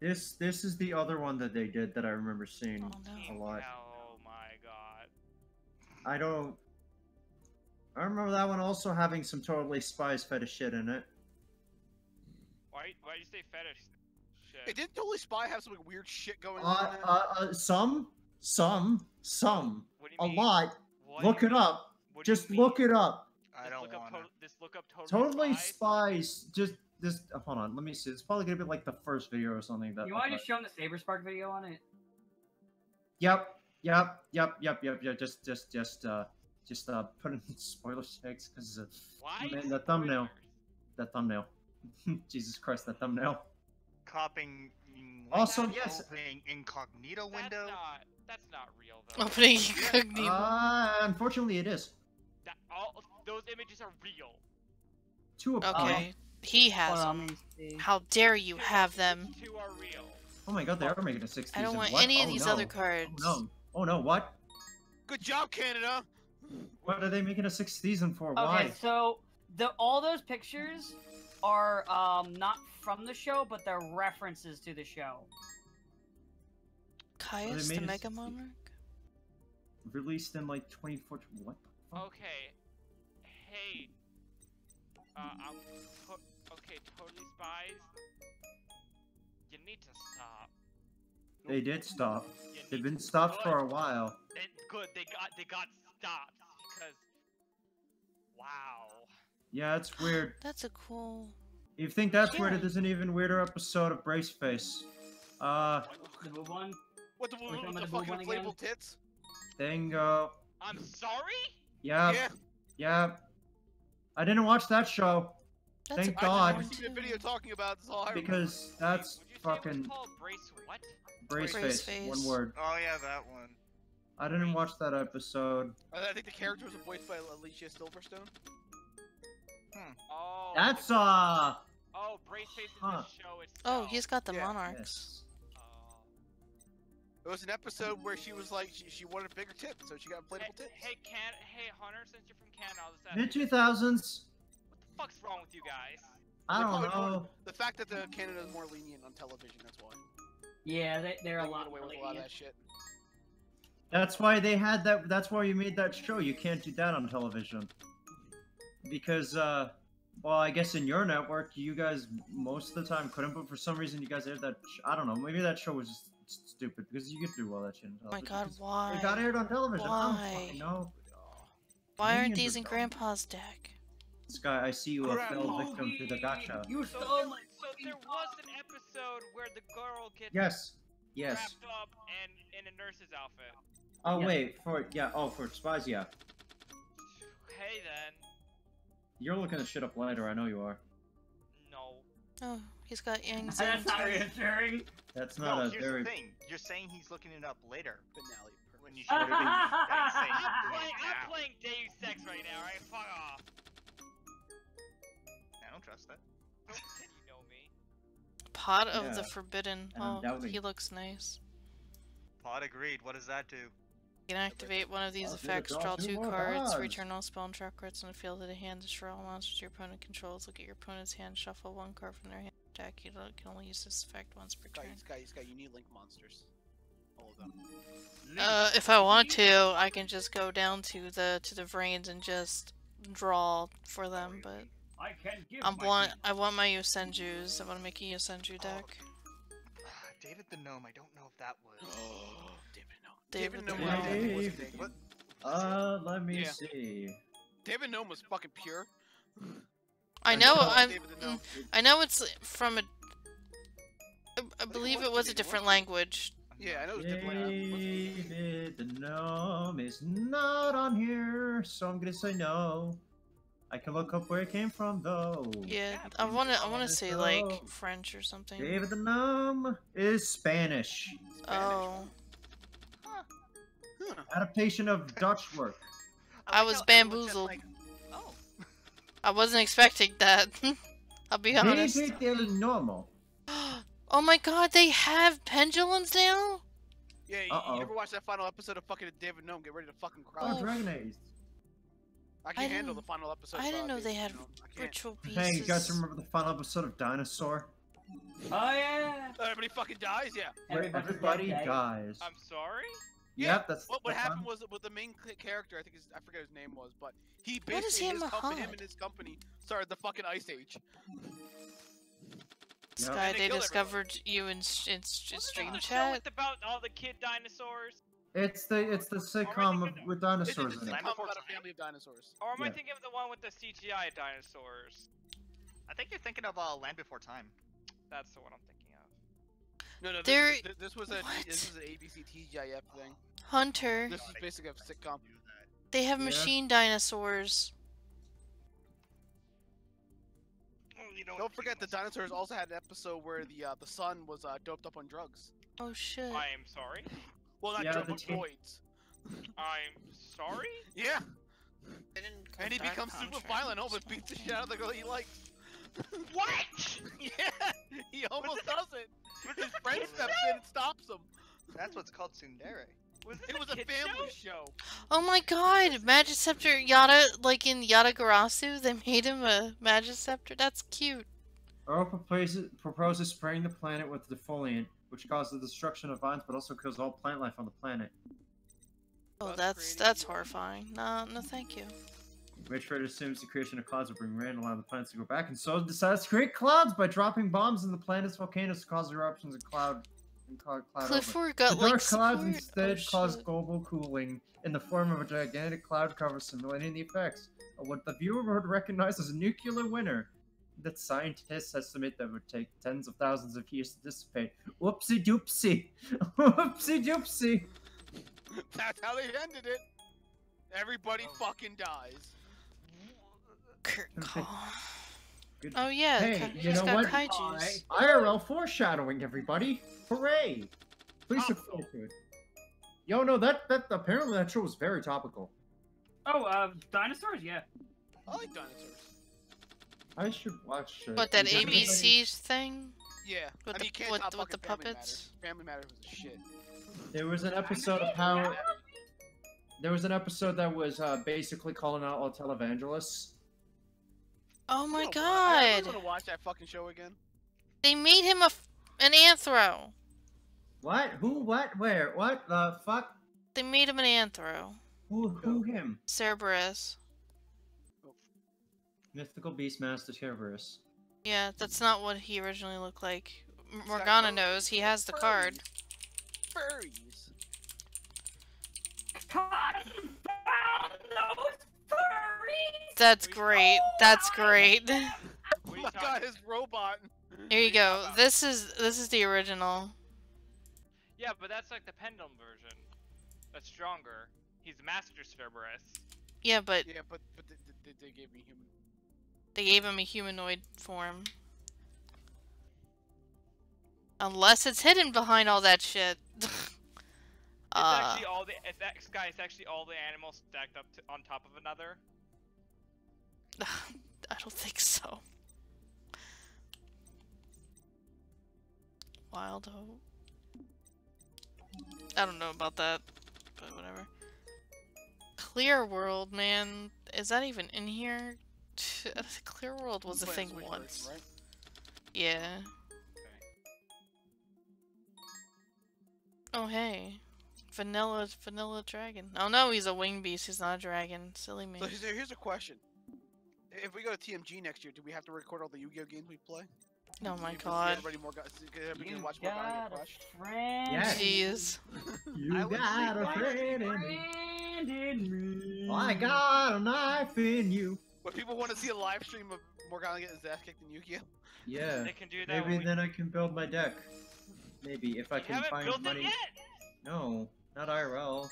This this is the other one that they did that I remember seeing Oh no. a lot. Oh my god. I don't. I remember that one also having some totally spies fetish shit in it. Why? Why you say fetish? Shit. Hey, didn't Totally Spy have some like, weird shit going Uh, on? uh, uh, some, some, some, What do you a mean? lot. What do Look you it mean? up. What Just look it up. I Just don't look up want to. to- Just look up totally, Totally spies. spies. Just this. uh, hold on. Let me see. It's probably gonna be like the first video or something. That You want to just show him the Saber Spark video on it? Yep, yep, yep, yep, yep, yep. Just, just, just, uh, just uh, put in spoiler checks because uh, Why? man, the thumbnail, the thumbnail. Jesus Christ, the thumbnail. Copying. Also, yes. Opening incognito That's window. not. That's not real though. Opening incognito. Uh, unfortunately, it is. That, all those images are real. Two of Okay, he has Hold them. How dare you Two- have them? Two are real. Oh my God, they are making a six. I don't want What? any of Oh, these no. other cards. Oh no! Oh no! What? Good job, Canada. What are they making a sixth season for? Okay, Why? so the all those pictures are um not from the show, but they're references to the show. Caius made the it Mega s- Monarch? Released in like 2014. What? the fuck? Okay. Hey. Uh, I'm. To- okay, totally spies. You need to stop. They did stop. You They've been to- stopped for a while. They, good. They got. They got stopped because. Wow. Yeah, it's weird. That's a cool. You think that's weird? Yeah. There's an even weirder episode of Brace Face. Uh, The one. What the, We're with the about the boob fucking inflatable tits? Dingo. I'm sorry. Yeah, yeah. yeah. I didn't watch that show That's Thank God. one, I've seen a too. video talking about this all I remember. because that's Would you say it was fucking brace what? Brace, Brace face. One word. Oh yeah, that one. I didn't watch that episode. I I think the character was voiced by Alicia Silverstone. Oh. That's uh. Oh, brace face is the show itself. Oh, he's got the Yeah. monarchs. Yes. Oh. It was an episode where she was like, she, she wanted a bigger tip, so she got Hey, inflatable tits. hey, Can, hey, Hunter, since you're from Canada, I'll just ask mid two thousands. what the fuck's wrong with you guys? I don't probably more- know. The fact that the Canada is more lenient on television, that's why. Yeah, they, they're They a lot away more with a lot of lenient. that shit. That's why they had that. That's why you made that show. You can't do that on television. Because, uh, well, I guess in your network, you guys most of the time couldn't, but for some reason, you guys aired that. Sh- I don't know. Maybe that show was just stupid because you could do all that shit. On Oh my television, god, 'cause why? It got aired on television. I don't Why? fucking know. Why aren't these in. Grandpa's deck? This guy, I see you, a fell victim to the gotcha. You So stole there, my so there was an episode where the girl gets Yes. Yes. wrapped up and in a nurse's outfit. Oh Yeah. wait, for yeah. Oh, for spies, yeah. Hey then, You're looking the shit up later. I know you are. no. Oh, he's got Yang That's not Zing. reassuring. That's not no, a here's very. the thing. You're saying he's looking it up later Finale. when you should have been I'm playing, I'm now. playing Deus Ex right now, right? Fuck off. I don't trust that. Don't you know me. Pot of the Forbidden. and Oh, he looks nice. Pod agreed. What does that do? You can activate one of these I'll do the effects, draw draw two two cards, cards. return all spell and trap cards in the field of the hand, destroy all monsters your opponent controls, look at your opponent's hand, shuffle one card from their hand, attack. You can only use this effect once per turn. Guys, guys, guys, you need link monsters. All of them. Uh, if I want to, I can just go down to the to the brains and just draw for them, but I can give I want I want my Yosenjus. I want to make a Yosenju deck. David the Gnome. I don't know if that was. David no. David David the Gnome. was Gnome. dead, wasn't he? What? Uh, let me Yeah. see. David Gnome was fucking pure. I I know I'm David the Gnome. mm, I know it's from a. I believe was it was a different wasn't language. Yeah, I know it was different. like. David the gnome is not on here, so I'm gonna say no. I can look up where it came from though. Yeah, I want to I want to say like French or something. David the gnome is Spanish. Oh, Huh. Adaptation of Dutch work. I like was how everyone's just bamboozled. like, oh. I wasn't expecting that. I'll be honest. David del Nomo. oh my god, they have pendulums now? Yeah, you, Uh-oh. you ever watch that final episode of fucking David Gnome? Get ready to fucking cry. Oh, Oh. Dragon Age. I can't I handle the didn't- final episode. I didn't uh, know they had Gnome. Ritual pieces. Hey, you guys remember the final episode of Dinosaur? Oh yeah. Everybody fucking dies. Yeah. Where Everybody's everybody dead. dies. I'm sorry. Yeah, Yep, that's What what the happened fun- was with the main character, I think his, I forget his name was, but he What is basically his company, him and his company started the fucking ice age. Yep. Sky, they they killed discovered you in, s- in, s- in Wasn't stream there show chat. with about all the kid dinosaurs? It's the it's the sitcom of, with dinosaurs in it. Land Come Before about a family of dinosaurs. Or am I thinking of the one with the CGI dinosaurs? I think you're thinking of uh, Land Before Time. That's the one I'm thinking of. No, no, There- this, this, this was a What? this was an ABC TGIF thing. Hunter, This is basically a sitcom. they have Yeah. machine dinosaurs. You know Don't forget the dinosaurs also had an episode where the uh, the son was uh, doped up on drugs. Oh shit. I am sorry. Well, not Yeah, drugs, the but. I'm sorry. Yeah, didn't and he becomes super violent. Oh, but beats the shit out of the girl he likes. What? yeah, he almost does it. But His friend steps show? in and stops him. That's what's called tsundere. Was It was a kid family show? show. Oh my god, Magispecter Yada, like in Yatagarasu, they made him a Magispecter. That's cute. Earl proposes, proposes spraying the planet with defoliant, which causes the destruction of vines, but also kills all plant life on the planet. Oh, that's that's horrifying. No, no, thank you. Raytrade assumes the creation of clouds will bring rain and allow the planets to go back, and so decides to create clouds by dropping bombs in the planet's volcanoes to cause eruptions and cloud and cloud cloud over. Clifford The got like dark clouds support. instead oh, cause global cooling in the form of a gigantic cloud cover simulating the effects of what the viewer would recognize as a nuclear winter that scientists estimate that would take tens of thousands of years to dissipate. Whoopsie doopsie. Whoopsie doopsie. That's how they ended it. Everybody oh. fucking dies. Kurt Okay. Call. Good. Oh yeah, Hey, Ka- you know got what? kaiju's. IRL foreshadowing, everybody! Hooray! Please look forward to it. Yo, no, that that apparently that show was very topical. Oh, uh, dinosaurs? Yeah. I like dinosaurs. I should watch it. What that Is anybody- ABC thing? Yeah. With I the- mean, you can't with- top with the fucking Family puppets? Matters. Family Matters was the shit. There was an episode of how. There was an episode that was uh, basically calling out all televangelists. Oh my I don't I- I god! really want to watch that fucking show again. They made him a f- an anthro. What? Who? What? Where? What? The fuck? They made him an anthro. Who? Who? Him? Cerberus. Oh. Mythical Beastmaster Cerberus. Yeah, that's not what he originally looked like. M- Morgana fur- knows. He has the card. Furries. Confound those furries! That's We- great. That's great. Oh What are you my god, his robot. Here you What are you go. This is this is the original. Yeah, but that's like the pendulum version. That's stronger. He's Master Cerberus. Yeah, but Yeah, but but they, they, they gave me human. they gave him a humanoid form. Unless it's hidden behind all that shit. It's uh, actually all the it's act- Sky. It's actually all the animals stacked up to, on top of another. I don't think so. Wild Hope. I don't know about that, but whatever. Clear World, man. Is that even in here? Clear World was a thing once. right? Yeah. Oh hey. Vanilla Vanilla Dragon. Oh no, he's a wing beast, he's not a dragon. Silly me. So here's a question. If we go to TMG next year, do we have to record all the Yu-Gi-Oh games we play? Oh my You can see god. Everybody more got, everybody You watch more guy got get a friend. Yes. Jeez. You I would got say a why- friend in me. Friend in me. I got a knife in you. When people want to see a live stream of Morgana getting his ass kicked in Yu-Gi-Oh. Yeah. They can do that. when Maybe we- then I can build my deck. Maybe if I you can find built money. it yet. No, not IRL.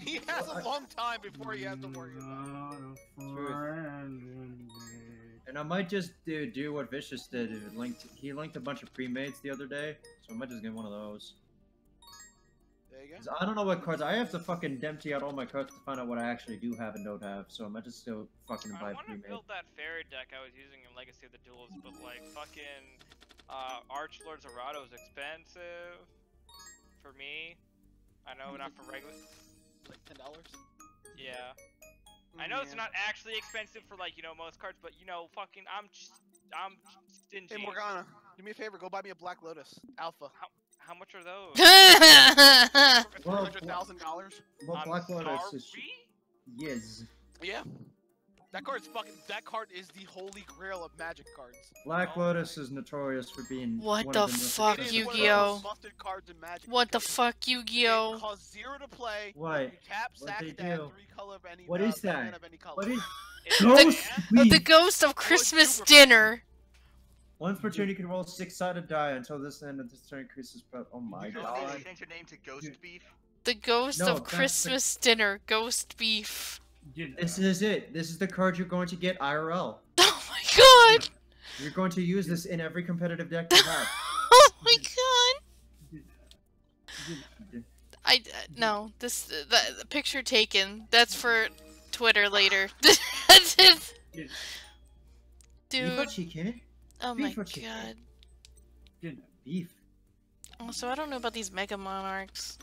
He has a long time before he has to worry about. it. Got a friend in me. And I might just do do what Vicious did. It linked he linked a bunch of pre-mates the other day, so I might just get one of those. There you 'Cause go. I don't know what cards. I have to fucking empty out all my cards to find out what I actually do have and don't have. So I might just still fucking buy I buy want to pre-made. build that fairy deck I was using in Legacy of the Duelist, but like fucking uh, Archlord Zerato is expensive for me. I know not for regular. Like ten dollars. Yeah, I know it's not actually expensive for like you know most cards, but you know fucking I'm just I'm stingy. Hey Morgana, do me a favor. Go buy me a Black Lotus Alpha. How much are those? Four hundred thousand dollars. Well, Black um, Lotus is sorry? yes. Yeah. That card's fucking. That card is the holy grail of Magic cards. Black Lotus is notorious for being What one the of the fuck, It is expensive one of the Yu-Gi-Oh? most cards. What the fuck, Yu-Gi-Oh? costs zero to play. What? You tap, What'd sack they that, do? three color of any. What uh, is that? Of any color. What is It's Ghost Uh, the ghost of Christmas super dinner. Once per turn, you can roll a six-sided die until this end of this turn increases. But oh my you god! need to change your name to Ghost Dude. Beef. The ghost No, of that's the- Christmas dinner. Ghost beef. This is it. This is the card you're going to get IRL. Oh my god! You're going to use this in every competitive deck you have. oh my god! I uh, no. This the, the picture taken. That's for Twitter later. That's it. Beef Dude. or chicken? Oh my beef or chicken? god. Beef. Also, I don't know about these Mega Monarchs.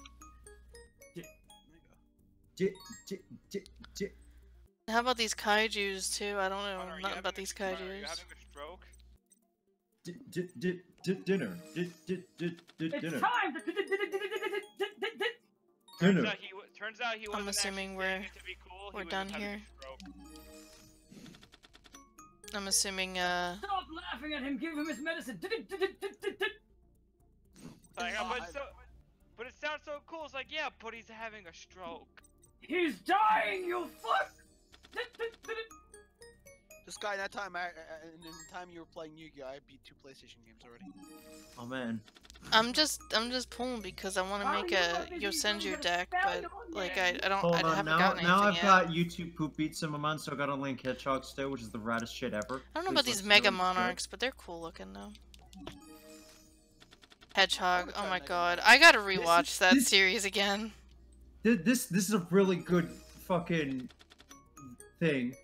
How about these kaijus too? I don't know Connor, nothing having about a- these Connor, Are you kaijus. having a stroke? d- d- d- d- dinner. D- d- d- d- It's dinner. time! Turns Dinner. out he, wa- turns out he I'm assuming we're- to be cool. we're he done just having a here. I'm assuming uh Stop laughing at him! Give him his medicine! Like, Oh, but, so, but it sounds so cool. It's like, yeah, but he's having a stroke. He's dying, you fuck! This guy, that time, I, I- in the time you were playing Yu-Gi-Oh, I beat two PlayStation games already. Oh man. I'm just I'm just pulling because I want to make a want me to Yosenju deck, but like. I, I don't Hold I on. haven't Now, gotten now I've yet. got YouTube poop beats in my mind, so I got a link hedgehog still, which is the raddest shit ever. I don't know Please about these Mega really Monarchs, but they're cool looking though. Hedgehog. Oh my god, I gotta is- rewatch that this- series again. This this is a really good fucking thing.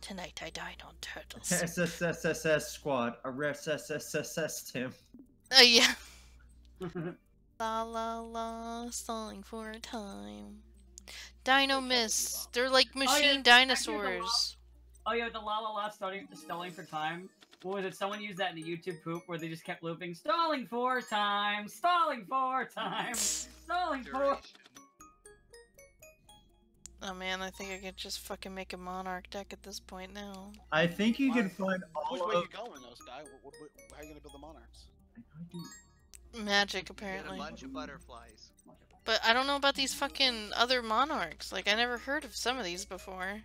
Tonight I dine on turtles. SSSSS squad. Arrest SSSS Tim. Oh yeah. La la la, stalling for a time. Dino Miss. They're like machine dinosaurs. Oh yeah, the la la la stalling, stalling for time. What was it? Someone used that in the YouTube poop where they just kept looping stalling for time, stalling for time, stalling for. Duration. Oh man, I think I could just fucking make a monarch deck at this point now. I think you can find all Which of. way you going, though, Sky? Wh- wh- wh- how are you gonna build the monarchs? Magic, Get a apparently. bunch of butterflies. But I don't know about these fucking other monarchs. Like, I never heard of some of these before.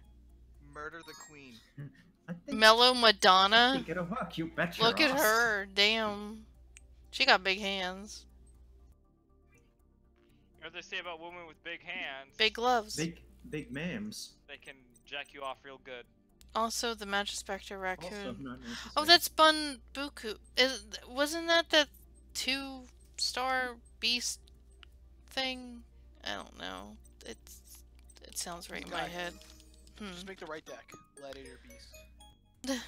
Murder the queen. Hmm, I think Mellow Madonna? think it'll work. You bet your Look at ass. her. Damn. She got big hands. Or they say about women with big hands, Big gloves. Big big mams. they can jack you off real good. Also, the Magispecter Also, raccoon. not Oh, that's Bun Buku. Is, wasn't that the two star beast thing? I don't know. It's it sounds right in my Sky. head. Hmm. Just make the right deck. Gladiator Beast.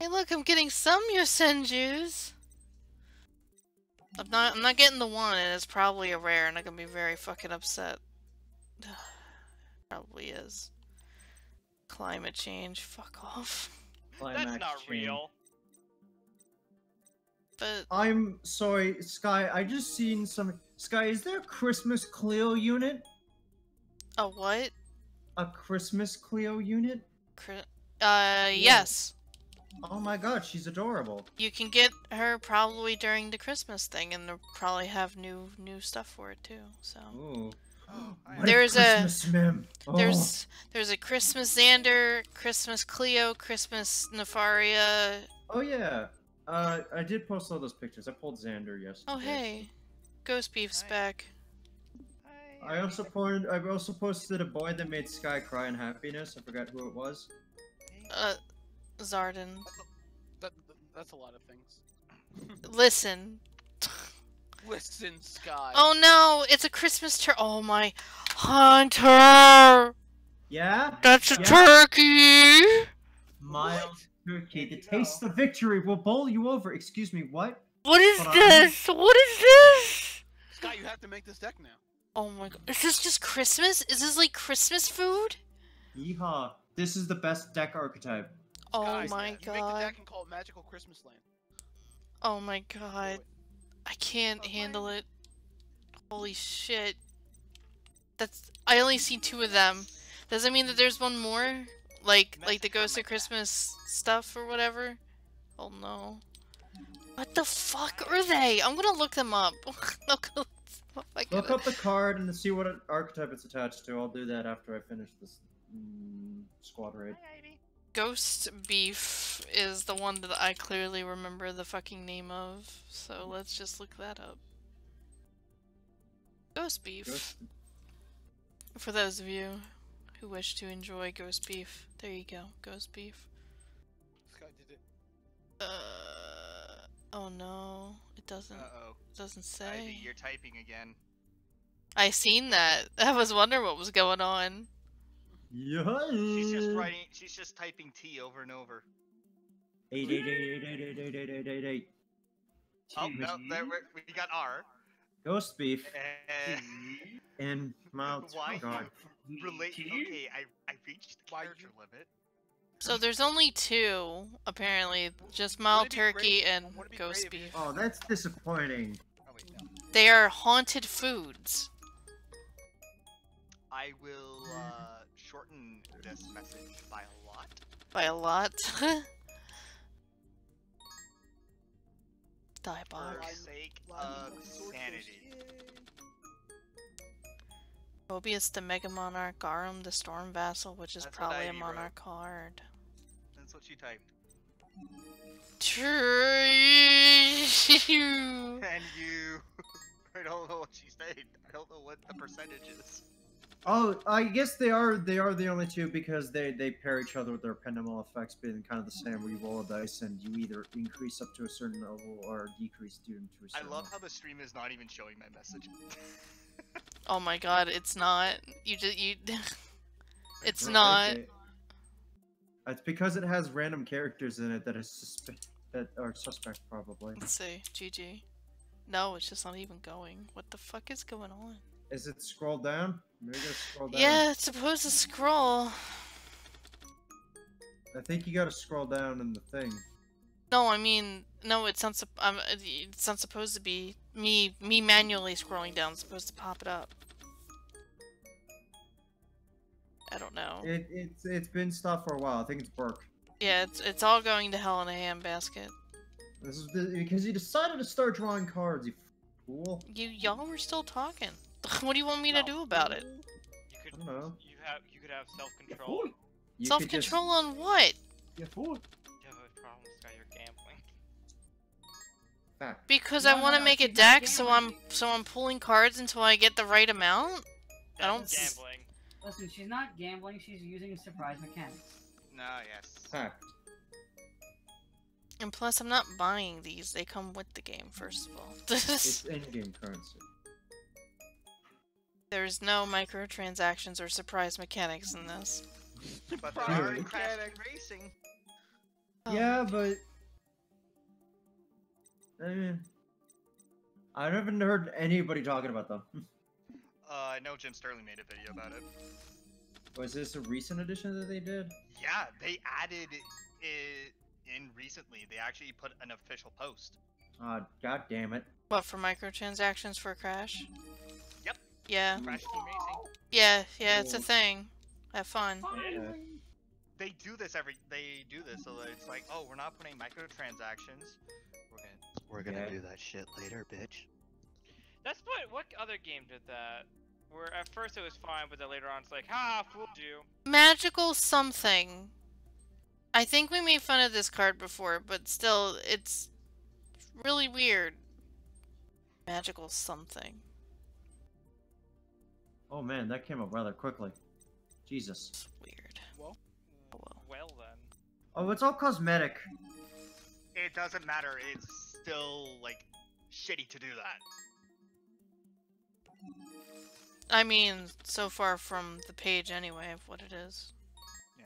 Hey, look, I'm getting some Yosenjus. I'm not. I'm not getting the one, and it's probably a rare, and I'm gonna be very fucking upset. Probably is. Climate change. Fuck off. That's not chain. real. But I'm sorry, Sky. I just seen some. Sky, is there a Christmas Cleo unit? a what? A Christmas Cleo unit? Cri- Uh, yes. Oh my god, she's adorable. You can get her probably during the Christmas thing, and they'll probably have new new stuff for it too. So Ooh. I What There's a- Christmas. Oh. there's there's a Christmas Xander, Christmas Cleo, Christmas Nefaria. Oh yeah. Uh, I did post all those pictures. I pulled Xander yesterday. Oh hey, Ghost Beef's Hi. back. I also posted. I also posted a boy that made Sky cry in happiness. I forgot who it was. Uh, Zardan. That, that- that's a lot of things. Listen. Listen, Sky. Oh no, it's a Christmas tur- Oh my, Hunter. Yeah. That's a Yeah. turkey. Mild Turkey. The taste of victory will bowl you over. Excuse me. What? What is Hold on. this? What is this? Sky, you have to make this deck now. Oh my god. Is this just Christmas? Is this like Christmas food? Yeehaw. This is the best deck archetype. Oh Sky, my you Make the deck and call it Magical Christmas Land. Oh my god. It. I can't Oh, handle it. Holy shit. That's I only see two of them. Does it mean that there's one more? Like, like the Ghost of cat. Christmas stuff or whatever? Oh no. What the fuck are they? I'm gonna look them up. Look up- Look up the card and see what archetype it's attached to. I'll do that after I finish this mm, squad raid. Ghost Beef is the one that I clearly remember the fucking name of, so let's just look that up. Ghost Beef. Ghost- For those of you who wish to enjoy Ghost Beef, there you go, Ghost Beef. This guy did it. Uh, oh no, it doesn't. Uh-oh. Doesn't say. Ivy, say. you're typing again. I seen that. I was wondering what was going on. Yeah. She's just writing. She's just typing T over and over. Eight eight eight eight eight eight eight eight eight eight. Oh no, there we we got R. Ghost beef And in mouth. Why? God. relate. Okay, I I reached the Why character limit. So there's only two, apparently, just mild turkey great- and wouldn't it be ghost beef. Oh, that's disappointing. Oh wait, no. They are haunted foods. I will uh, shorten this message by a lot. By a lot. For Diebox. sake of sanity. Mobius the Mega Monarch, Garum the Storm Vassal, which is That's probably a Ivy wrote. monarch card. That's what she typed. True. And you. I don't know what she said. I don't know what the percentage is. Oh, I guess they are they are the only two because they they pair each other with their pendulum effects being kind of the same. Where you roll a dice and you either increase up to a certain level or decrease due to a certain I love level. how the stream is not even showing my message. Oh my god, it's not. You just you. it's Right, not. okay. It's because it has random characters in it that is suspe- that are suspect probably. Let's see. GG. No, it's just not even going. What the fuck is going on? Is it scroll down? Maybe gotta scroll down. Yeah, it's supposed to scroll. I think you gotta scroll down in the thing. No, I mean, no, it's not. Um, it's not supposed to be me. Me manually scrolling down. It's supposed to pop it up. I don't know. It, it's it's been stopped for a while. I think it's Burke. Yeah, it's it's all going to hell in a handbasket. This is the, because you decided to start drawing cards. You fool. You y'all were still talking. What do you want me to do about it? You I could don't know. you have you could have self-control. Self could just- control on what? You fool. You have a problem, Scott. You're gambling. Fact. Because No, I want to no, make a deck, so I'm so I'm pulling cards until I get the right amount. I don't gambling. Listen, she's not gambling, she's using surprise mechanics. No, yes. Fact. And plus, I'm not buying these. They come with the game, first of all. It's in-game currency. There's no microtransactions or surprise mechanics in this. But there are in Crash Team Racing. Oh. Yeah, but I mean, I haven't heard anybody talking about them. Uh, I know Jim Sterling made a video about it. Was this a recent edition that they did? Yeah, they added it in recently. They actually put an official post. Ah, god damn it! What for microtransactions for a Crash? Yep. Yeah, Crash Team Racing. yeah, yeah. It's a thing. Have fun. Finally. They do this every. They do this so that it's like, oh, we're not putting microtransactions. We're gonna. We're gonna Yeah. do that shit later, bitch. That's what what other game did that? Where at first it was fine, but then later on it's like, ha, fooled you. Magical something. I think we made fun of this card before, but still, it's really weird. Magical something. Oh man, that came up rather quickly. Jesus. It's weird. Well, Oh well. Well then. Oh, it's all cosmetic. It doesn't matter. It's still like shitty to do that. I mean, so far from the page anyway of what it is. Yeah.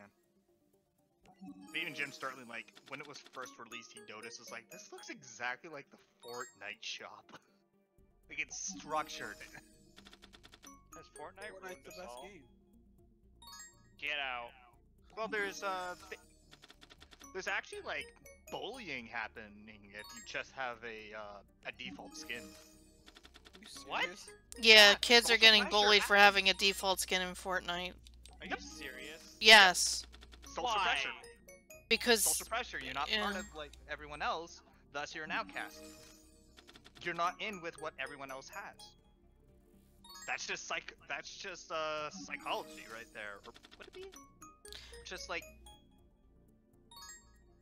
Even Jim Sterling, like when it was first released, he noticed was like, this looks exactly like the Fortnite shop. like it's structured. Has Fortnite ruined the us best all? game. Get out. Well, there's uh, th- there's actually like bullying happening if you just have a uh, a default skin. You What? Yeah, Yeah, kids are getting pressure bullied for having a default skin in Fortnite. Are you serious? Yes, Social Why? pressure. because Social pressure. You're not part of like everyone else. Thus, you're an outcast. You're not in with what everyone else has. That's just psych. That's just uh psychology right there. Or would it be? Just like.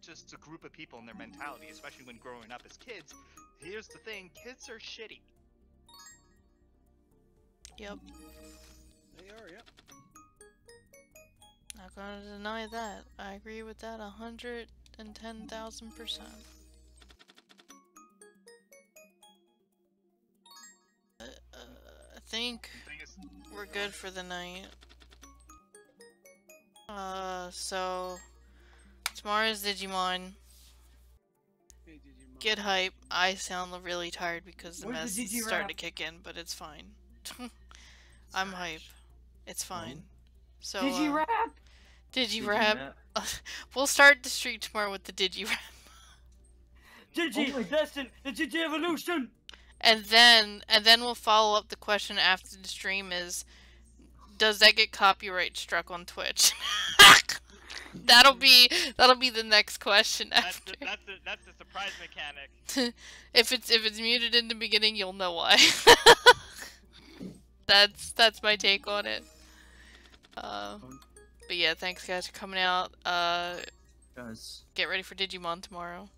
Just a group of people and their mentality, especially when growing up as kids. Here's the thing: kids are shitty. yep, They are, yep. not gonna deny that. I agree with that a hundred and ten thousand percent. Think we're good for the night. Uh, so tomorrow's Digimon. Hey, Digimon. Get hype. I sound really tired because the Where's mess is starting to kick in, but it's fine. I'm hype. It's fine. So Did you uh, rap? Digi Digi rap. rap. we'll start the streak tomorrow with the Digi rap, Digi, my- Destin, the Digi Evolution! And then and then we'll follow up the question after the stream is, does that get copyright struck on Twitch? that'll be that'll be the next question That's after. the, that's the that's the surprise mechanic. if it's if it's muted in the beginning, you'll know why. that's that's my take on it. Uh, but yeah, thanks guys for coming out. Uh, Guys, get ready for Digimon tomorrow.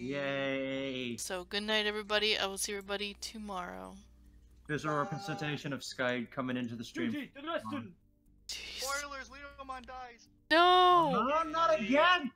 Yay! So good night, everybody. I will see everybody tomorrow. There's a representation of Skye coming into the stream. Digi, the Destin! Jeez. spoilers. Leomon dies. No. No, not again!